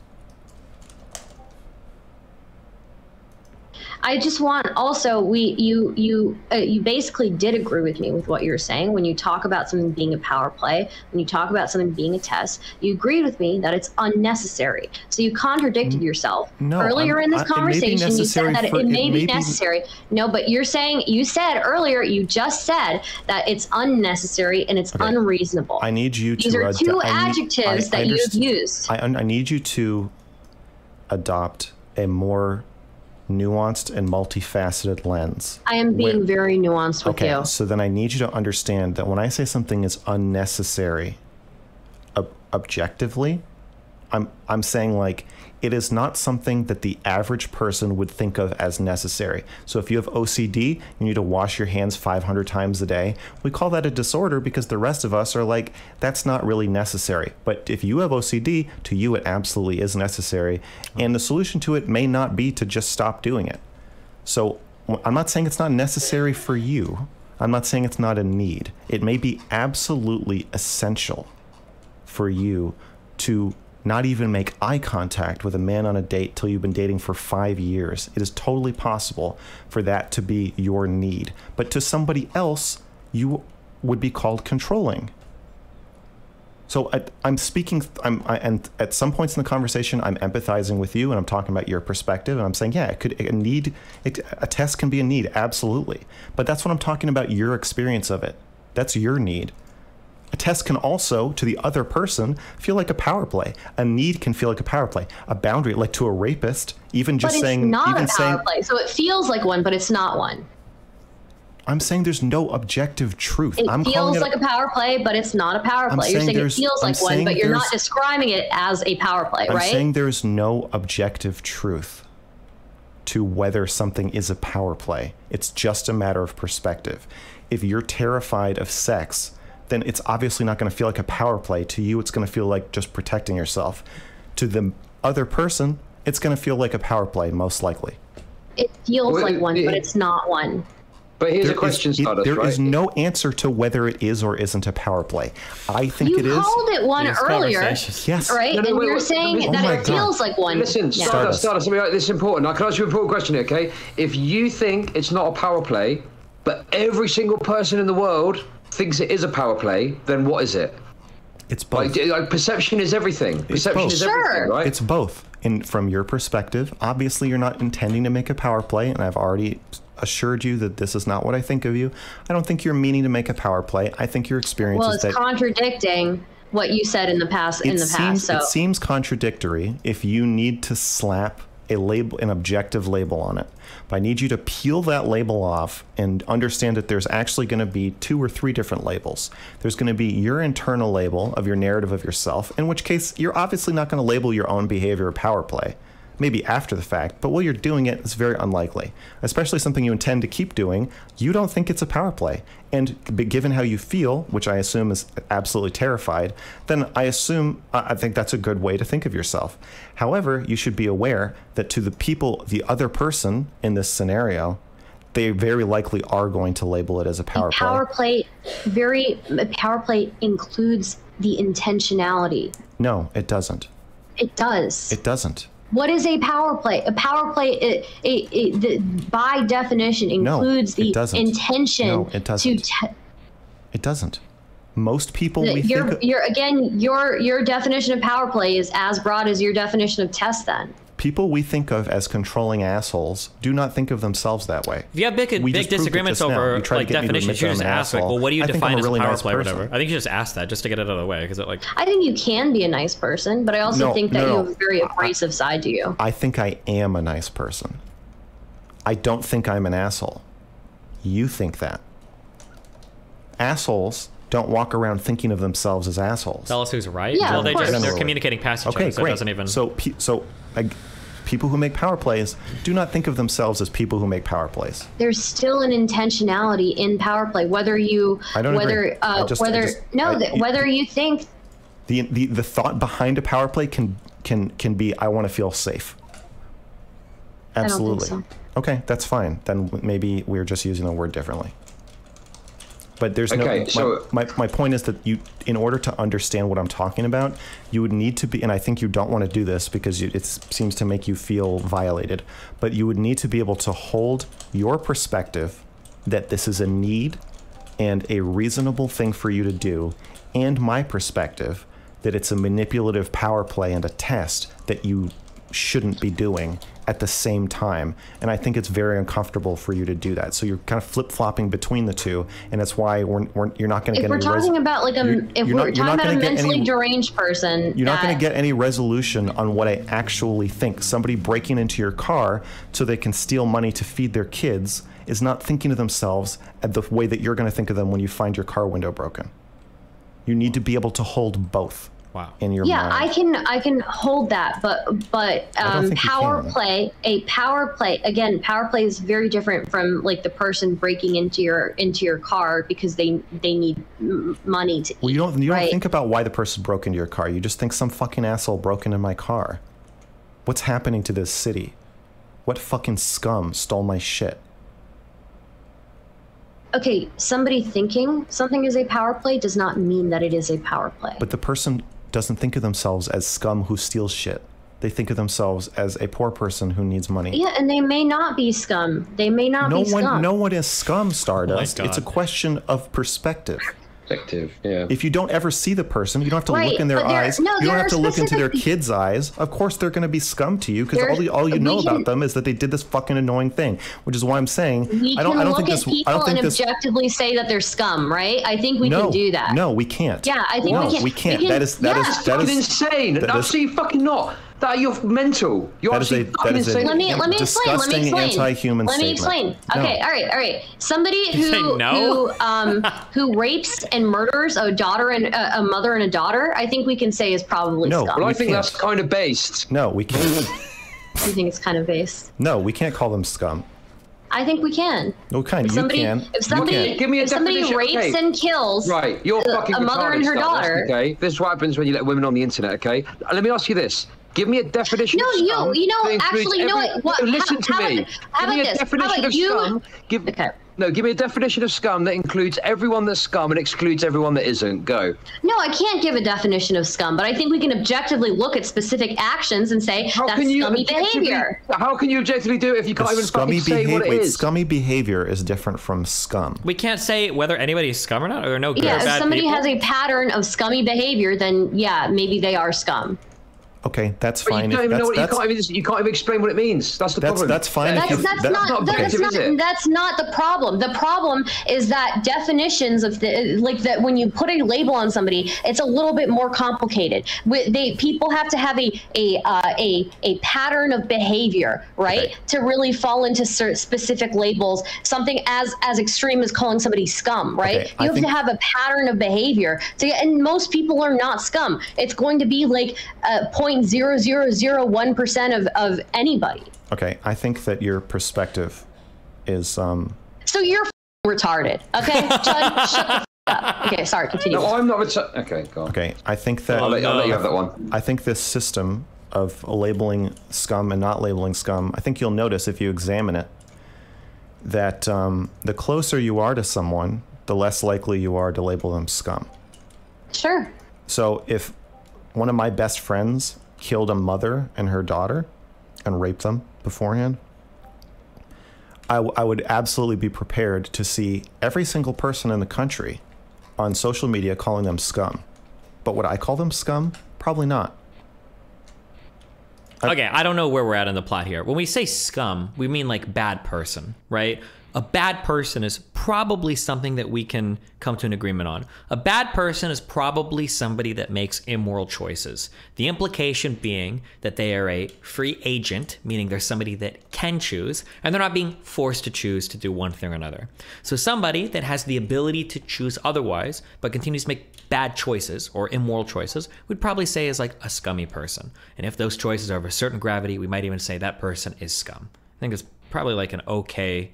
I just want also we you you uh, you basically did agree with me with what you're saying. When you talk about something being a power play when you talk about something being a test you agreed with me that it's unnecessary. So you contradicted yourself no, earlier I'm- in this I- be conversation. You said that for- it may it be may be- necessary. No but you're saying you said earlier you just said that it's unnecessary and it's Okay. unreasonable. I need you these to. are ad- two I need- adjectives I that you've used. I, I need you to adopt a more nuanced and multifaceted lens. I am being Where- very nuanced with Okay, you so then I need you to understand that when I say something is unnecessary, ob- objectively, I'm I'm saying like it is not something that the average person would think of as necessary. So if you have OCD, you need to wash your hands 500 times a day. We call that a disorder because the rest of us are like that's not really necessary. But if you have OCD, to you it absolutely is necessary, and the solution to it may not be to just stop doing it. So I'm not saying it's not necessary for you. I'm not saying it's not a need. It may be absolutely essential for you to not even make eye contact with a man on a date till you've been dating for five years. It is totally possible for that to be your need. But to somebody else, you would be called controlling. So I, I'm speaking, I'm, I, and at some points in the conversation, I'm empathizing with you, and I'm talking about your perspective, and I'm saying, yeah, it could a need, it, a test can be a need, absolutely. But that's what I'm talking about. Your experience of it, that's your need. A test can also, to the other person, feel like a power play. A need can feel like a power play. A boundary, like to a rapist, even just but it's saying, not even a power saying, play so it feels like one but it's not one I'm saying there's no objective truth. It I'm feels it like a power play, but it's not a power I'm play. You're saying saying it feels I'm like one, but you're not describing it as a power play, I'm right? saying there's no objective truth. to whether something is a power play. It's just a matter of perspective. If you're terrified of sex, then it's obviously not going to feel like a power play. To you, it's going to feel like just protecting yourself. To the other person, it's going to feel like a power play, most likely. It feels Well, like one, it- but it's not one. But here's There a is- question, it- Stardust, there right? is no answer to whether it is or isn't a power play. I think You it is. called it one These earlier. Yes. right? No, no, and wait, you're wait, saying let me- that Oh it God. feels like one. Listen, Yeah. Stardust. Stardust, Stardust, let me- this is important. I can ask you an important question here, okay? If you think it's not a power play, but every single person in the world thinks it is a power play, then what is it? It's both. Like, like perception is everything. Perception both. is Sure. everything, right? It's both. And from your perspective, obviously you're not intending to make a power play, and I've already assured you that this is not what I think of you. I don't think you're meaning to make a power play. I think your experience Well, is it's that contradicting what you said in the past. In the seems past, so it seems contradictory if you need to slap a label an objective label on it. But I need you to peel that label off and understand that there's actually going to be two or three different labels. There's going to be your internal label of your narrative of yourself, in which case you're obviously not going to label your own behavior a power play. Maybe after the fact, but while you're doing it, it's very unlikely. Especially something you intend to keep doing, you don't think it's a power play. And given how you feel, which I assume is absolutely terrified, then I assume I think that's a good way to think of yourself. However, you should be aware that to the people, the other person in this scenario, they very likely are going to label it as a power, play. power play. play very a power play includes the intentionality. No, it doesn't. It does. It doesn't. What is a power play? A power play, it, it, it, the, by definition, includes it the doesn't. intention No, it to. doesn't. Te- It doesn't. Most people we your, think your again, your your definition of power play is as broad as your definition of test. Then people we think of as controlling assholes do not think of themselves that way. If you have big, We big just proved it disagreements just now. over You tried like get me to definitions, you that just I'm an ask like, asshole. well, what do you I define I'm a as really a power nice play or person. whatever? I think you just ask that just to get it out of the way because it like I think you can be a nice person, but I also No, think that no, you have a very abrasive side to you. I think I am a nice person. I don't think I'm an asshole. You think that. Assholes don't walk around thinking of themselves as assholes. tell us who's right. Yeah, well, of they course. just they're communicating past each Okay, other, so great. it doesn't even. So, pe- so like, people who make power plays do not think of themselves as people who make power plays. There's still an intentionality in power play, whether you I don't whether agree. I uh, just- I whether just- no, I- that you- whether you think The, the the thought behind a power play can can can be I want to feel safe. don't think Absolutely. so. Okay, that's fine. Then maybe we're just using the word differently. But there's Okay, no. so- my, my, my point is that you, in order to understand what I'm talking about, you would need to be, and I think you don't want to do this because you, it seems to make you feel violated, but you would need to be able to hold your perspective that this is a need and a reasonable thing for you to do, and my perspective that it's a manipulative power play and a test that you shouldn't be doing at the same time. And I think it's very uncomfortable for you to do that. So you're kind of flip flopping between the two, and that's why we're, we're you're not going to get. if we're any talking res- about like a you're- if you're we're not- talking about a mentally any- deranged person, you're not going to get any resolution on what I actually think. Somebody breaking into your car so they can steal money to feed their kids is not thinking of themselves at the way that you're going to think of them when you find your car window broken. You need to be able to hold both Wow. in your yeah mind. i can i can hold that but but um, power can. play a power play again power play is very different from like the person breaking into your into your car because they they need money to Well, eat, you don't you don't think about why the person broke into your car. You just think some fucking asshole broke into my car. What's happening to this city? What fucking scum stole my shit? okay somebody thinking something is a power play does not mean that it is a power play But the person doesn't think of themselves as scum who steals shit. They think of themselves as a poor person who needs money. yeah and they may not be scum they may not no be one scum no one is scum, oh Stardust. it's a question of perspective. Perspective, yeah. If you don't ever see the person, you don't have to Right, look in their eyes. no, you don't have to look into their kids' eyes. Of course, they're going to be scum to you because all, There's- the, all you know can- about them is that they did this fucking annoying thing. Which is why I'm saying we I don't. can I don't look think at this. people I don't think and this. objectively say that they're scum right i think we no, can do that No, we can't. Yeah, I think no, we can- We can't. we can- that is that is yeah. that fucking is insane. that is- Absolutely fucking not. That you're mental. You're That is a- that fucking is a- insane. let me let me explain. Let me disgusting explain. anti-human Let me explain. statement. No. Okay, all right, all right. Somebody who no? who um who rapes and murders a daughter and a, a mother and a daughter, I think we can say is probably No. scum. Well, I We think can't. that's kind of based. No, we can't. you think it's kind of base. No, we can't call them scum. I think we can. No, kind. You somebody, can. if You somebody, can. Give me a if somebody rapes okay. and kills Right, you're a- fucking a mother and her daughter. Okay, this is what happens when you let women on the internet. Okay, Uh, let me ask you this: Give me a definition. No, of you- scum you know, that includes actually, you know every- what- what- No, listen how- to how me. about- how Give me a this? Definition of you- scum. Give Okay. no, give me a definition of scum that includes everyone that's scum and excludes everyone that isn't. Go. No, I can't give a definition of scum, but I think we can objectively look at specific actions and say How that's can you scummy objectively- behavior. How can you objectively do it if you can't even scummy fucking say what it Wait, is? scummy behavior is different from scum. We can't say whether anybody is scum or not, or no good Yeah, or if somebody people. has a pattern of scummy behavior, then yeah, maybe they are scum. Okay, that's But fine. you if don't even that's, know what you that's, can't even you can't even explain what it means. That's the that's, problem. that's fine. That's, you, that's that- not not that's not is it? that's not the problem. The problem is that definitions of the like that when you put a label on somebody, it's a little bit more complicated. They people have to have a a uh, a a pattern of behavior, right, Okay. to really fall into cer- specific labels. Something as as extreme as calling somebody scum, right? Okay, I you have think- to have a pattern of behavior to get, and most people are not scum. It's going to be like uh, 0.0001 percent of of anybody. okay, I think that your perspective is um, So you're f- retarded, okay? Chud, shut the f- up. Okay, sorry, continue. No, I'm not. Reti- okay, go on. okay. I think that I'll, let, I'll let you have that one. I think this system of labeling scum and not labeling scum, I think you'll notice if you examine it that um, the closer you are to someone, the less likely you are to label them scum. Sure. So if one of my best friends killed a mother and her daughter and raped them beforehand, I, w- I would absolutely be prepared to see every single person in the country on social media calling them scum. But would I call them scum? Probably not. Okay, I don't know where we're at in the plot here. When we say scum, we mean like bad person, right? A bad person is probably something that we can come to an agreement on. A bad person is probably somebody that makes immoral choices. The implication being that they are a free agent, meaning they're somebody that can choose, and they're not being forced to choose to do one thing or another. So somebody that has the ability to choose otherwise, but continues to make bad choices or immoral choices, we'd probably say is like a scummy person. And if those choices are of a certain gravity, we might even say that person is scum. I think it's probably like an okay.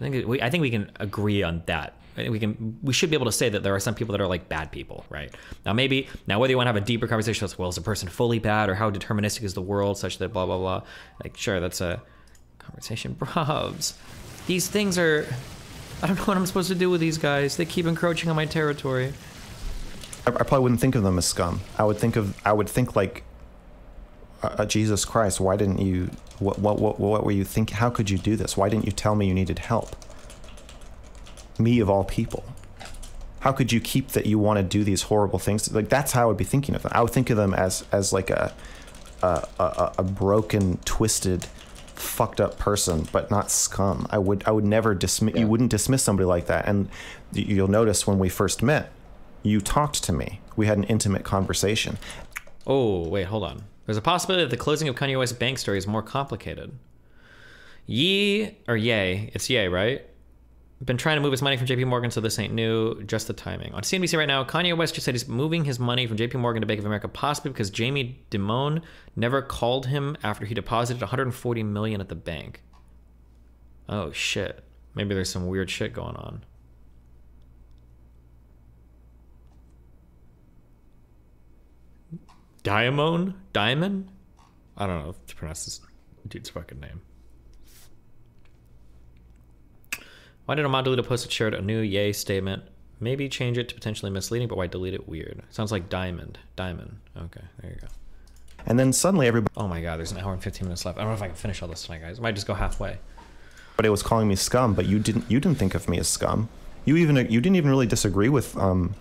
I think we, I think we can agree on that. We can we should be able to say that there are some people that are like bad people, right? Now maybe now whether you want to have a deeper conversation as well, is a person fully bad or how deterministic is the world such that blah blah blah. Like sure, that's a conversation. Brovs. These things are I don't know what I'm supposed to do with these guys. They keep encroaching on my territory. I, I probably wouldn't think of them as scum. I would think of I would think like uh, uh, Jesus Christ, why didn't you what, what what what were you thinking? How could you do this? Why didn't you tell me you needed help? Me of all people. How could you keep that you want to do these horrible things? Like that's how I would be thinking of them. I would think of them as as like a a, a, a broken, twisted, fucked up person, but not scum. I would I would never dismiss. You wouldn't dismiss somebody like that. And you'll notice when we first met, you talked to me. We had an intimate conversation. Oh, wait, hold on. There's a possibility that the closing of Kanye West's bank story is more complicated. Ye, or yay, it's yay, right? Been trying to move his money from JP Morgan, so this ain't new, just the timing. On CNBC right now, Kanye West just said he's moving his money from JP Morgan to Bank of America, possibly because Jamie Dimon never called him after he deposited 140 million at the bank. Oh shit. Maybe there's some weird shit going on. Diamond? Diamond? I don't know to pronounce this dude's fucking name. Why did Ahmad delete a post that shared a new yay statement? Maybe change it to potentially misleading, but why delete it weird? Sounds like diamond. Diamond. Okay, there you go. And then suddenly everybody Oh my god, there's an hour and 15 minutes left. I don't know if I can finish all this tonight, guys. I might just go halfway. But it was calling me scum, but you didn't you didn't think of me as scum. You even you didn't even really disagree with um,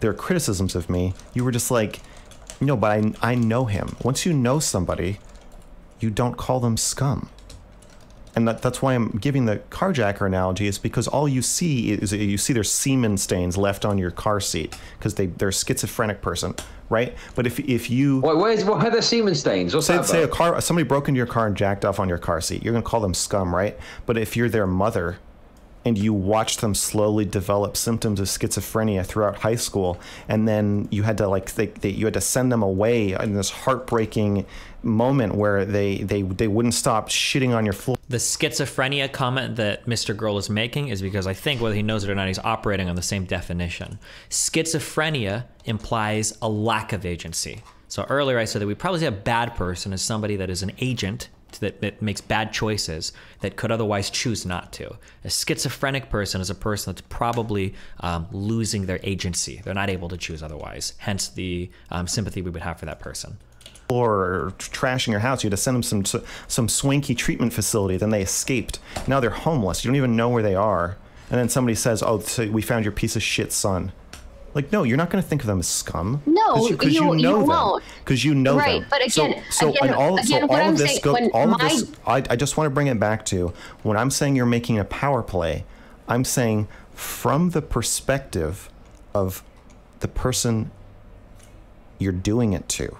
their criticisms of me. You were just like, no, but I I know him. Once you know somebody, you don't call them scum. And that, that's why I'm giving the carjacker analogy is because all you see is you see their semen stains left on your car seat because they they're a schizophrenic person, right? But if if you Wait, where's what are the semen stains? What's say, say a car somebody broke into your car and jacked off on your car seat you're going to call them scum right but if you're their mother and you watched them slowly develop symptoms of schizophrenia throughout high school and then you had to like they, they, you had to send them away in this heartbreaking moment where they they they wouldn't stop shitting on your floor The schizophrenia comment that Mr. Girl is making is because I think whether he knows it or not, he's operating on the same definition. Schizophrenia implies a lack of agency. So earlier I said that we probably say a bad person is somebody that is an agent that, that makes bad choices that could otherwise choose not to. A schizophrenic person is a person that's probably um, losing their agency. They're not able to choose otherwise. Hence the um, sympathy we would have for that person. or trashing your house you had to send them some some swanky treatment facility then they escaped now they're homeless you don't even know where they are and then somebody says oh so we found your piece of shit son like no you're not going to think of them as scum No, because you- you know them won't. because you know Right, them but again- so, so again- and all, again, so all I'm of this saying- go, all of this I, I just want to bring it back to when i'm saying you're making a power play i'm saying from the perspective of the person you're doing it to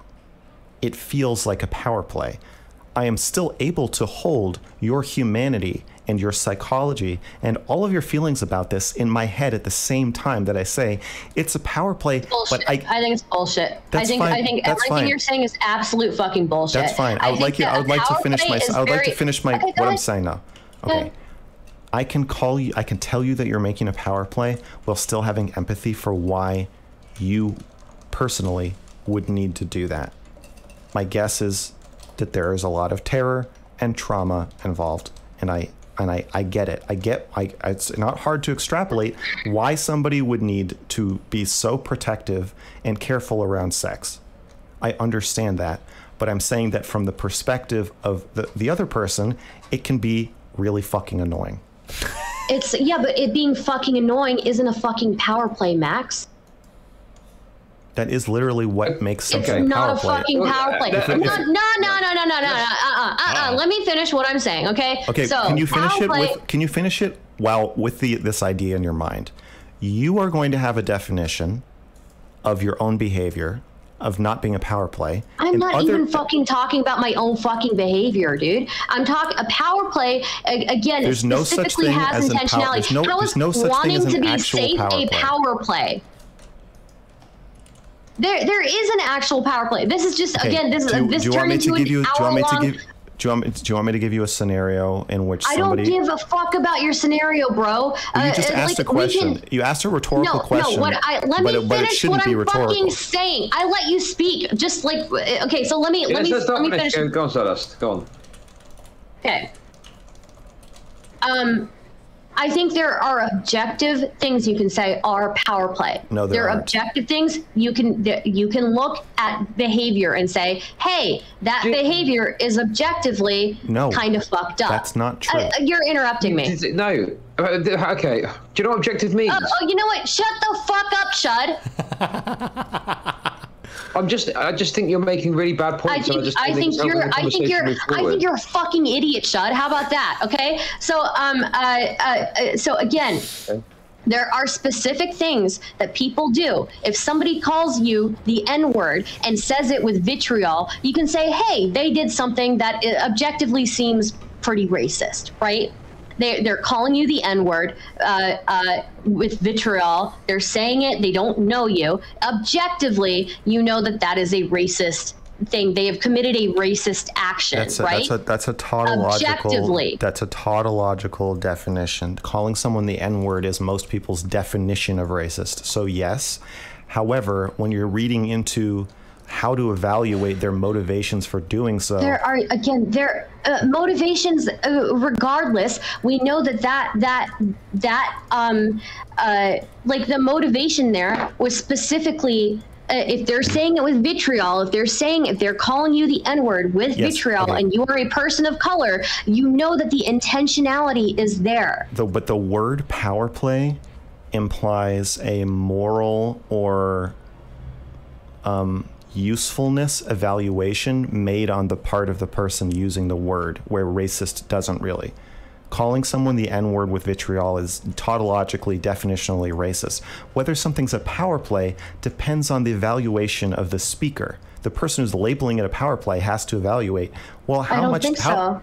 it feels like a power play. I am still able to hold your humanity and your psychology and all of your feelings about this in my head at the same time that I say it's a power play, bullshit. but I, I think it's bullshit. I That's think fine. I think That's everything fine. you're saying is absolute fucking bullshit. that's fine. I would think like you I would like to finish my I would like to finish my Okay, what I'm saying now. Okay. I can call you I can tell you that you're making a power play while still having empathy for why you personally would need to do that. My guess is that there is a lot of terror and trauma involved and I and I, I get it. I get I it's not hard to extrapolate why somebody would need to be so protective and careful around sex. I understand that, but I'm saying that from the perspective of the, the other person, it can be really fucking annoying. It's yeah, but it being fucking annoying isn't a fucking power play, Max. That is literally what makes It's something a not power a play. fucking power play. No, no, no, no, no, no, no, no. Uh, uh, uh, uh. Let me finish what I'm saying, okay? Okay, So can you finish it with can you finish it while with the this idea in your mind? You are going to have a definition of your own behavior of not being a power play. I'm and not other- even fucking talking about my own fucking behavior, dude. I'm talking a power play a- again. There's no such thing has as an pow- intentionality. there's no- How there's no such thing as an to be actual safe power a play. power play. There, there is an actual power play. This is just Okay, again. This do, this do you want turned me into to give you an do you want me to give do you want do you want me to give you a scenario in which I don't give a fuck about your scenario, bro. Well, you Uh, just uh, asked like, a question. can- You asked a rhetorical no, question. no. What I let but me it, but it finish shouldn't what I'm rhetorical. fucking saying. I let you speak. Just like okay, so let me let Yes, me let's let me finish. finish. Go, go on, Stardust. Go on. Okay. Um, I think there are objective things you can say are power play. No, there there are objective things you can you can look at behavior and say, "Hey, that Do- behavior is objectively No, kind of fucked up." that's not true. Uh, you're interrupting me. Is it- No. Uh, Okay. Do you know what objective means? Oh, oh, you know what? Shut the fuck up, Chud. I'm just. I just think you're making really bad points. I think just I think you're I think you're I think you're a fucking idiot, Chud. How about that? Okay. So um uh, uh, uh so again. There are specific things that people do. If somebody calls you the N word and says it with vitriol, you can say, hey, they did something that uh, objectively seems pretty racist, right? They, they're calling you the N word uh, uh, with vitriol. They're saying it, they don't know you. Objectively, you know that that is a racist thing. They have committed a racist action, That's a, right? that's a that's a tautological Objectively. that's a tautological definition. Calling someone the N word is most people's definition of racist. So yes. However, when you're reading into how to evaluate their motivations for doing so, there are again their uh, motivations uh, regardless we know that that that that um uh like the motivation there was specifically uh, if they're saying it with vitriol, if they're saying, if they're calling you the N word with Yes, vitriol okay. and you are a person of color, you know that the intentionality is there. the, but the word power play implies a moral or um, usefulness evaluation made on the part of the person using the word, where racist doesn't really. Calling someone the N word with vitriol is tautologically, definitionally racist. Whether something's a power play depends on the evaluation of the speaker. The person who's labeling it a power play has to evaluate. Well, how much? how, so.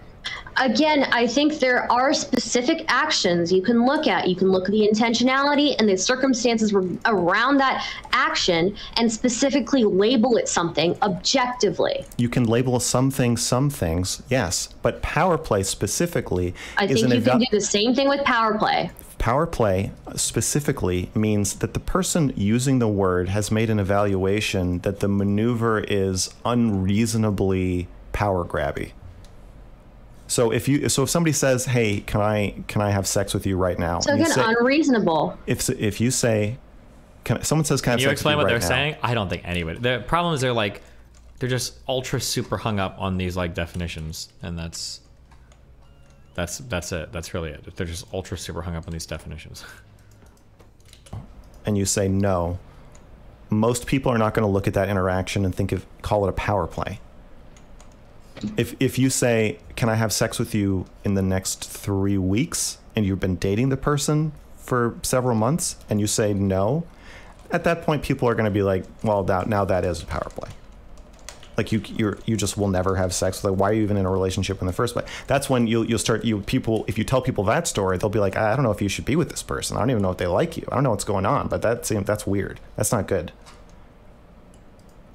Again, I think there are specific actions you can look at. You can look at the intentionality and the circumstances around that action and specifically label it something objectively. You can label some things some things, yes, but power play specifically I think you can do the same thing with power play. power play specifically means that the person using the word has made an evaluation that the maneuver is unreasonably power grabby. So if you so if somebody says, "Hey, can I can I have sex with you right now?" So and you again, say- unreasonable. if if you say, "Can someone says can I have Can you sex explain with what you they're now?" saying? I don't think anybody. The problem is they're like, they're just ultra super hung up on these like definitions, and that's that's that's it. That's really it. They're just ultra super hung up on these definitions. and you say no, most people are not going to look at that interaction and think of call it a power play. If if you say, "Can I have sex with you in the next 3 weeks?" and you've been dating the person for several months and you say no, at that point people are going to be like, "Well, that, now that is a power play." Like you you you just will never have sex. Like why are you even in a relationship in the first place? That's when you'll you'll start you people if you tell people that story, they'll be like, I don't know if you should be with this person. I don't even know if they like you. I don't know what's going on, but that seems that's weird. That's not good.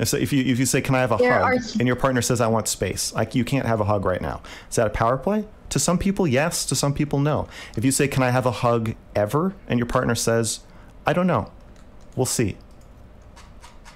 If, so if you if you say, "Can I have a There hug?" are- and your partner says, "I want space," like you can't have a hug right now. Is that a power play? To some people, yes. To some people, no. If you say, "Can I have a hug ever?" and your partner says, "I don't know," we'll see.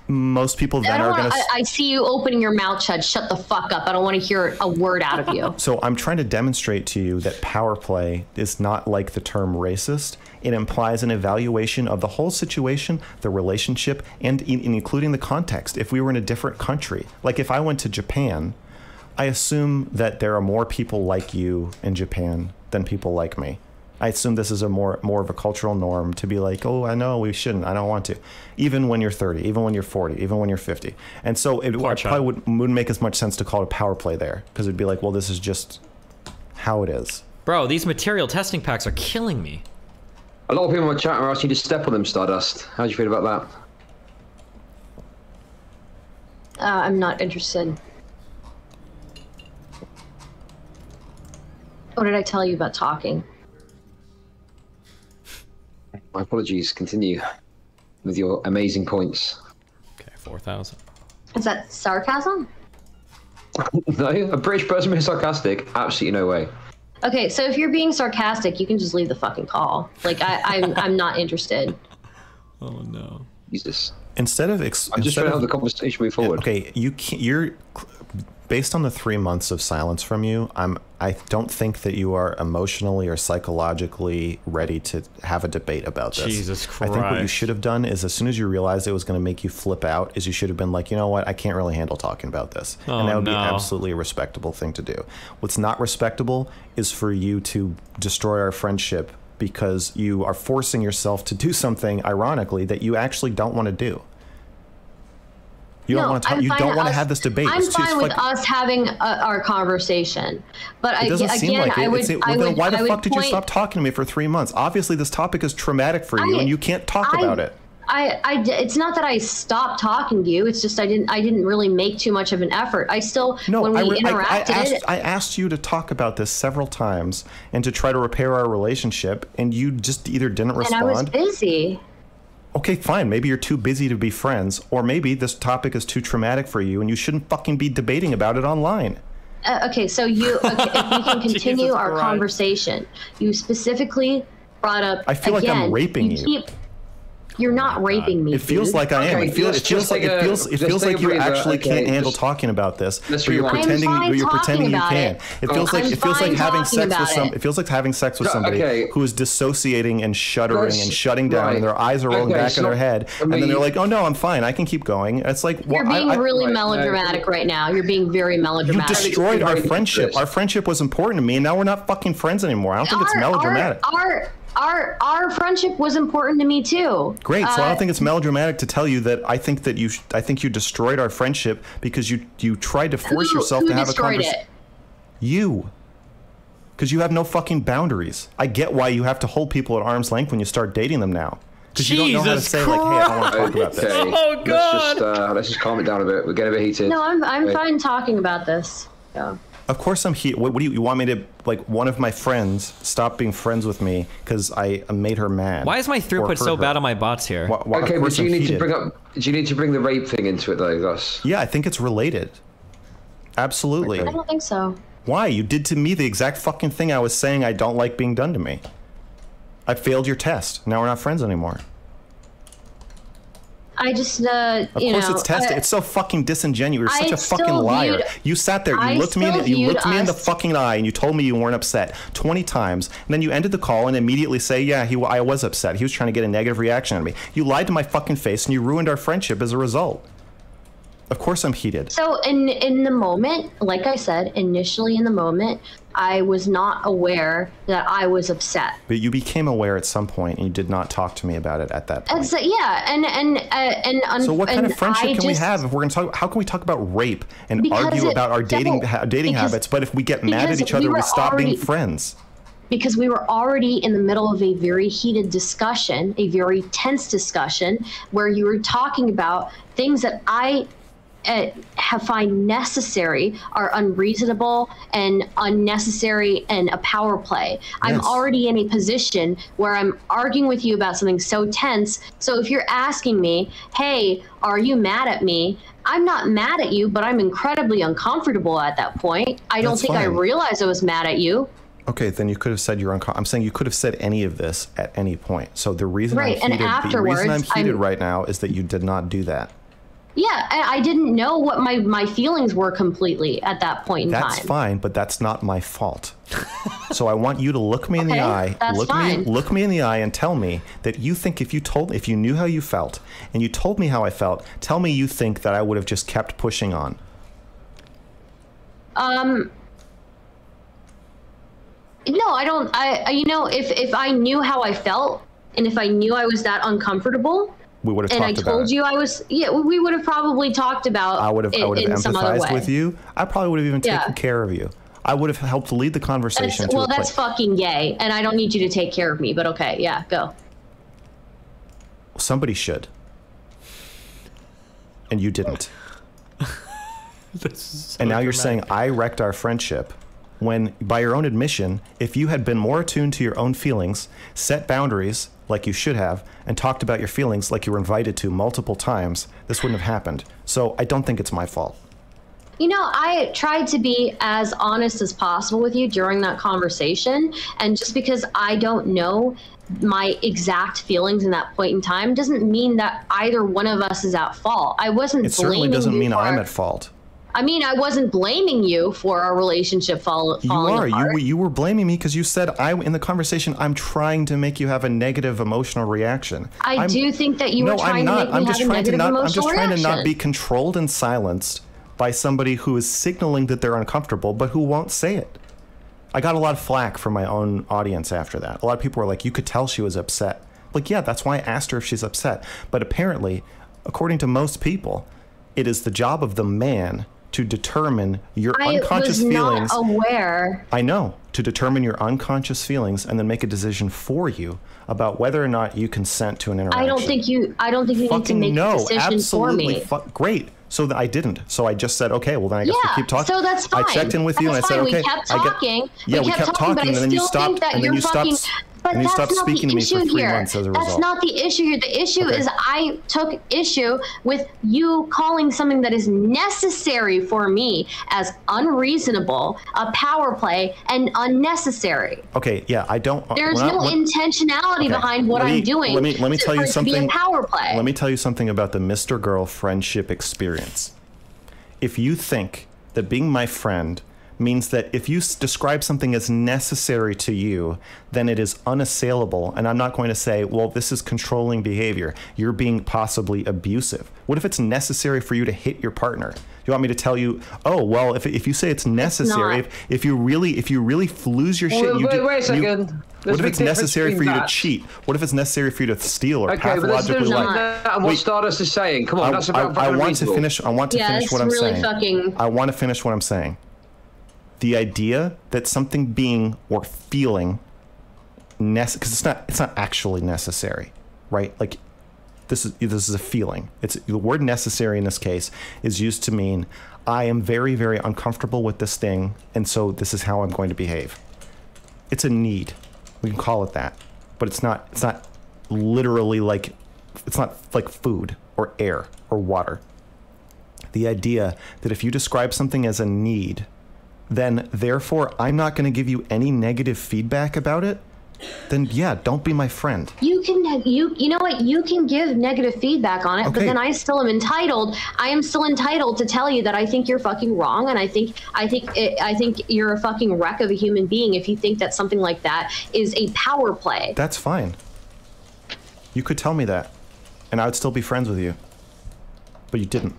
Most people then are going to. I, I see you opening your mouth, Chud. Shut the fuck up. I don't want to hear a word out of you. So I'm trying to demonstrate to you that power play is not like the term racist. It implies an evaluation of the whole situation, the relationship, and in, in including the context. If we were in a different country, like if I went to Japan, I assume that there are more people like you in Japan than people like me. I assume this is a more more of a cultural norm to be like, oh, I know we shouldn't. I don't want to. Even when you're 30, even when you're 40, even when you're 50. And so it Poor probably child. would, wouldn't make as much sense to call it a power play there because it'd be like, well, this is just how it is. Bro, these material testing packs are killing me. A lot of people in my chat are asking you to step on them, Stardust. How do you feel about that? Uh, I'm not interested. What did I tell you about talking? My apologies. Continue with your amazing points. Okay, four thousand. Is that sarcasm? No, a British person being sarcastic? Absolutely no way. Okay, so if you're being sarcastic, you can just leave the fucking call. Like I, I'm, I'm not interested. Oh no. Jesus. Instead of ex- I'm just instead trying to have the conversation move forward. Okay, you can, you're based on the three months of silence from you. I'm. I don't think that you are emotionally or psychologically ready to have a debate about this. Jesus Christ! I think what you should have done is, as soon as you realized it was going to make you flip out, is you should have been like, you know what, I can't really handle talking about this, Oh, and that would no. be absolutely a respectable thing to do. What's not respectable is for you to destroy our friendship because you are forcing yourself to do something, ironically, that you actually don't want to do. You don't No, want to. You don't want to have this debate. I'm It's too- fine with like- us having uh, our conversation, but I, It doesn't again, seem like it. I would, It's- I would, why the I would fuck did you stop talking to me for three months? Obviously, this topic is traumatic for you, I- and you can't talk I- about it. I, I, it's not that I stopped talking to you. It's just I didn't, I didn't really make too much of an effort. I still, No, when we I, re- I, I interacted, asked. I asked you to talk about this several times and to try to repair our relationship, and you just either didn't respond. and. I was busy. Okay, fine. Maybe you're too busy to be friends, or maybe this topic is too traumatic for you, and you shouldn't fucking be debating about it online. Uh, okay, so you, okay, if we can continue our Christ. conversation, you specifically brought up. I feel like I'm again, raping you. Keep, you're not raping me. It feels dude. like I am. Okay, it feels. It feels just like take it feels. It feels like you actually Okay, can't handle just- talking about this. but you're pretending. fine You're pretending you can. it. It feels I'm like it feels like having sex with about some. it. It feels like having sex with somebody okay. who is dissociating and shuddering Let's- and shutting down, and their eyes are rolling Okay, back in their head, I and then they're like, "Oh no, I'm fine. I can keep going." It's like, well, You're being I, I, really right, melodramatic right now. You're being very melodramatic. you destroyed our friendship. Our friendship was important to me, and now we're not fucking friends anymore. I don't think it's Our- melodramatic. Our, our our our friendship was important to me too. Great. So I Uh, don't think it's melodramatic to tell you that I think that you. Sh- I think you destroyed our friendship because you you tried to force who, yourself who to have a destroyed conversation. it. You. Because you have no fucking boundaries. I get why you have to hold people at arm's length when you start dating them now. Because you don't know how to Jesus say like, "Hey, I don't want to talk about this." Okay. Oh, Let's just God. uh, let's just calm it down a bit. We're getting a bit heated. No, I'm I'm Wait. fine talking about this. So. Of course I'm here. What, what do you, you want me to like? One of my friends stop being friends with me because I made her mad. Why is my throughput so her. bad on my bots here? Why- why- Okay, but do you I'm need to bring up? Do you need to bring the rape thing into it though, Gus? Yeah, I think it's related. Absolutely. I don't think so. Why? You did to me the exact fucking thing I was saying I don't like being done to me. I failed your test. Now we're not friends anymore. I just, uh, Of you course know, it's tested. uh, it's so fucking disingenuous. You're such a fucking liar. viewed- you sat there, you I looked me in the, you looked me in the fucking eye and you told me you weren't upset 20 times. And then you ended the call and immediately say, "Yeah, he I was upset. He was trying to get a negative reaction out of me." You lied to my fucking face and you ruined our friendship as a result. Of course I'm heated. So in in the moment, like I said, initially in the moment, I was not aware that I was upset. But you became aware at some point and you did not talk to me about it at that point. So yeah, and and uh, and So what kind of friendship I can we have if we're going to talk? How can we talk about rape and argue it- about our dating ha- dating because- habits? But if we get mad at each other, we we, stop being friends. because we were already in the middle of a very heated discussion, a very tense discussion, where you were talking about things that I uh, have find necessary are unreasonable and unnecessary and a power play. I'm already in a position where I'm arguing with you about something so tense. So if you're asking me, "Hey, are you mad at me?" I'm not mad at you, but I'm incredibly uncomfortable at that point. I don't That's think I fine. realized I was mad at you. Okay, then you could have said you're uncomfortable. I'm saying you could have said any of this at any point. So the reason Right, I'm heated, the reason I'm heated I'm- right now is that you did not do that. Yeah, I, I didn't know what my, my feelings were completely at that point in That's time. fine, but that's not my fault. so I want you to look me in the eye, look fine. me look me in the eye and tell me that you think if you told if you knew how you felt and you told me how I felt, tell me you think that I would have just kept pushing on. Um, no, I don't. I you know, if if I knew how I felt and if I knew I was that uncomfortable, We would have and I talked about told it. you I was, yeah, we would have probably talked about. I would have I would have in some other empathized with you. I probably would have even Yeah. taken care of you. I would have helped lead the That's, conversation to well, that's place. fucking gay, and I don't need you to take care of me. But okay, yeah, go. Somebody should. And you didn't. and now you're saying I wrecked our friendship when, by your own admission, if you had been more attuned to your own feelings, set boundaries like you should have, and talked about your feelings like you were invited to multiple times, this wouldn't have happened. So I don't think it's my fault. You know, I tried to be as honest as possible with you during that conversation. And just because I don't know my exact feelings in that point in time doesn't mean that either one of us is at fault. I wasn't It certainly doesn't mean I'm at fault. I mean, I wasn't blaming you for our relationship fall, You falling are. You apart. were, you were blaming me because you said I in the conversation I'm trying to make you have a negative emotional reaction. I I'm- do think that you no, were trying I'm not. to make me I'm have just a trying to negative not. I'm just trying to not be controlled and silenced by somebody who is signaling that they're uncomfortable, but who won't say it. I got a lot of flack from my own audience after that. A lot of people were like, "You could tell she was upset." Like, yeah, that's why I asked her if she's upset. But apparently, according to most people, it is the job of the man to determine your I unconscious was feelings. not aware. I know to determine your unconscious feelings and then make a decision for you about whether or not you consent to an interaction. I don't think you. I don't think you need to make no, a decision absolutely for me. fu- great. So that I didn't. So I just said, okay, well then I guess Yeah, we keep talking. so that's fine. I checked in with you and I That's said, fine. okay. We kept I get- talking. yeah, we, kept, talking, but and I then you stopped, and then you stopped, fucking. But and that's stopped not speaking the to me for issue three here. months as a That's result. not the issue here. The issue Okay. is I took issue with you calling something that is necessary for me as unreasonable, a power play, and unnecessary. Okay, yeah, I don't. Uh, There's not- no intentionality okay, behind what me- I'm doing. Let me let me to- tell you it be a something. power play. Let me tell you something about the Mr. Girl friendship experience. If you think that being my friend means that if you describe something as necessary to you, then it is unassailable. And I'm not going to say, well, this is controlling behavior. You're being possibly abusive. What if it's necessary for you to hit your partner? You want me to tell you, oh, well, if, if you say it's necessary, not. if, if you really if you really lose your shit, Wait, you wait, do, wait a you- second. what if it's necessary for between you to cheat? What if it's necessary for you to steal or Okay, but there's, pathologically there's lie? that and what Wait. Stardust is saying. Come on, I, that's about I want to finish. I want to Yeah, finish what I'm really saying. fucking- I want to finish what I'm saying. The idea that something being or feeling, because it's not, it's not actually necessary, right? Like, This is this is a feeling. It's the word necessary in this case is used to mean I am very very uncomfortable with this thing, and so this is how I'm going to behave. It's a need. We can call it that, but it's not. It's not literally like it's not like food or air or water. The idea that if you describe something as a need, then therefore I'm not going to give you any negative feedback about it, then yeah, don't be my friend. You can you you know what you can give negative feedback on it, but then I still am entitled. I am still entitled to tell you that I think you're fucking wrong, and I think I think it, I think you're a fucking wreck of a human being if you think that something like that is a power play. That's fine. You could tell me that, and I would still be friends with you. But you didn't.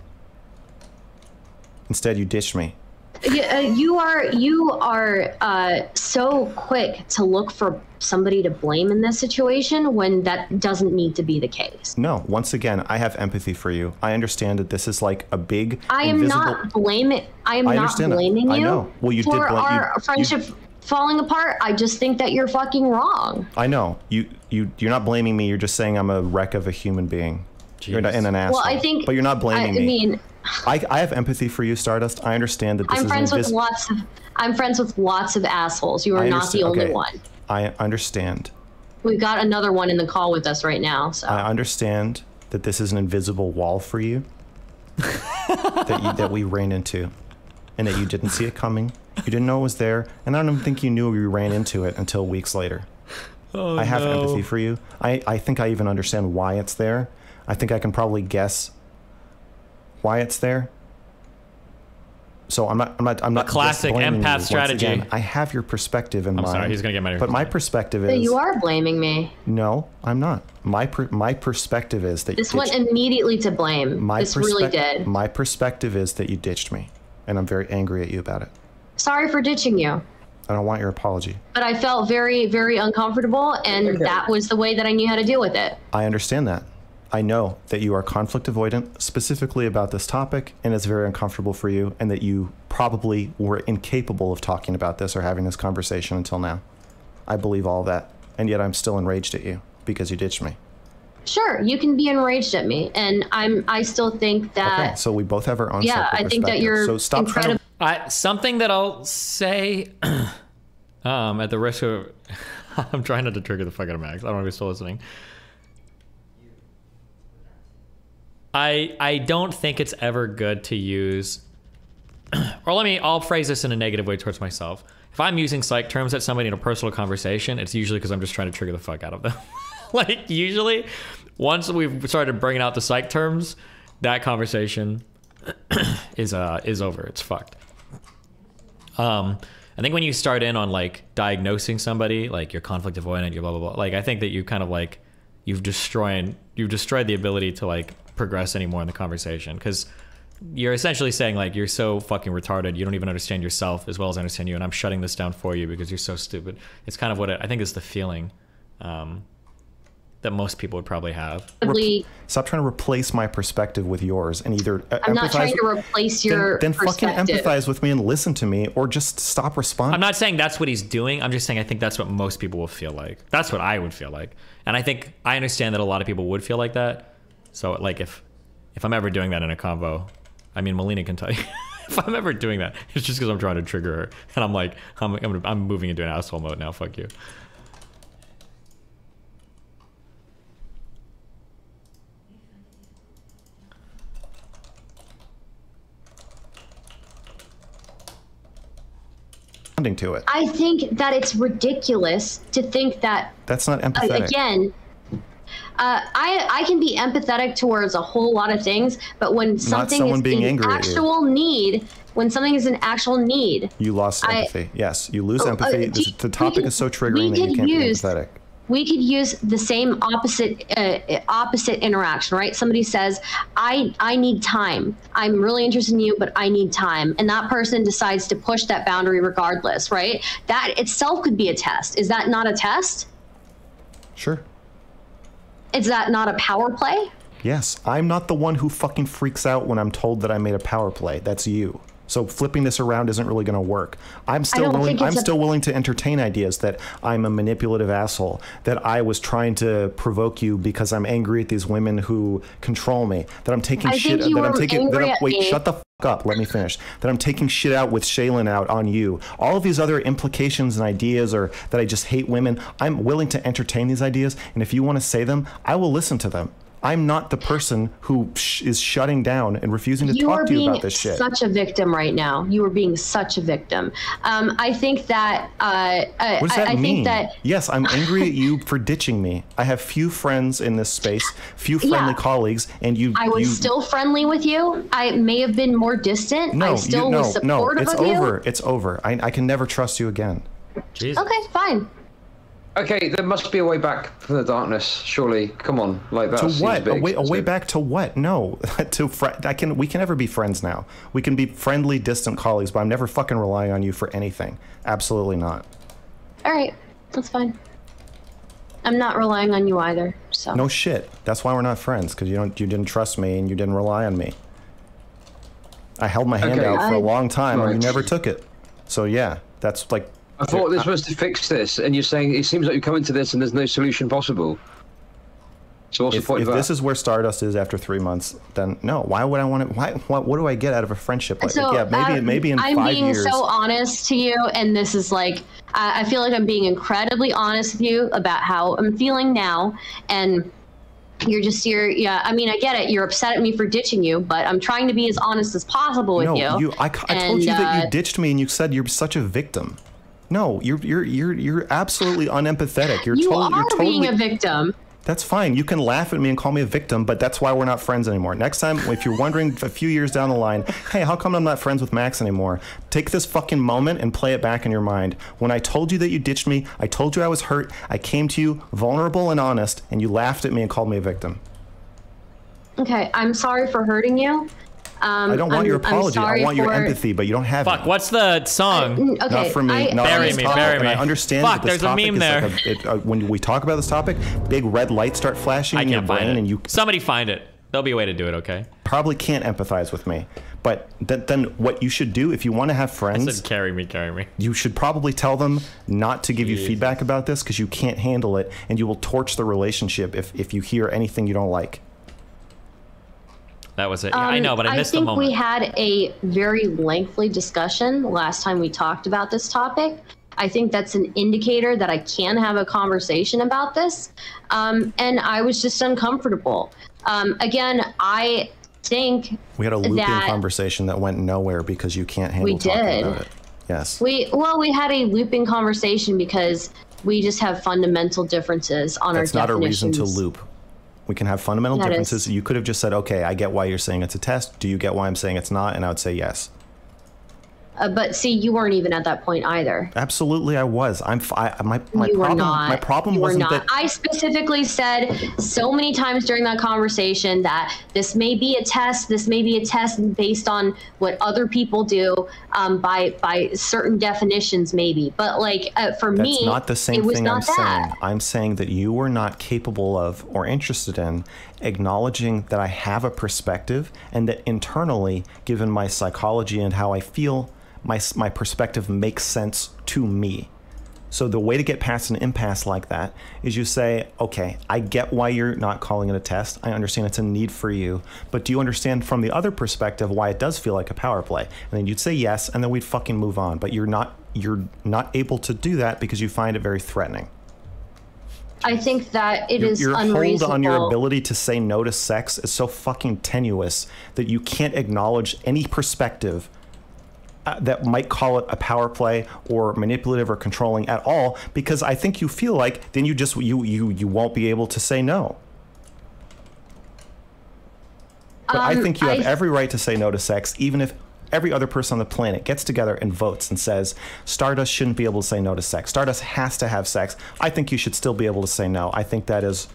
Instead, you ditched me. You, uh, you are you are uh, so quick to look for somebody to blame in this situation when that doesn't need to be the case. No, once again, I have empathy for you. I understand that this is like a big. I am invisible... not blaming. I am I not understand that. blaming you I know. Well, you did for blame- you- our you- friendship falling apart. I just think that you're fucking wrong. I know you. You. You're not blaming me. You're just saying I'm a wreck of a human being. You're not, Jeez. an asshole. Well, I think. But you're not blaming I, me. I mean, I, I have empathy for you, Stardust. I understand that this I'm is friends an with lots of. I'm friends with lots of assholes. You are not the only okay. one. I understand. We've got another one in the call with us right now. So I understand that this is an invisible wall for you that you, that we ran into, and that you didn't see it coming. You didn't know it was there, and I don't even think you knew we ran into it until weeks later. Oh, I have no. empathy for you. I, I think I even understand why it's there. I think I can probably guess why it's there. So I'm not. I'm not. I'm not. just classic blaming empath you. Strategy. again, I have your perspective in I'm mind. sorry, he's gonna get mad at But my perspective But is you are blaming me. no. I'm not. My per, my perspective is that This you went immediately to blame. my this really did. My perspective is that you ditched me, and I'm very angry at you about it. Sorry for ditching you. I don't want your apology. But I felt very, very uncomfortable, and that was the way that I knew how to deal with it. I understand that. I know that you are conflict avoidant, specifically about this topic, and it's very uncomfortable for you, and that you probably were incapable of talking about this or having this conversation until now. I believe all that, and yet I'm still enraged at you because you ditched me. Sure, you can be enraged at me, and I'm. I still think that. Okay, so we both have our own. yeah, I think that you're So stop trying incredible. to. I, something that I'll say, um, at the risk of, I'm trying not to trigger the fuck out of Max. I don't know if he's still listening. I I don't think it's ever good to use, or let me. I'll phrase this in a negative way towards myself. If I'm using psych terms at somebody in a personal conversation, it's usually because I'm just trying to trigger the fuck out of them. like usually, once we've started bringing out the psych terms, that conversation is uh is over. It's fucked. Um, I think when you start in on like diagnosing somebody, like you're conflict avoidant, you're blah blah blah. Like I think that you kind of like you've destroyed you've destroyed the ability to like progress anymore in the conversation because you're essentially saying like you're so fucking retarded you don't even understand yourself as well as I understand you and I'm shutting this down for you because you're so stupid. It's kind of what it, I think is the feeling um, that most people would probably have. Probably- Stop trying to replace my perspective with yours, and either uh, I'm not trying to replace your then, then fucking empathize with me and listen to me, or just stop responding. I'm not saying that's what he's doing. I'm just saying I think that's what most people will feel like. That's what I would feel like. And I think I understand that a lot of people would feel like that. So like if if I'm ever doing that in a convo, I mean Melina can tell you. if I'm ever doing that, it's just because I'm trying to trigger her, and I'm like, I'm, I'm, I'm moving into an asshole mode now. Fuck you. responding to it. I think that it's ridiculous to think that That's not uh, empathetic. again. Uh, I I can be empathetic towards a whole lot of things, but when something is being an angry actual need, when something is an actual need, You lost I- empathy. yes, you lose Oh, uh, empathy. This- you- the topic could- is so triggering that you can't use- be empathetic. we could use the same opposite uh, opposite interaction right somebody says i i need time i'm really interested in you but i need time and that person decides to push that boundary regardless right that itself could be a test is that not a test Sure. Is that not a power play Yes, I'm not the one who fucking freaks out when I'm told that I made a power play. That's you. So flipping this around isn't really going to work. I'm still willing. I'm a- still willing to entertain ideas that I'm a manipulative asshole. That I was trying to provoke you because I'm angry at these women who control me. That I'm taking I shit. that I'm taking. That I'm, wait, shut the f- up. Let me finish. That I'm taking shit out with Shaylin out on you. All of these other implications and ideas, or that I just hate women. I'm willing to entertain these ideas, and if you want to say them, I will listen to them. I'm not the person who sh- is shutting down and refusing to you talk to you about this shit. You are such a victim right now. You are being such a victim. Um, I think that. Uh, I, What does I, that I mean? think that. yes, I'm angry at you for ditching me. I have few friends in this space, few friendly Yeah. colleagues, and you. I was you, still friendly with you. I may have been more distant. No, I still you, no, was no. It's of you. over. It's over. I, I can never trust you again. Jesus. Okay, fine. Okay, there must be a way back from the darkness. Surely, come on, like that. To seems what? a way, a way back to what? No, to fr- I can. We can never be friends now. We can be friendly, distant colleagues, but I'm never fucking relying on you for anything. Absolutely not. All right, that's fine. I'm not relying on you either. So. No shit. That's why we're not friends because you don't. You didn't trust me and you didn't rely on me. I held my hand Okay. out for a I- long time and you never took it. So yeah, that's like I thought this was to fix this, and you're saying it seems like you're coming to this, and there's no solution possible. So what's if, the point if of that? this is where Stardust is after three months, then no. Why would I want to? Why? What, what do I get out of a friendship like? So yeah, maybe uh, maybe in I'm five being years. so honest to you, and this is like I, I feel like I'm being incredibly honest with you about how I'm feeling now, and you're just you're yeah. I mean, I get it. You're upset at me for ditching you, but I'm trying to be as honest as possible with no, you. you. I, I told And, you that uh, you ditched me, and you said you're such a victim. No, you're you're you're you're absolutely unempathetic. You're, you to- are you're totally. being a victim. That's fine. You can laugh at me and call me a victim, but that's why we're not friends anymore. Next time, if you're wondering a few years down the line, hey, how come I'm not friends with Max anymore? Take this fucking moment and play it back in your mind. When I told you that you ditched me, I told you I was hurt. I came to you vulnerable and honest, and you laughed at me and called me a victim. Okay, I'm sorry for hurting you. Um, I don't want I'm- your apology. I sorry want your empathy, but you don't have Fuck, it. what's the song? Mm, Okay, Not from me. I- not Bury me, topic. bury me. I understand Fuck, that this there's a meme is there. Like a, it, uh, when we talk about this topic, big red lights start flashing I in your brain, it. and you Somebody find it. There'll be a way to do it, okay? probably can't empathize with me. But th- then what you should do if you want to have I friends, said, carry me, carry me. you should probably tell them not to give you feedback about this because you can't handle it and you will torch the relationship if, if you hear anything you don't like. That was it. Yeah, I Um, know, but I missed think the moment. we had a very lengthy discussion last time we talked about this topic. I think that's an indicator that I can have a conversation about this. Um, and I was just uncomfortable. Um, again, I think We had a looping that conversation that went nowhere because you can't handle We talking did. about it. Yes. we, well, we had a looping conversation because we just have fundamental differences on That's our not a reason to loop. We can have fundamental That is- differences. You could have just said, okay, I get why you're saying it's a test. Do you get why I'm saying it's not? And I would say yes. Uh, but see, you weren't even at that point either. Absolutely, I was. I'm. I, my my you problem. were not. My problem you wasn't were not. that. I specifically said so many times during that conversation that this may be a test. This may be a test based on what other people do um, by by certain definitions, maybe. But like uh, for That's me, not the same it was thing I'm that. saying. I'm saying that you were not capable of or interested in acknowledging that I have a perspective and that internally, given my psychology and how I feel, my my perspective makes sense to me. So the way to get past an impasse like that is you say, okay, I get why you're not calling it a test. I understand it's a need for you, but do you understand from the other perspective why it does feel like a power play? And then you'd say yes, and then we'd fucking move on. But you're not you're not able to do that because you find it very threatening. I think that it Your, is your hold on your ability to say no to sex is so fucking tenuous that you can't acknowledge any perspective that might call it a power play or manipulative or controlling at all because I think you feel like then you just you you you won't be able to say no. But I Um, think you have I- every right to say no to sex even if every other person on the planet gets together and votes and says Stardust shouldn't be able to say no to sex. Stardust has to have sex. I think you should still be able to say no. I think that is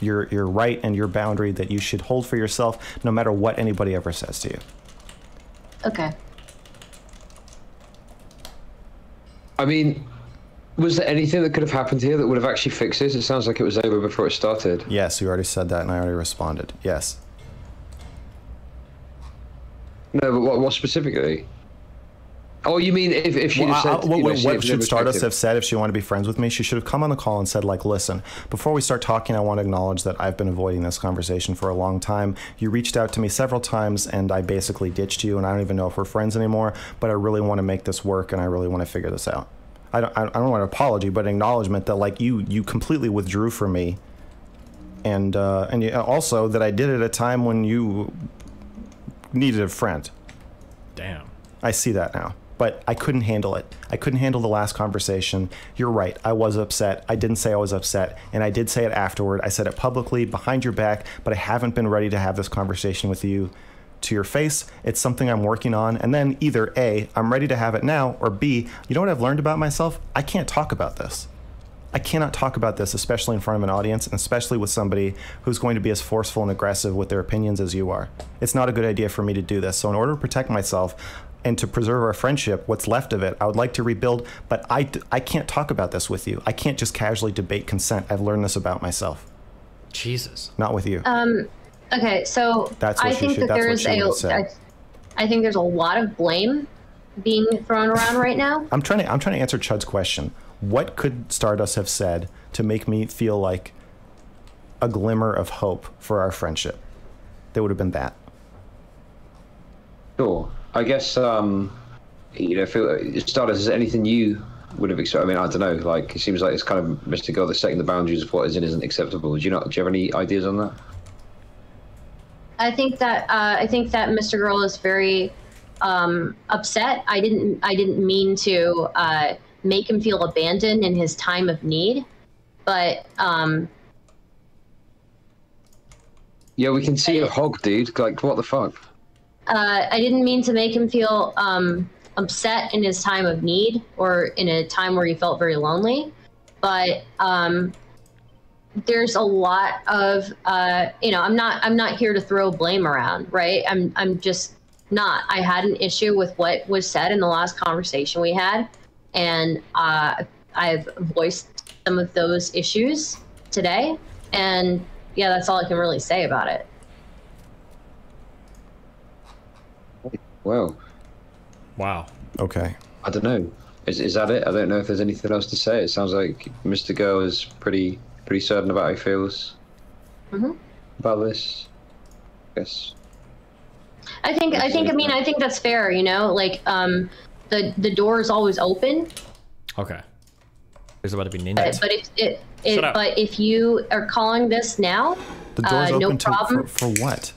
your your right and your boundary that you should hold for yourself no matter what anybody ever says to you. okay. I mean, was there anything that could have happened here that would have actually fixed this? It sounds like it was over before it started. Yes, you already said that and I already responded. Yes. No, but what, what specifically? Oh, you mean if, if she Well, just I- said, I- what, you know, she what should Stardust have said if she wanted to be friends with me? She should have come on the call and said, like, listen, before we start talking, I want to acknowledge that I've been avoiding this conversation for a long time. You reached out to me several times, and I basically ditched you, and I don't even know if we're friends anymore. But I really want to make this work, and I really want to figure this out. I don't, I don't want an apology, but an acknowledgement that like you, you completely withdrew from me, and uh, and also that I did it at a time when you needed a friend. Damn. I see that now. But I couldn't handle it. I couldn't handle the last conversation. You're right. I was upset. I didn't say I was upset. And I did say it afterward. I said it publicly behind your back, but I haven't been ready to have this conversation with you to your face. It's something I'm working on. And then either A, I'm ready to have it now, or B, you know what I've learned about myself? I can't talk about this. I cannot talk about this, especially in front of an audience, and especially with somebody who's going to be as forceful and aggressive with their opinions as you are. It's not a good idea for me to do this. So, in order to protect myself and to preserve our friendship, what's left of it, I would like to rebuild, but I, I can't talk about this with you. I can't just casually debate consent. I've learned this about myself, Jesus. not with you. Um, Okay, so That's what I she think should- that that's what there's she a. would've. I, I think there's a lot of blame being thrown around right now. I'm trying to I'm trying to answer Chud's question. What could Stardust have said to make me feel like a glimmer of hope for our friendship? There would have been that. Sure. I guess um, you know, feel Stardust. Is there anything you would have expected? I mean, I don't know. Like, it seems like it's kind of Mr. Girl that's setting the boundaries of what is and isn't acceptable. Do you not? Do you have any ideas on that? I think that uh, I think that Mr. Girl is very um, upset. I didn't I didn't mean to uh, make him feel abandoned in his time of need, but um, Yeah, we can see a hog, dude. Like, what the fuck? Uh, I didn't mean to make him feel um, upset in his time of need or in a time where he felt very lonely. But um, there's a lot of uh, you know I'm not I'm not here to throw blame around, right? I'm I'm just not. I had an issue with what was said in the last conversation we had, and uh, I've voiced some of those issues today. And yeah, that's all I can really say about it. Well, Wow. Okay. I don't know. Is, is that it? I don't know if there's anything else to say. It sounds like Mr. Girl is pretty pretty certain about how he feels Mhm. about this. Yes. I think I think I mean I think that's fair, you know, like um the the door is always open, Okay. There's about to be but, ninjas. but if it, it but if you are calling this now, The door's uh, no open to, problem. for, for what?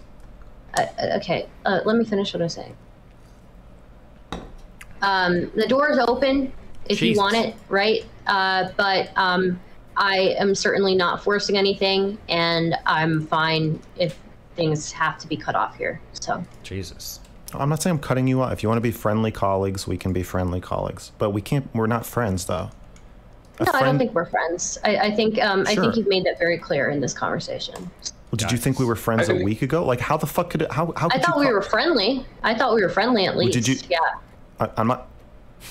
uh, okay, uh, let me finish what I'm saying. Um, the door is open if you want it, right? Uh, but um, I am certainly not forcing anything, and I'm fine if things have to be cut off here. So. Jesus. I'm not saying I'm cutting you off. If you want to be friendly colleagues, we can be friendly colleagues. But we can't. We're not friends, though. A No, I don't think we're friends. I, I think um, I think you've made that very clear in this conversation. Well, did you think we were friends a week ago? Like, how the fuck could it? How how I thought you we were friendly. I thought we were friendly at least. did you- Yeah. I, I'm not.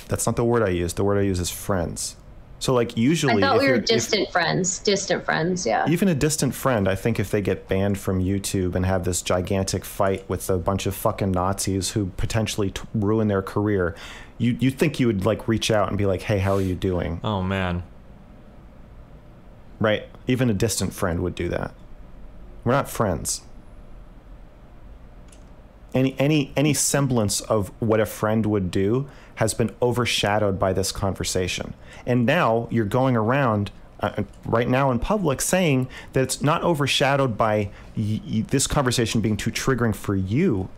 That's not the word I use. The word I use is friends. So like usually, I thought if we were you're- if- distant friends. Distant friends. Yeah. even a distant friend, I think if they get banned from YouTube and have this gigantic fight with a bunch of fucking Nazis who potentially t- ruin their career, you you think you would like reach out and be like, "Hey, how are you doing?" Oh man. Right? Even a distant friend would do that. We're not friends. Any any any semblance of what a friend would do has been overshadowed by this conversation. And now you're going around uh, right now in public saying that it's not overshadowed by y- y- this conversation being too triggering for you.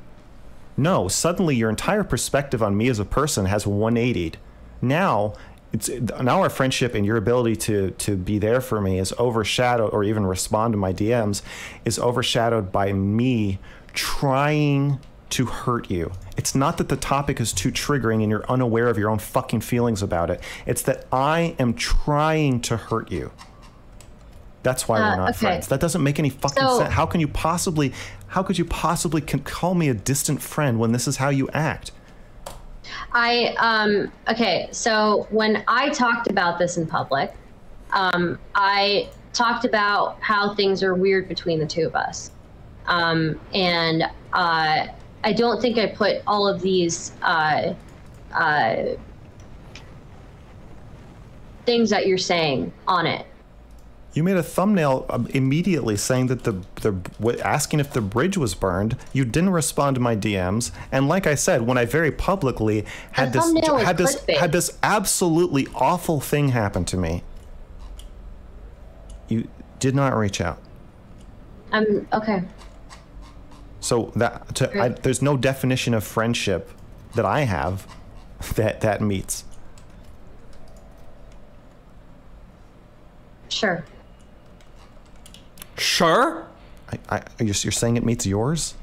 No, suddenly your entire perspective on me as a person has 180'd. Now, it's now our friendship and your ability to to be there for me is overshadowed or even respond to my DMs is overshadowed by me trying to hurt you. It's not that the topic is too triggering and you're unaware of your own fucking feelings about it. It's that I am trying to hurt you. That's why Uh, we're not okay. friends. That doesn't make any fucking So- sense. How can you possibly how could you possibly can call me a distant friend when this is how you act? I um okay, so when I talked about this in public, um, I talked about how things are weird between the two of us. Um, and uh, I don't think I put all of these uh, uh, things that you're saying on it. You made a thumbnail um, immediately saying that the the asking if the bridge was burned. You didn't respond to my DMs, and like I said, when I very publicly had this had this clickbait. had this absolutely awful thing happen to me, you did not reach out. Um. Okay. So that to, I, there's no definition of friendship that I have that that meets. Sure. Sure. I, I, you're, you're saying it meets yours?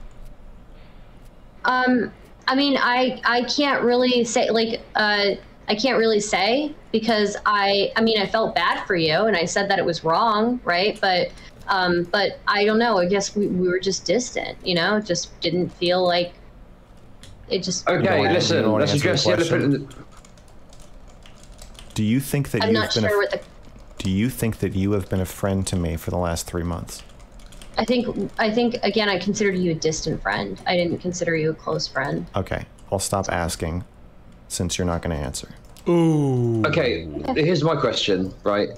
Um. I mean, I I can't really say like uh I can't really say because I I mean I felt bad for you and I said that it was wrong, right? But um but I don't know. I guess we, we were just distant, you know. It just didn't feel like it just. Okay, don't listen. you don't let's answer the address the elephant. In. Do you think that I'm you've not been sure a, what the. Do you think that you have been a friend to me for the last three months? I think I think again I considered you a distant friend. I didn't consider you a close friend. Okay, I'll stop asking, since you're not going to answer. Ooh. Okay, here's my question, right?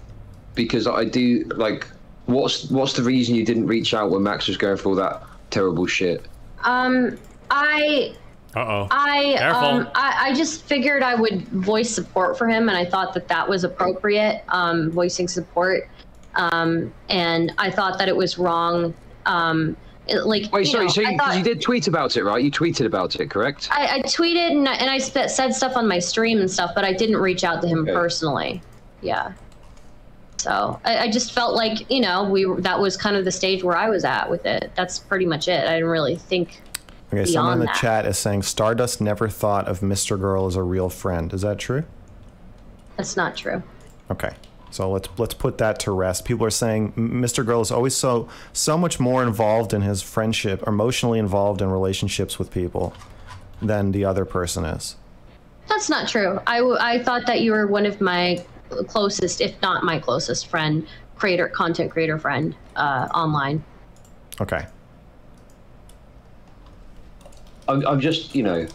Because I do like, what's what's the reason you didn't reach out when Max was going through all that terrible shit? Um, I Uh oh. I Careful. um I, I just figured I would voice support for him, and I thought that that was appropriate. Um, voicing support, um, and I thought that it was wrong. Um, it, like Wait, you sorry. know, so you, thought- you did tweet about it, right? You tweeted about it, correct? I, I tweeted and I, and I sp- said stuff on my stream and stuff, but I didn't reach out to him Okay. personally. Yeah. So I, I just felt like you know we that was kind of the stage where I was at with it. That's pretty much it. I didn't really think. Okay, someone in the that. chat is saying Stardust never thought of Mr. Girl as a real friend. Is that true? That's not true. Okay. So let's let's put that to rest. People are saying Mr. Girl is always so so much more involved in his friendship, emotionally involved in relationships with people than the other person is. That's not true. I, I thought that you were one of my closest, if not my closest friend, creator, content creator friend uh, online. Okay. I'm, I'm just, you know,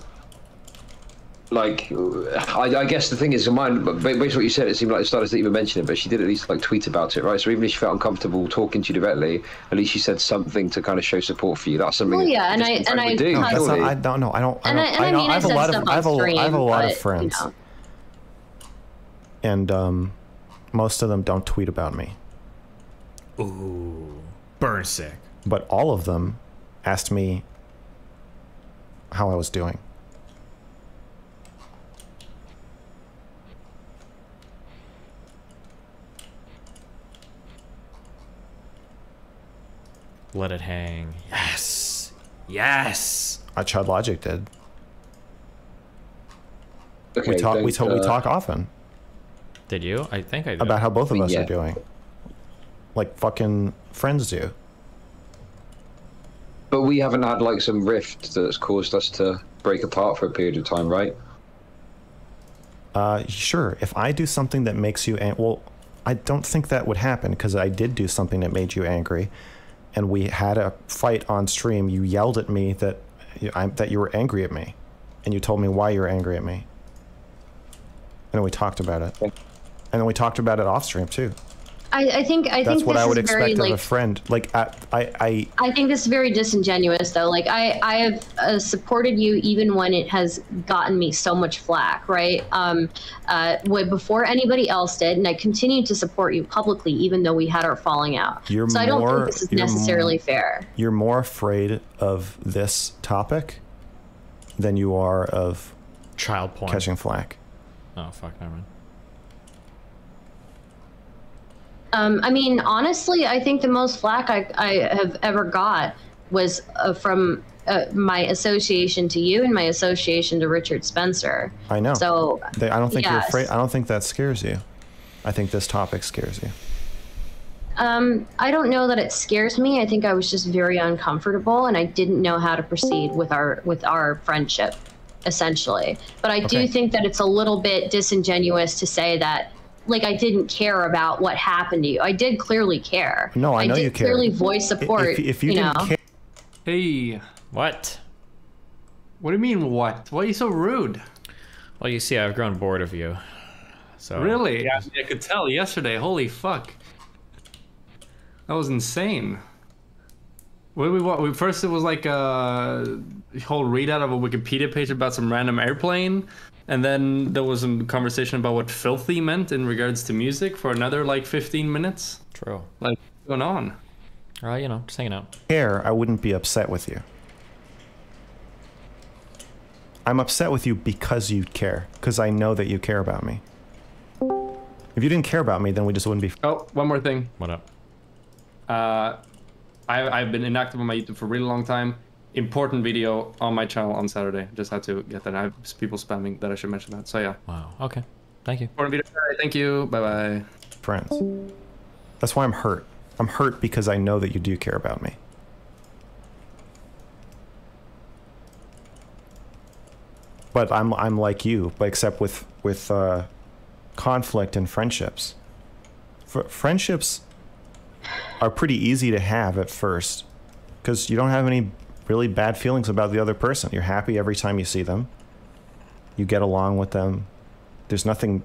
like, I, I guess the thing is, in mine, but based on what you said, it seemed like the Stardust didn't even mention it, but she did at least like tweet about it, right? So even if she felt uncomfortable talking to you directly, at least she said something to kind of show support for you. That's something. Well, that yeah, and I- and I do. con- That's not, surely. I don't know. I don't. I And I, don't. and I mean, I, have a lot of. I have a, on I have a lot but, of friends, You know, and um, most of them don't tweet about me, Ooh. Burn sick. but all of them asked me how I was doing. Let it hang. Yes. Yes. I Chud Logic did. Okay, We talk. We don't, talk. We uh, talk often Did you? I think I did. about how both of us Yeah. are doing. Like fucking friends do. But we haven't had like some rift that's caused us to break apart for a period of time, right? Uh, sure. If I do something that makes you ang- well, I don't think that would happen because I did do something that made you angry, and we had a fight on stream. You yelled at me that you- I, that you were angry at me, and you told me why you were angry at me. And we talked about it, and then we talked about it off stream too. I, I think I That's think what this I would is very expect of like a friend. Like I, I, I I think this is very disingenuous, though. Like I, I have uh, supported you even when it has gotten me so much flack, right? Um, uh, when, before anybody else did, and I continue to support you publicly, even though we had our falling out. You're so I don't think this is necessarily more- fair. you're more afraid of this topic than you are of Child porn. catching flack. Oh fuck, never mind. Um, I mean, honestly, I think the most flack I, I have ever got was uh, from uh, my association to you and my association to Richard Spencer. I know. So They, I don't think you're afraid. I don't think that scares you. I think this topic scares you. Um, I don't know that it scares me. I think I was just very uncomfortable, and I didn't know how to proceed with our with our friendship, essentially. But I Okay. do think that it's a little bit disingenuous to say that, like, I didn't care about what happened to you. I did clearly care. No, I know did you cared. clearly voice support. If, if you, you didn't know. care, Hey, What? what do you mean what? Why are you so rude? Well, you see, I've grown bored of you. So Really? Yeah, I could tell yesterday. Holy fuck. That was insane. What we what? We, first it was like a whole readout of a Wikipedia page about some random airplane, and then there was some conversation about what filthy meant in regards to music for another like 15 minutes. True. Like what's going on? All right, you know, just hanging out. care, I wouldn't be upset with you. I'm upset with you because you care, because I know that you care about me. If you didn't care about me, then we just wouldn't be. Oh, one more thing. What up? Uh, I, I've been inactive on my YouTube for a really long time. Important video on my channel on Saturday. Just had to get that. I have people spamming that I should mention that. So yeah. Wow. Okay. Thank you. Important video. Thank you. Bye bye. friends. That's why I'm hurt. I'm hurt because I know that you do care about me. But I'm I'm like you, but except with with uh, conflict and friendships. Fr- friendships are pretty easy to have at first because you don't have any really bad feelings about the other person. You're happy every time you see them. You get along with them. There's nothing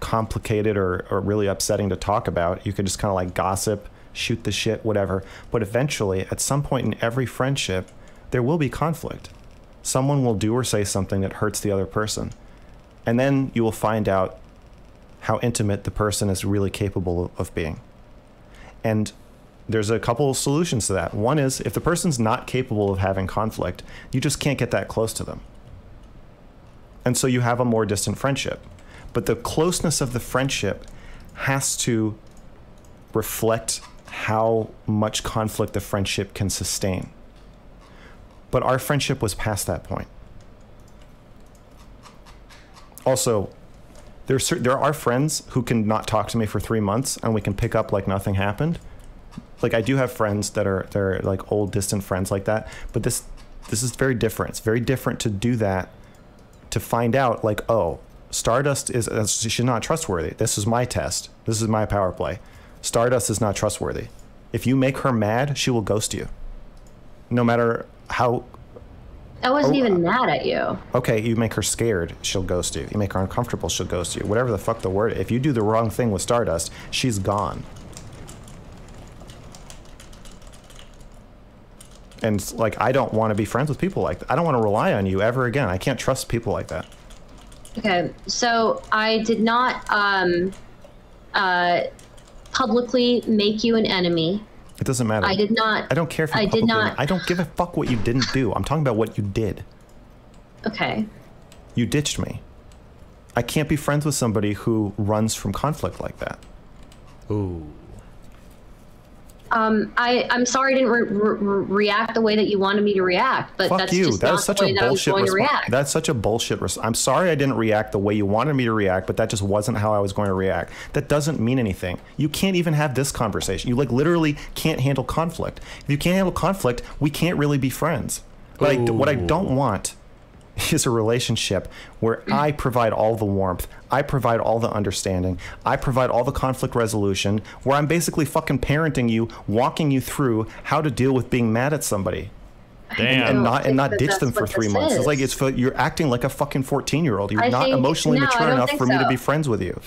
complicated or, or really upsetting to talk about. You can just kind of like gossip, shoot the shit, whatever. But eventually, at some point in every friendship, there will be conflict. Someone will do or say something that hurts the other person. And then you will find out how intimate the person is really capable of being. And there's a couple of solutions to that. One is if the person's not capable of having conflict, you just can't get that close to them. And so you have a more distant friendship. But the closeness of the friendship has to reflect how much conflict the friendship can sustain. But our friendship was past that point. Also, there are friends who can not talk to me for three months and we can pick up like nothing happened. Like I do have friends that are they're like old distant friends like that, but this this is very different. It's very different to do that to find out like oh Stardust is uh, she's not trustworthy. This is my test. This is my power play. Stardust is not trustworthy. If you make her mad, she will ghost you. No matter how I wasn't Oh, even mad at you. okay, you make her scared, she'll ghost you. You make her uncomfortable, she'll ghost you. Whatever the fuck the word. If you do the wrong thing with Stardust, she's gone. And like I don't want to be friends with people like that. I don't want to rely on you ever again. I can't trust people like that. Okay, so I did not um, uh, publicly make you an enemy. It doesn't matter. I did not. I don't care if you I did not. I don't give a fuck what you didn't do. I'm talking about what you did. Okay. You ditched me. I can't be friends with somebody who runs from conflict like that. Ooh. Um, I I'm sorry I didn't re- re- react the way that you wanted me to react, but Fuck that's you. just That not was such the way a that I was bullshit going to response. react. That's such a bullshit response. I'm sorry I didn't react the way you wanted me to react, but that just wasn't how I was going to react. That doesn't mean anything. You can't even have this conversation. You like literally can't handle conflict. If you can't handle conflict, we can't really be friends. What I, what I don't want is a relationship where I provide all the warmth, I provide all the understanding, I provide all the conflict resolution, where I'm basically fucking parenting you, walking you through how to deal with being mad at somebody Damn. and not and not ditch them for three this months. It's like it's for, you're acting like a fucking fourteen year old. You're I not think- emotionally no, mature enough think for me to be friends with you.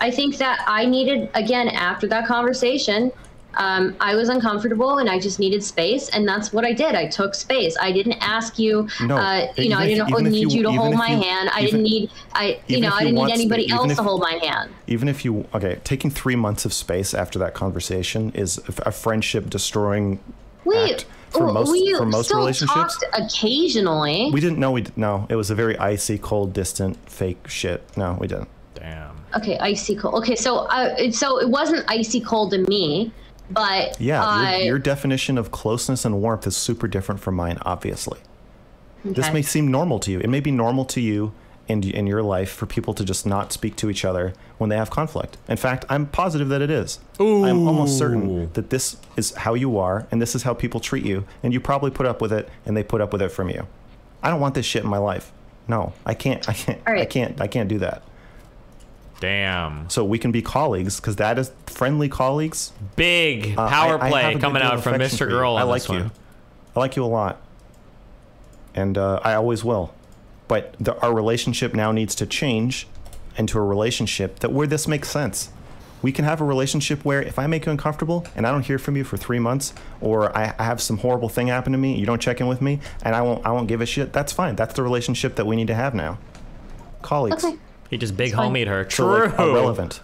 I think that I needed again after that conversation. Um, I was uncomfortable and I just needed space, and that's what I did. I took space. I didn't ask you. No, uh, you know, I didn't even need you- you, to hold my you- hand. I even- didn't need. I you even know if I you didn't need anybody spa- even else if- to hold my hand. Even if you okay, taking three months of space after that conversation is a- a friendship destroying We act for most we for most still relationships. talked occasionally. We didn't know we did, no. It was a very icy, cold, distant, fake shit. No, we didn't. Damn. Okay, icy cold. Okay, so uh, so it wasn't icy cold to me, but Yeah, uh, your, your definition of closeness and warmth is super different from mine. Obviously, this may seem normal to you. It may be normal to you in in your life for people to just not speak to each other when they have conflict. In fact, I'm positive that it is. I'm almost certain that this is how you are, and this is how people treat you, and you probably put up with it, and they put up with it from you. I don't want this shit in my life. No, I can't. I can't. All I can't. I can't do that. Damn. So we can be colleagues because that is friendly colleagues. Big Uh, power I- I have a play good coming out from Mr. for. Girl I like you. one. I like you a lot, and uh, I always will. But the, our relationship now needs to change into a relationship that where this makes sense. We can have a relationship where if I make you uncomfortable and I don't hear from you for three months, or I, I have some horrible thing happen to me, you don't check in with me, and I won't I won't give a shit. That's fine. That's the relationship that we need to have now. Colleagues. Okay. He just big fine. homied her. So, True. like, irrelevant.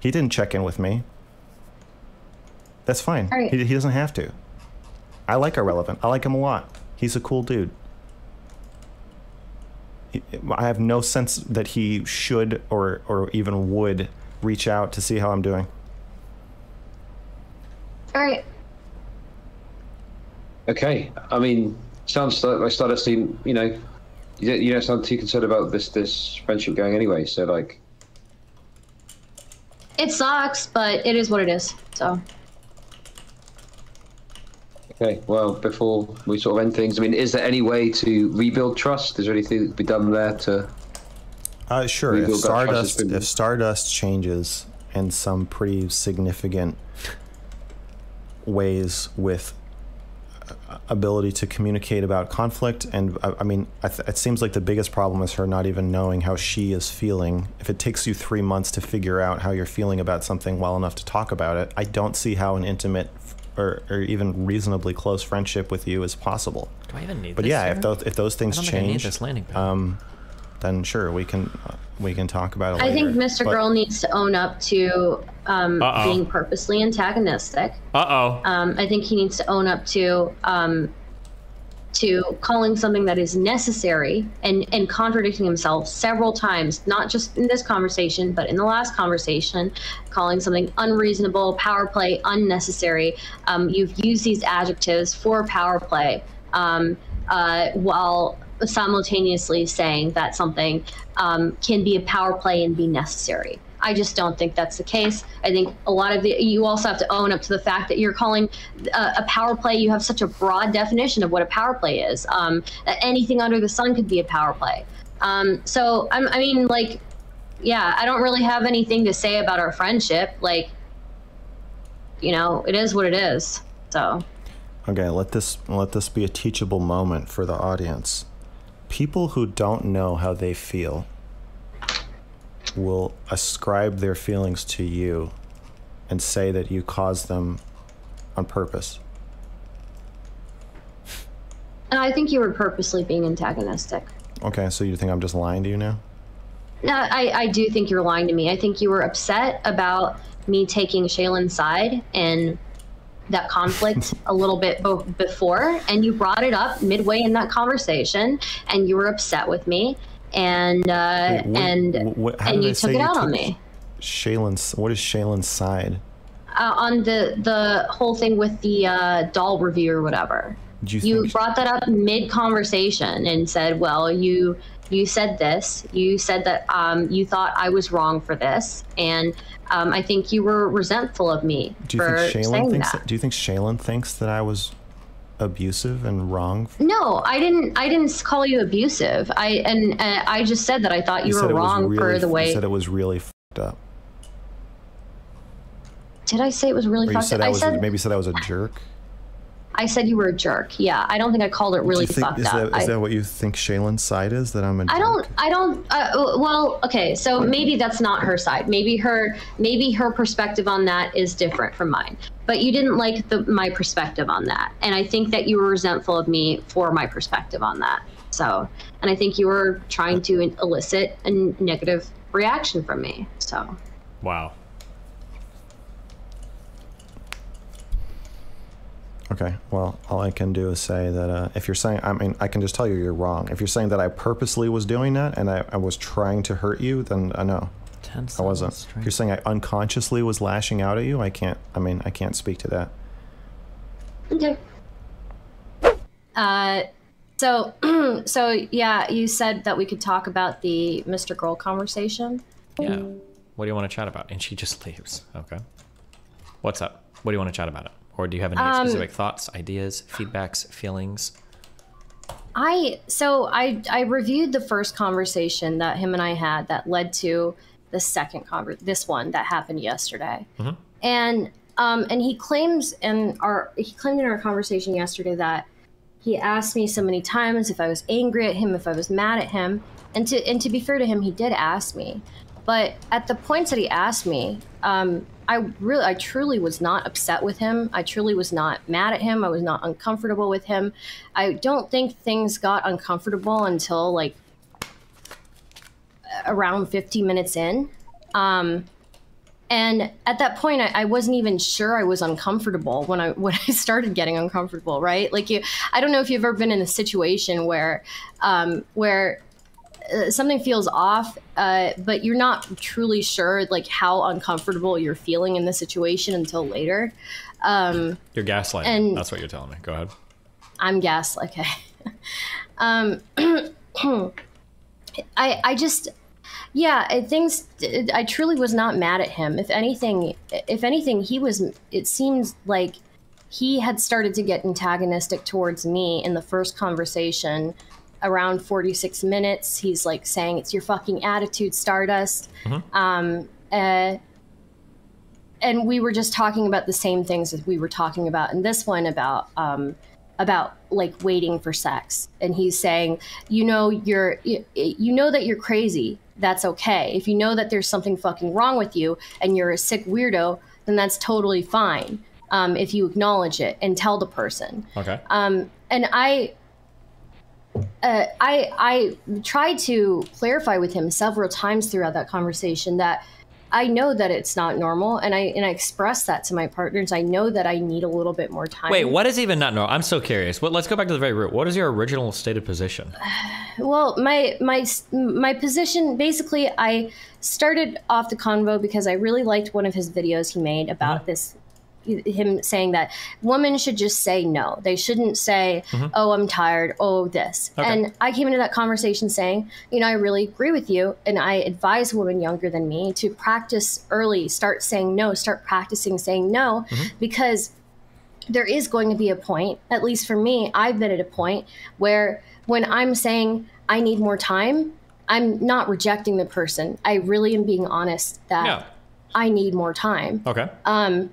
He didn't check in with me. That's fine. All right. He, he doesn't have to. I like irrelevant. I like him a lot. He's a cool dude. He- I have no sense that he should or or even would reach out to see how I'm doing. All right. Okay, I mean, sounds like like Stardust seem, you know, you don't, you don't sound too concerned about this this friendship going anyway. So like, It sucks, but it is what it is. So okay, well, before we sort of end things, I mean, is there any way to rebuild trust? Is there anything that could be done there to? Uh, sure. If build that trust Stardust, between- if Stardust changes in some pretty significant ways with ability to communicate about conflict, and I, I mean, I th- it seems like the biggest problem is her not even knowing how she is feeling. If it takes you three months to figure out how you're feeling about something well enough to talk about it, I don't see how an intimate or, or even reasonably close friendship with you is possible. Do I even need But yeah, here? if those if those I things don't think I need change, this landing pad. um, then sure we can uh, we can talk about it. I think. Mr. But- Girl needs to own up to um, Uh-oh. being purposely antagonistic. Uh oh. Um, I think he needs to own up to um, to calling something that is necessary and and contradicting himself several times, not just in this conversation, but in the last conversation, calling something unreasonable, power play, unnecessary. Um, you've used these adjectives for power play um, uh, while simultaneously saying that something um, can be a power play and be necessary. I just don't think that's the case. I think a lot of the you also have to own up to the fact that you're calling a, a power play. You have such a broad definition of what a power play is. Um, anything under the sun could be a power play. Um, so I'm, I mean, like, yeah, I don't really have anything to say about our friendship. Like, you know, it is what it is. So Okay, let this let this be a teachable moment for the audience. People who don't know how they feel will ascribe their feelings to you and say that you caused them on purpose. and I think you were purposely being antagonistic. Okay, so you think I'm just lying to you now? No, I, I do think you're lying to me. I think you were upset about me taking Shaylin's side and that conflict a little bit bo- before, and you brought it up midway in that conversation, and you were upset with me, and uh, Wait, what- and what- how and you took it you out on me Shaylin's what is Shaylin's side? uh, on the the whole thing with the uh, doll review or whatever. You, you brought that up mid conversation and said, "Well, you you said this. You said that um, you thought I was wrong for this, and um, I think you were resentful of me do you for think Shaylin saying thinks that." do you think Shaylin thinks that I was abusive and wrong? No, I didn't. I didn't call you abusive. I and uh, I just said that I thought you, said were wrong really, for the way. You said it was really fucked up. Did I say it was really Or you fucked up? I I was said maybe you said I was a jerk. I said you were a jerk. Yeah, I don't think I called it really think, fucked is up. That, is I- that what you think Shaylin's side is? That I'm a I jerk? don't. I don't. Uh, well, okay. So maybe that's not her side. Maybe her. Maybe her perspective on that is different from mine. But you didn't like the my perspective on that, and I think that you were resentful of me for my perspective on that. So, and I think you were trying to elicit a negative reaction from me. So, Wow. Okay. Well, all I can do is say that uh, if you're saying, I mean, I can just tell you you're wrong. If you're saying that I purposely was doing that and I, I was trying to hurt you, then I know Ten I wasn't. silence If you're saying I unconsciously was lashing out at you, I can't. I mean, I can't speak to that. okay. Uh, so, so yeah, you said that we could talk about the Mr. Girl conversation. Yeah. What do you want to chat about? And she just leaves. Okay. What's up? What do you want to chat about it? Or do you have any Um, specific thoughts, ideas, feedbacks, feelings? I so I I reviewed the first conversation that him and I had that led to the second conver- this one that happened yesterday. And um and he claims in our he claimed in our conversation yesterday that he asked me so many times if I was angry at him, if I was mad at him, and to and to be fair to him, he did ask me. But at the points that he asked me, um, I really, I truly was not upset with him. I truly was not mad at him. I was not uncomfortable with him. I don't think things got uncomfortable until like around 50 minutes in. Um, and at that point, I, I, wasn't even sure I was uncomfortable when I when I started getting uncomfortable. Right? Like you, I don't know if you've ever been in a situation where um, where uh, something feels off, uh, but you're not truly sure like how uncomfortable you're feeling in the situation until later. Um, you're gaslighting. And That's what you're telling me. Go ahead. I'm gas. Okay. um, I I just yeah, things. I truly was not mad at him. If anything, if anything, he was. It seems like he had started to get antagonistic towards me in the first conversation. Around 46 minutes, he's like saying, "It's your fucking attitude, Stardust." Mm-hmm. Um, uh, and we were just talking about the same things that we were talking about in this one about um, about like waiting for sex and he's saying you know you're you, you know that you're crazy that's okay. If you know that there's something fucking wrong with you and you're a sick weirdo, then that's totally fine. Um, if you acknowledge it and tell the person. Okay. Um, and I, uh, I, I tried to clarify with him several times throughout that conversation that I know that it's not normal, and I and I express that to my partners. I know that I need a little bit more time. Wait, what is even not normal? I'm so curious. Well, let's go back to the very root. What is your original stated position? Well, my my my position basically, I started off the convo because I really liked one of his videos he made about mm-hmm. this him saying that women should just say no. They shouldn't say, mm-hmm. "Oh, I'm tired." Oh, this. Okay. And I came into that conversation saying, you know, I really agree with you, and I advise women younger than me to practice early. Start saying no. Start practicing saying no, mm-hmm. because there is going to be a point. At least for me, I've been at a point where when I'm saying I need more time, I'm not rejecting the person. I really am being honest that. Yeah. I need more time. Okay. Um,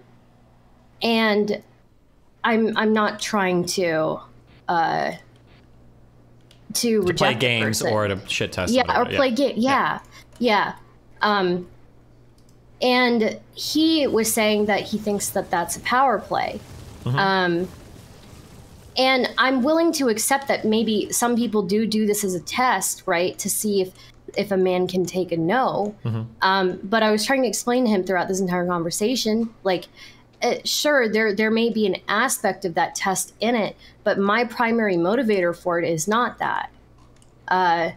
and I'm I'm not trying to uh to, to play games or to shit test. Yeah, or play yeah. game. Yeah, yeah. Um, and he was saying that he thinks that that's a power play. Mm-hmm. Um, and I'm willing to accept that maybe some people do do this as a test, right, to see if if a man can take a no. Mm-hmm. Um, but I was trying to explain to him throughout this entire conversation, like uh, sure there there may be an aspect of that test in it but my primary motivator for it is not that uh,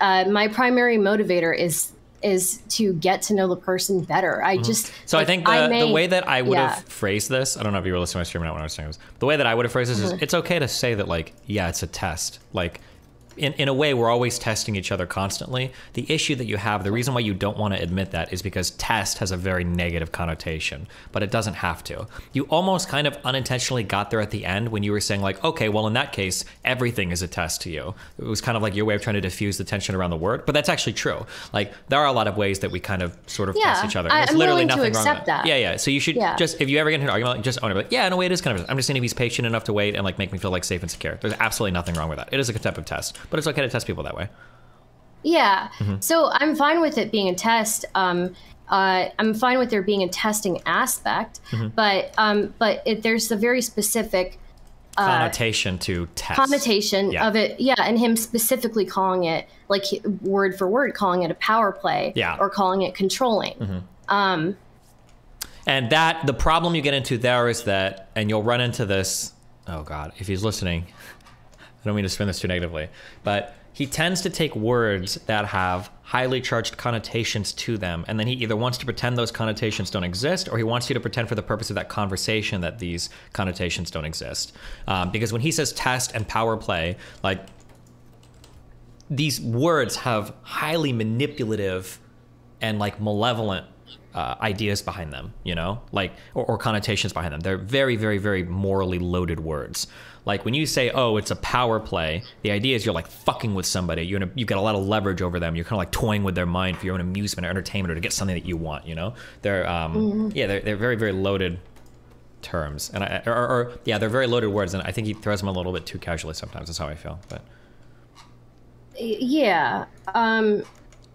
uh, my primary motivator is is to get to know the person better. I mm-hmm. just so like, I think the, I may, the way that I would yeah. have phrased this, I don't know if you were listening to my stream or not when I was saying this. The way that I would have phrased this mm-hmm. is it's okay to say that like yeah, it's a test. Like in, in a way, we're always testing each other constantly. The issue that you have, the reason why you don't want to admit that is because test has a very negative connotation, but it doesn't have to. You almost kind of unintentionally got there at the end when you were saying, like, okay, well, in that case, everything is a test to you. It was kind of like your way of trying to diffuse the tension around the word, but that's actually true. Like, there are a lot of ways that we kind of sort of yeah, test each other. There's I'm literally nothing wrong with that. Yeah, yeah. So you should yeah. just, if you ever get into an argument, just own it. Like, yeah, in a way, it is kind of, I'm just saying if he's patient enough to wait and like make me feel like safe and secure. There's absolutely nothing wrong with that. It is a type of test, but it's okay to test people that way. Yeah. Mm-hmm. So I'm fine with it being a test. Um, uh, I'm fine with there being a testing aspect, mm-hmm. but um, but it, there's a very specific uh, connotation to test connotation yeah. of it. Yeah, and him specifically calling it like word for word, calling it a power play, yeah. or calling it controlling. Mm-hmm. Um, and that the problem you get into there is that, and you'll run into this. Oh God, if he's listening, I don't mean to spin this too negatively, but he tends to take words that have highly charged connotations to them, and then he either wants to pretend those connotations don't exist, or he wants you to pretend for the purpose of that conversation that these connotations don't exist. Um, because when he says test and power play, like these words have highly manipulative and like malevolent uh, ideas behind them, you know, like or, or, connotations behind them. They're very, very, very morally loaded words. Like when you say, "Oh, it's a power play," the idea is you're like fucking with somebody. You're in a, you've got a lot of leverage over them. You're kind of like toying with their mind for your own amusement or entertainment or to get something that you want. You know, they're um, mm-hmm. yeah, they're they're very, very loaded terms, and I, or, or yeah, they're very loaded words, and I think he throws them a little bit too casually sometimes. That's how I feel. But Yeah. Um,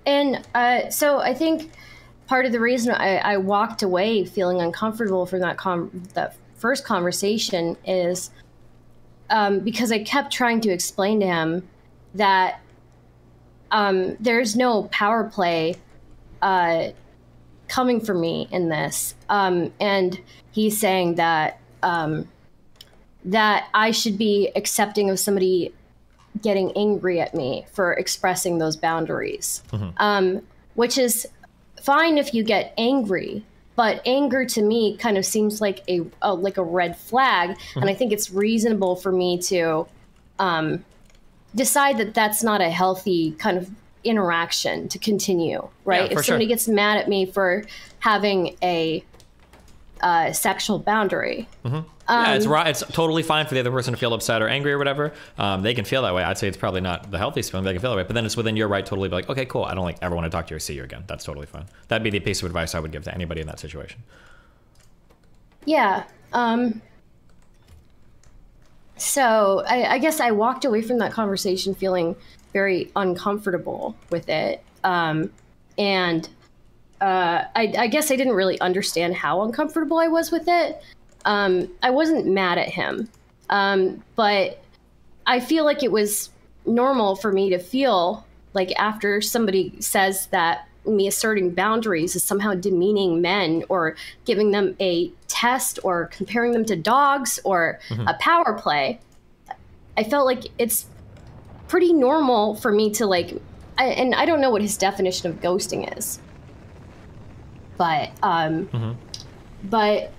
and uh, so I think part of the reason I, I walked away feeling uncomfortable from that com- that first conversation is um, because I kept trying to explain to him that um, there's no power play uh, coming from me in this, um, and he's saying that um, that I should be accepting of somebody getting angry at me for expressing those boundaries, um, which is fine if you get angry. But anger to me kind of seems like a, a like a red flag, and I think it's reasonable for me to um, decide that that's not a healthy kind of interaction to continue. Right? for if somebody sure. gets mad at me for having a uh, sexual boundary, yeah, it's right. It's totally fine for the other person to feel upset or angry or whatever. Um, they can feel that way. I'd say it's probably not the healthiest feeling. They can feel that way, but then it's within your right. Totally, be like, okay, cool. I don't like ever want to talk to you or see you again. That's totally fine. That'd be the piece of advice I would give to anybody in that situation. Yeah. Um, so I, I guess I walked away from that conversation feeling very uncomfortable with it. Um, and uh, I, I guess I didn't really understand how uncomfortable I was with it. Um, I wasn't mad at him, um, but I feel like it was normal for me to feel like after somebody says that me asserting boundaries is somehow demeaning men or giving them a test or comparing them to dogs or a power play, I felt like it's pretty normal for me to like, I, and I don't know what his definition of ghosting is, but um, but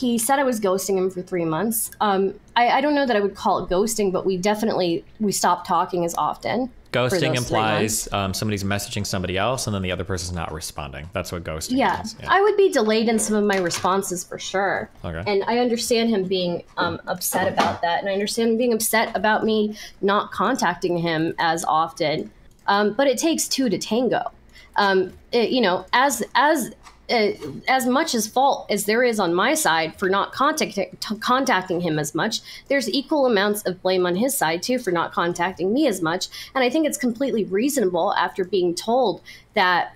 he said I was ghosting him for three months. Um, I, I don't know that I would call it ghosting, but we definitely we stopped talking as often. Ghosting implies um, somebody's messaging somebody else and then the other person's not responding. That's what ghosting Yeah, is. I would be delayed in some of my responses for sure. Okay. And I understand him being um, upset about that, and I understand him being upset about me not contacting him as often. Um, but it takes two to tango. Um, it- you know, as as uh, as much as fault as there is on my side for not contacting contacting him as much, there's equal amounts of blame on his side too for not contacting me as much. And I think it's completely reasonable after being told that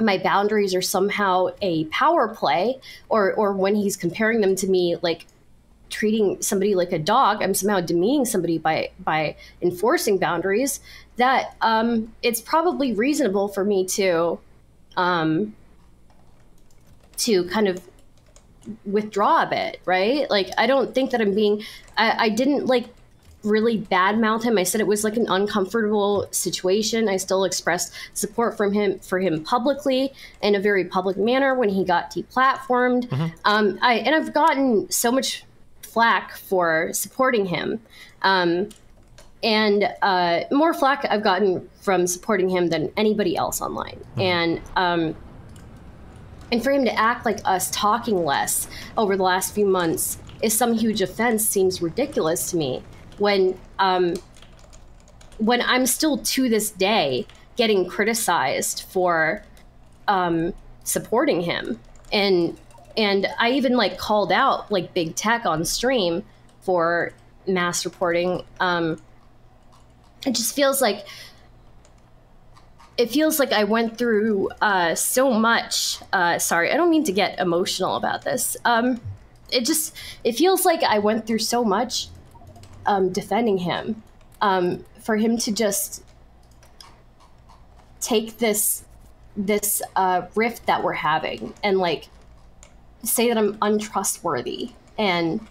my boundaries are somehow a power play or or when he's comparing them to me like treating somebody like a dog i'm somehow demeaning somebody by by enforcing boundaries that um it's probably reasonable for me to um to kind of withdraw a bit right like i don't think that i'm being i, I didn't like really badmouth him. I said it was like an uncomfortable situation. I still expressed support from him for him publicly in a very public manner when he got deplatformed. Um, I and I've gotten so much flack for supporting him. Um, and uh, more flack I've gotten from supporting him than anybody else online. And um, and for him to act like us talking less over the last few months is some huge offense seems ridiculous to me. When um, when I'm still to this day getting criticized for um, supporting him. And and I even like called out like big tech on stream for mass reporting. Um, it just feels like it feels like I went through uh, so much. Uh, sorry, I don't mean to get emotional about this. Um, it just it feels like I went through so much um, defending him. Um, for him to just take this this uh, rift that we're having and like say that I'm untrustworthy and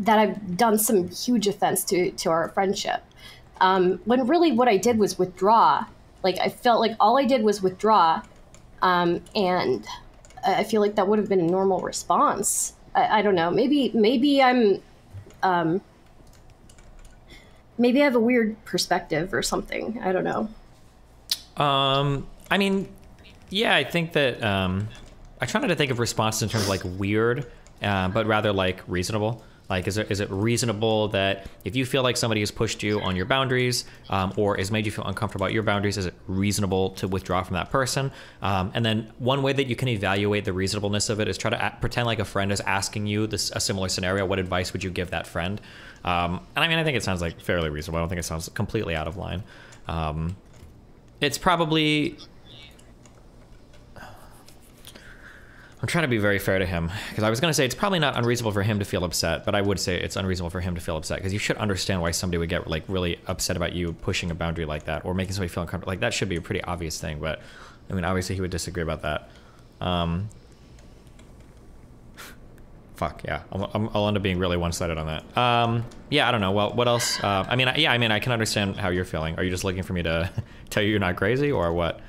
that I've done some huge offense to to our friendship. Um, when really what I did was withdraw. Like I felt like all I did was withdraw, um, and I feel like that would have been a normal response. I, I don't know. Maybe maybe I'm, um, maybe I have a weird perspective or something. I don't know. Um, I mean, yeah, I think that um, I try not to think of responses in terms of like weird, uh, but rather like reasonable. Like, is it is it reasonable that if you feel like somebody has pushed you on your boundaries um, or has made you feel uncomfortable about your boundaries, is it reasonable to withdraw from that person? Um, and then one way that you can evaluate the reasonableness of it is try to pretend like a friend is asking you this a similar scenario. What advice would you give that friend? Um, and I mean, I think it sounds like fairly reasonable. I don't think it sounds completely out of line. Um, it's probably I'm trying to be very fair to him because I was going to say it's probably not unreasonable for him to feel upset, but I would say it's unreasonable for him to feel upset because you should understand why somebody would get like really upset about you pushing a boundary like that or making somebody feel uncomfortable. Like that should be a pretty obvious thing, but I mean, obviously he would disagree about that. Um, fuck yeah, I'll, I'm- I'll end up being really one-sided on that. Um, yeah, I don't know. Well, what else? Uh, I mean, I- yeah, I mean, I can understand how you're feeling. Are you just looking for me to tell you you're not crazy or what?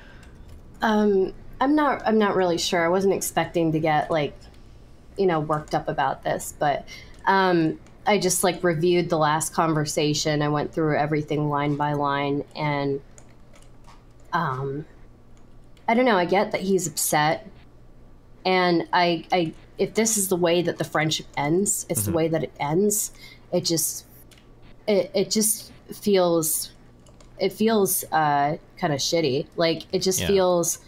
Um, I'm not. I'm not really sure. I wasn't expecting to get like, you know, worked up about this, but um, I just like reviewed the last conversation. I went through everything line by line, and um, I don't know. I get that he's upset, and I, I, if this is the way that the friendship ends, it's the way that it ends. It just, it, it just feels it feels uh, kind of shitty. Like it just Yeah. feels.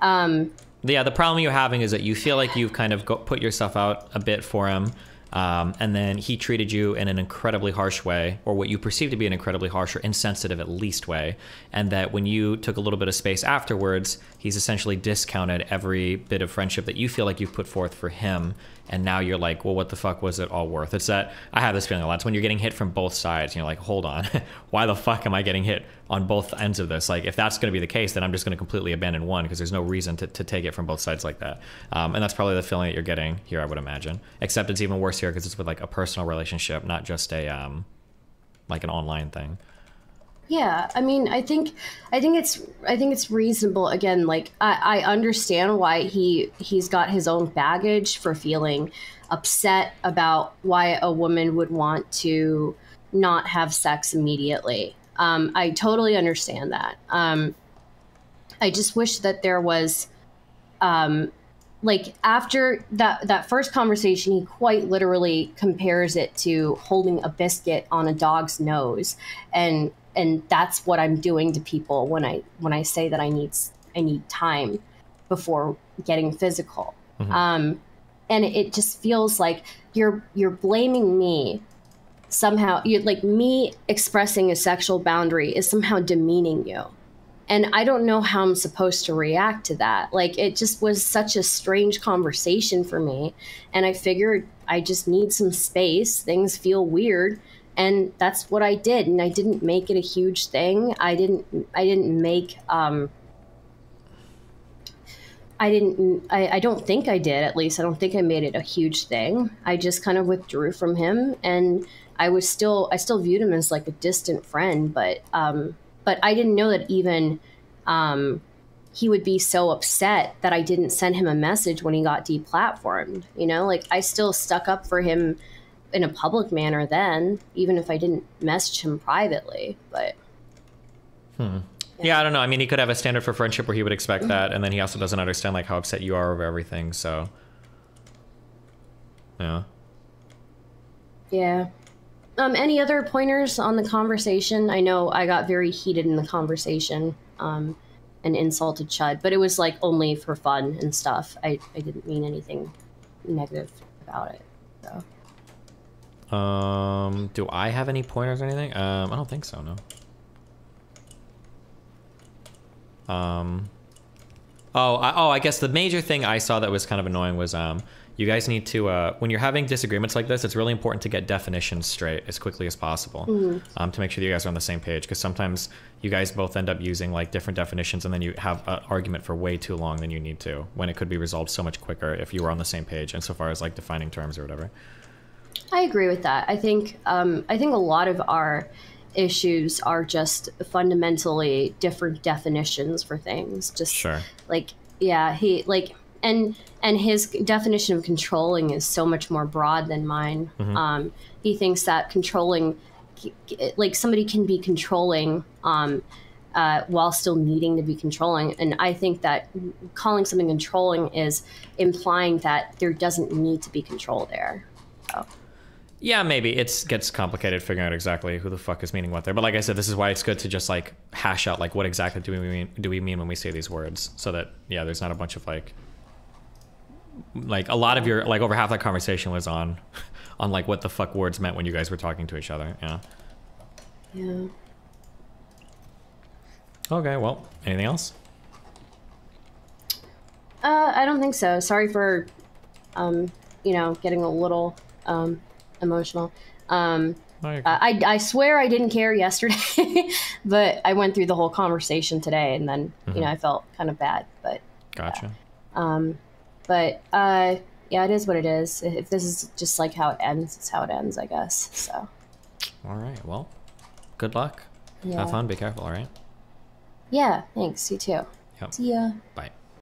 Um, Yeah, the problem you're having is that you feel like you've kind of go, put yourself out a bit for him, um, and then he treated you in an incredibly harsh way, or what you perceive to be an incredibly harsh or insensitive at least way, and that when you took a little bit of space afterwards, he's essentially discounted every bit of friendship that you feel like you've put forth for him, and now you're like, well, what the fuck was it all worth? It's that I have this feeling a lot. It's when you're getting hit from both sides, you're like, hold on, why the fuck am I getting hit on both ends of this? Like, if that's going to be the case, then I'm just going to completely abandon one because there's no reason to, to take it from both sides like that. Um, and that's probably the feeling that you're getting here, I would imagine. Except it's even worse here because it's with like a personal relationship, not just a um, like an online thing. Yeah, I mean, I think, I think it's, I think it's reasonable. Again, like I, I understand why he he's got his own baggage for feeling upset about why a woman would want to not have sex immediately. Um, I totally understand that. Um, I just wish that there was, um, like after that that first conversation, he quite literally compares it to holding a biscuit on a dog's nose, and and that's what I'm doing to people when I when I say that I need I need time before getting physical. Um, and it just feels like you're you're blaming me somehow. You like me expressing a sexual boundary is somehow demeaning you and I don't know how I'm supposed to react to that. Like it just was such a strange conversation for me, and I figured I just need some space. Things feel weird, and that's what I did. And I didn't make it a huge thing. I didn't. I didn't make. Um, I didn't. I, I don't think I did. At least I don't think I made it a huge thing. I just kind of withdrew from him, and I was still. I still viewed him as like a distant friend, but. Um, but I didn't know that even um, he would be so upset that I didn't send him a message when he got deplatformed. You know, like I still stuck up for him in a public manner then, even if I didn't message him privately. But Yeah, I don't know. I mean, he could have a standard for friendship where he would expect that, and then he also doesn't understand like how upset you are over everything. So, yeah. yeah. Um, any other pointers on the conversation? I know I got very heated in the conversation um, and insulted Chud, but it was like only for fun and stuff. I, I didn't mean anything negative about it. So. Um, do I have any pointers or anything? Um, I don't think so. No. Um. Oh, I, oh, I guess the major thing I saw that was kind of annoying was um, you guys need to uh, when you're having disagreements like this, it's really important to get definitions straight as quickly as possible Hmm. um, to make sure that you guys are on the same page. Because sometimes you guys both end up using like different definitions, and then you have an argument for way too long than you need to. When it could be resolved so much quicker if you were on the same page, insofar as like defining terms or whatever. I agree with that. I think um, I think a lot of our issues are just fundamentally different definitions for things. Just Sure. like yeah, he like and and his definition of controlling is so much more broad than mine. Um, he thinks that controlling, like somebody can be controlling. Um, uh, while still needing to be controlling. And I think that calling something controlling is implying that there doesn't need to be control there. Yeah, maybe it gets complicated figuring out exactly who the fuck is meaning what there. But like I said, this is why it's good to just like hash out like what exactly do we mean do we mean when we say these words, so that yeah, there's not a bunch of like like a lot of your like over half that conversation was on on like what the fuck words meant when you guys were talking to each other. Yeah. Yeah. Okay. Well, anything else? Uh, I don't think so. Sorry for, um, you know, getting a little um, emotional. Um, you're uh, I I swear I didn't care yesterday, but I went through the whole conversation today, and then you know I felt kind of bad. But Gotcha. um, but uh, yeah, it is what it is. If this is just like how it ends, it's how it ends, I guess. So All right. Well, good luck. yeah, Have fun. Be careful. All right. yeah. Thanks. You too. Yep. See ya. Bye.